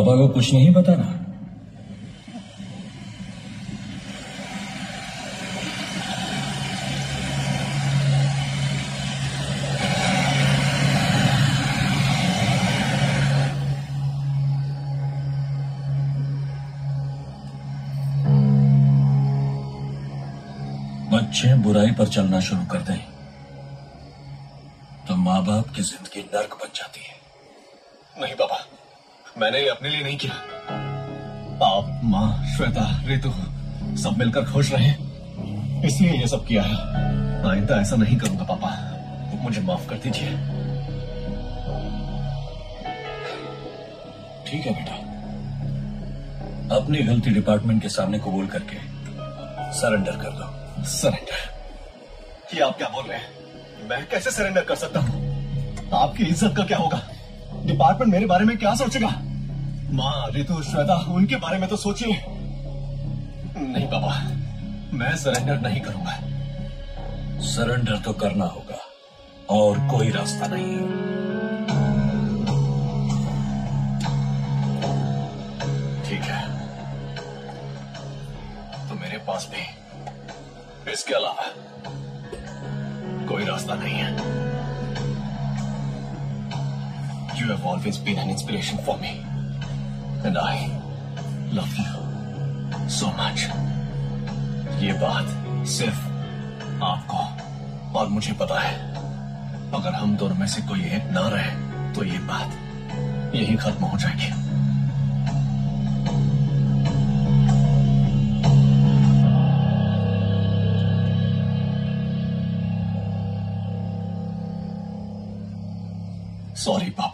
पापा को कुछ नहीं पता ना बच्चे बुराई पर चलना शुरू कर दें तो माँ बाप की ज़िंदगी नर्क बन जाती है। नहीं पापा मैंने ये अपने लिए नहीं किया। आप माँ श्वेता रितु सब मिलकर खुश रहे। इसलिए ये सब किया है। आइंदा ऐसा नहीं करूँगा पापा। तो मुझे माफ़ कर दीजिए। ठीक है बेटा। अपनी गलती डिपार्टमेंट के सामने कबूल करके सरेंडर कर दो। सरेंडर ये आप क्या बोल रहे हैं? मैं कैसे सरेंडर कर सकता हूँ? आपकी इज़्ज़त का क्या होगा? डिपार्टमेंट मेरे बारे में क्या सोचेगा? माँ, रितु, श्वेता, उनके बारे में तो सोचिए। नहीं, पापा, मैं सरेंडर नहीं करूँगा। सरेंडर तो करना होगा, और कोई रास्ता नहीं है। ठीक है। तो मेरे पास भी इसके अलावा कोई रास्ता नहीं है। You have always been an inspiration for me. And I love you so much. ये बात सिर्फ़ आपको और मुझे पता है अगर हम दोनों में से कोई एक ना रहे तो ये बात यही खत्म हो जाएगी सॉरी पापा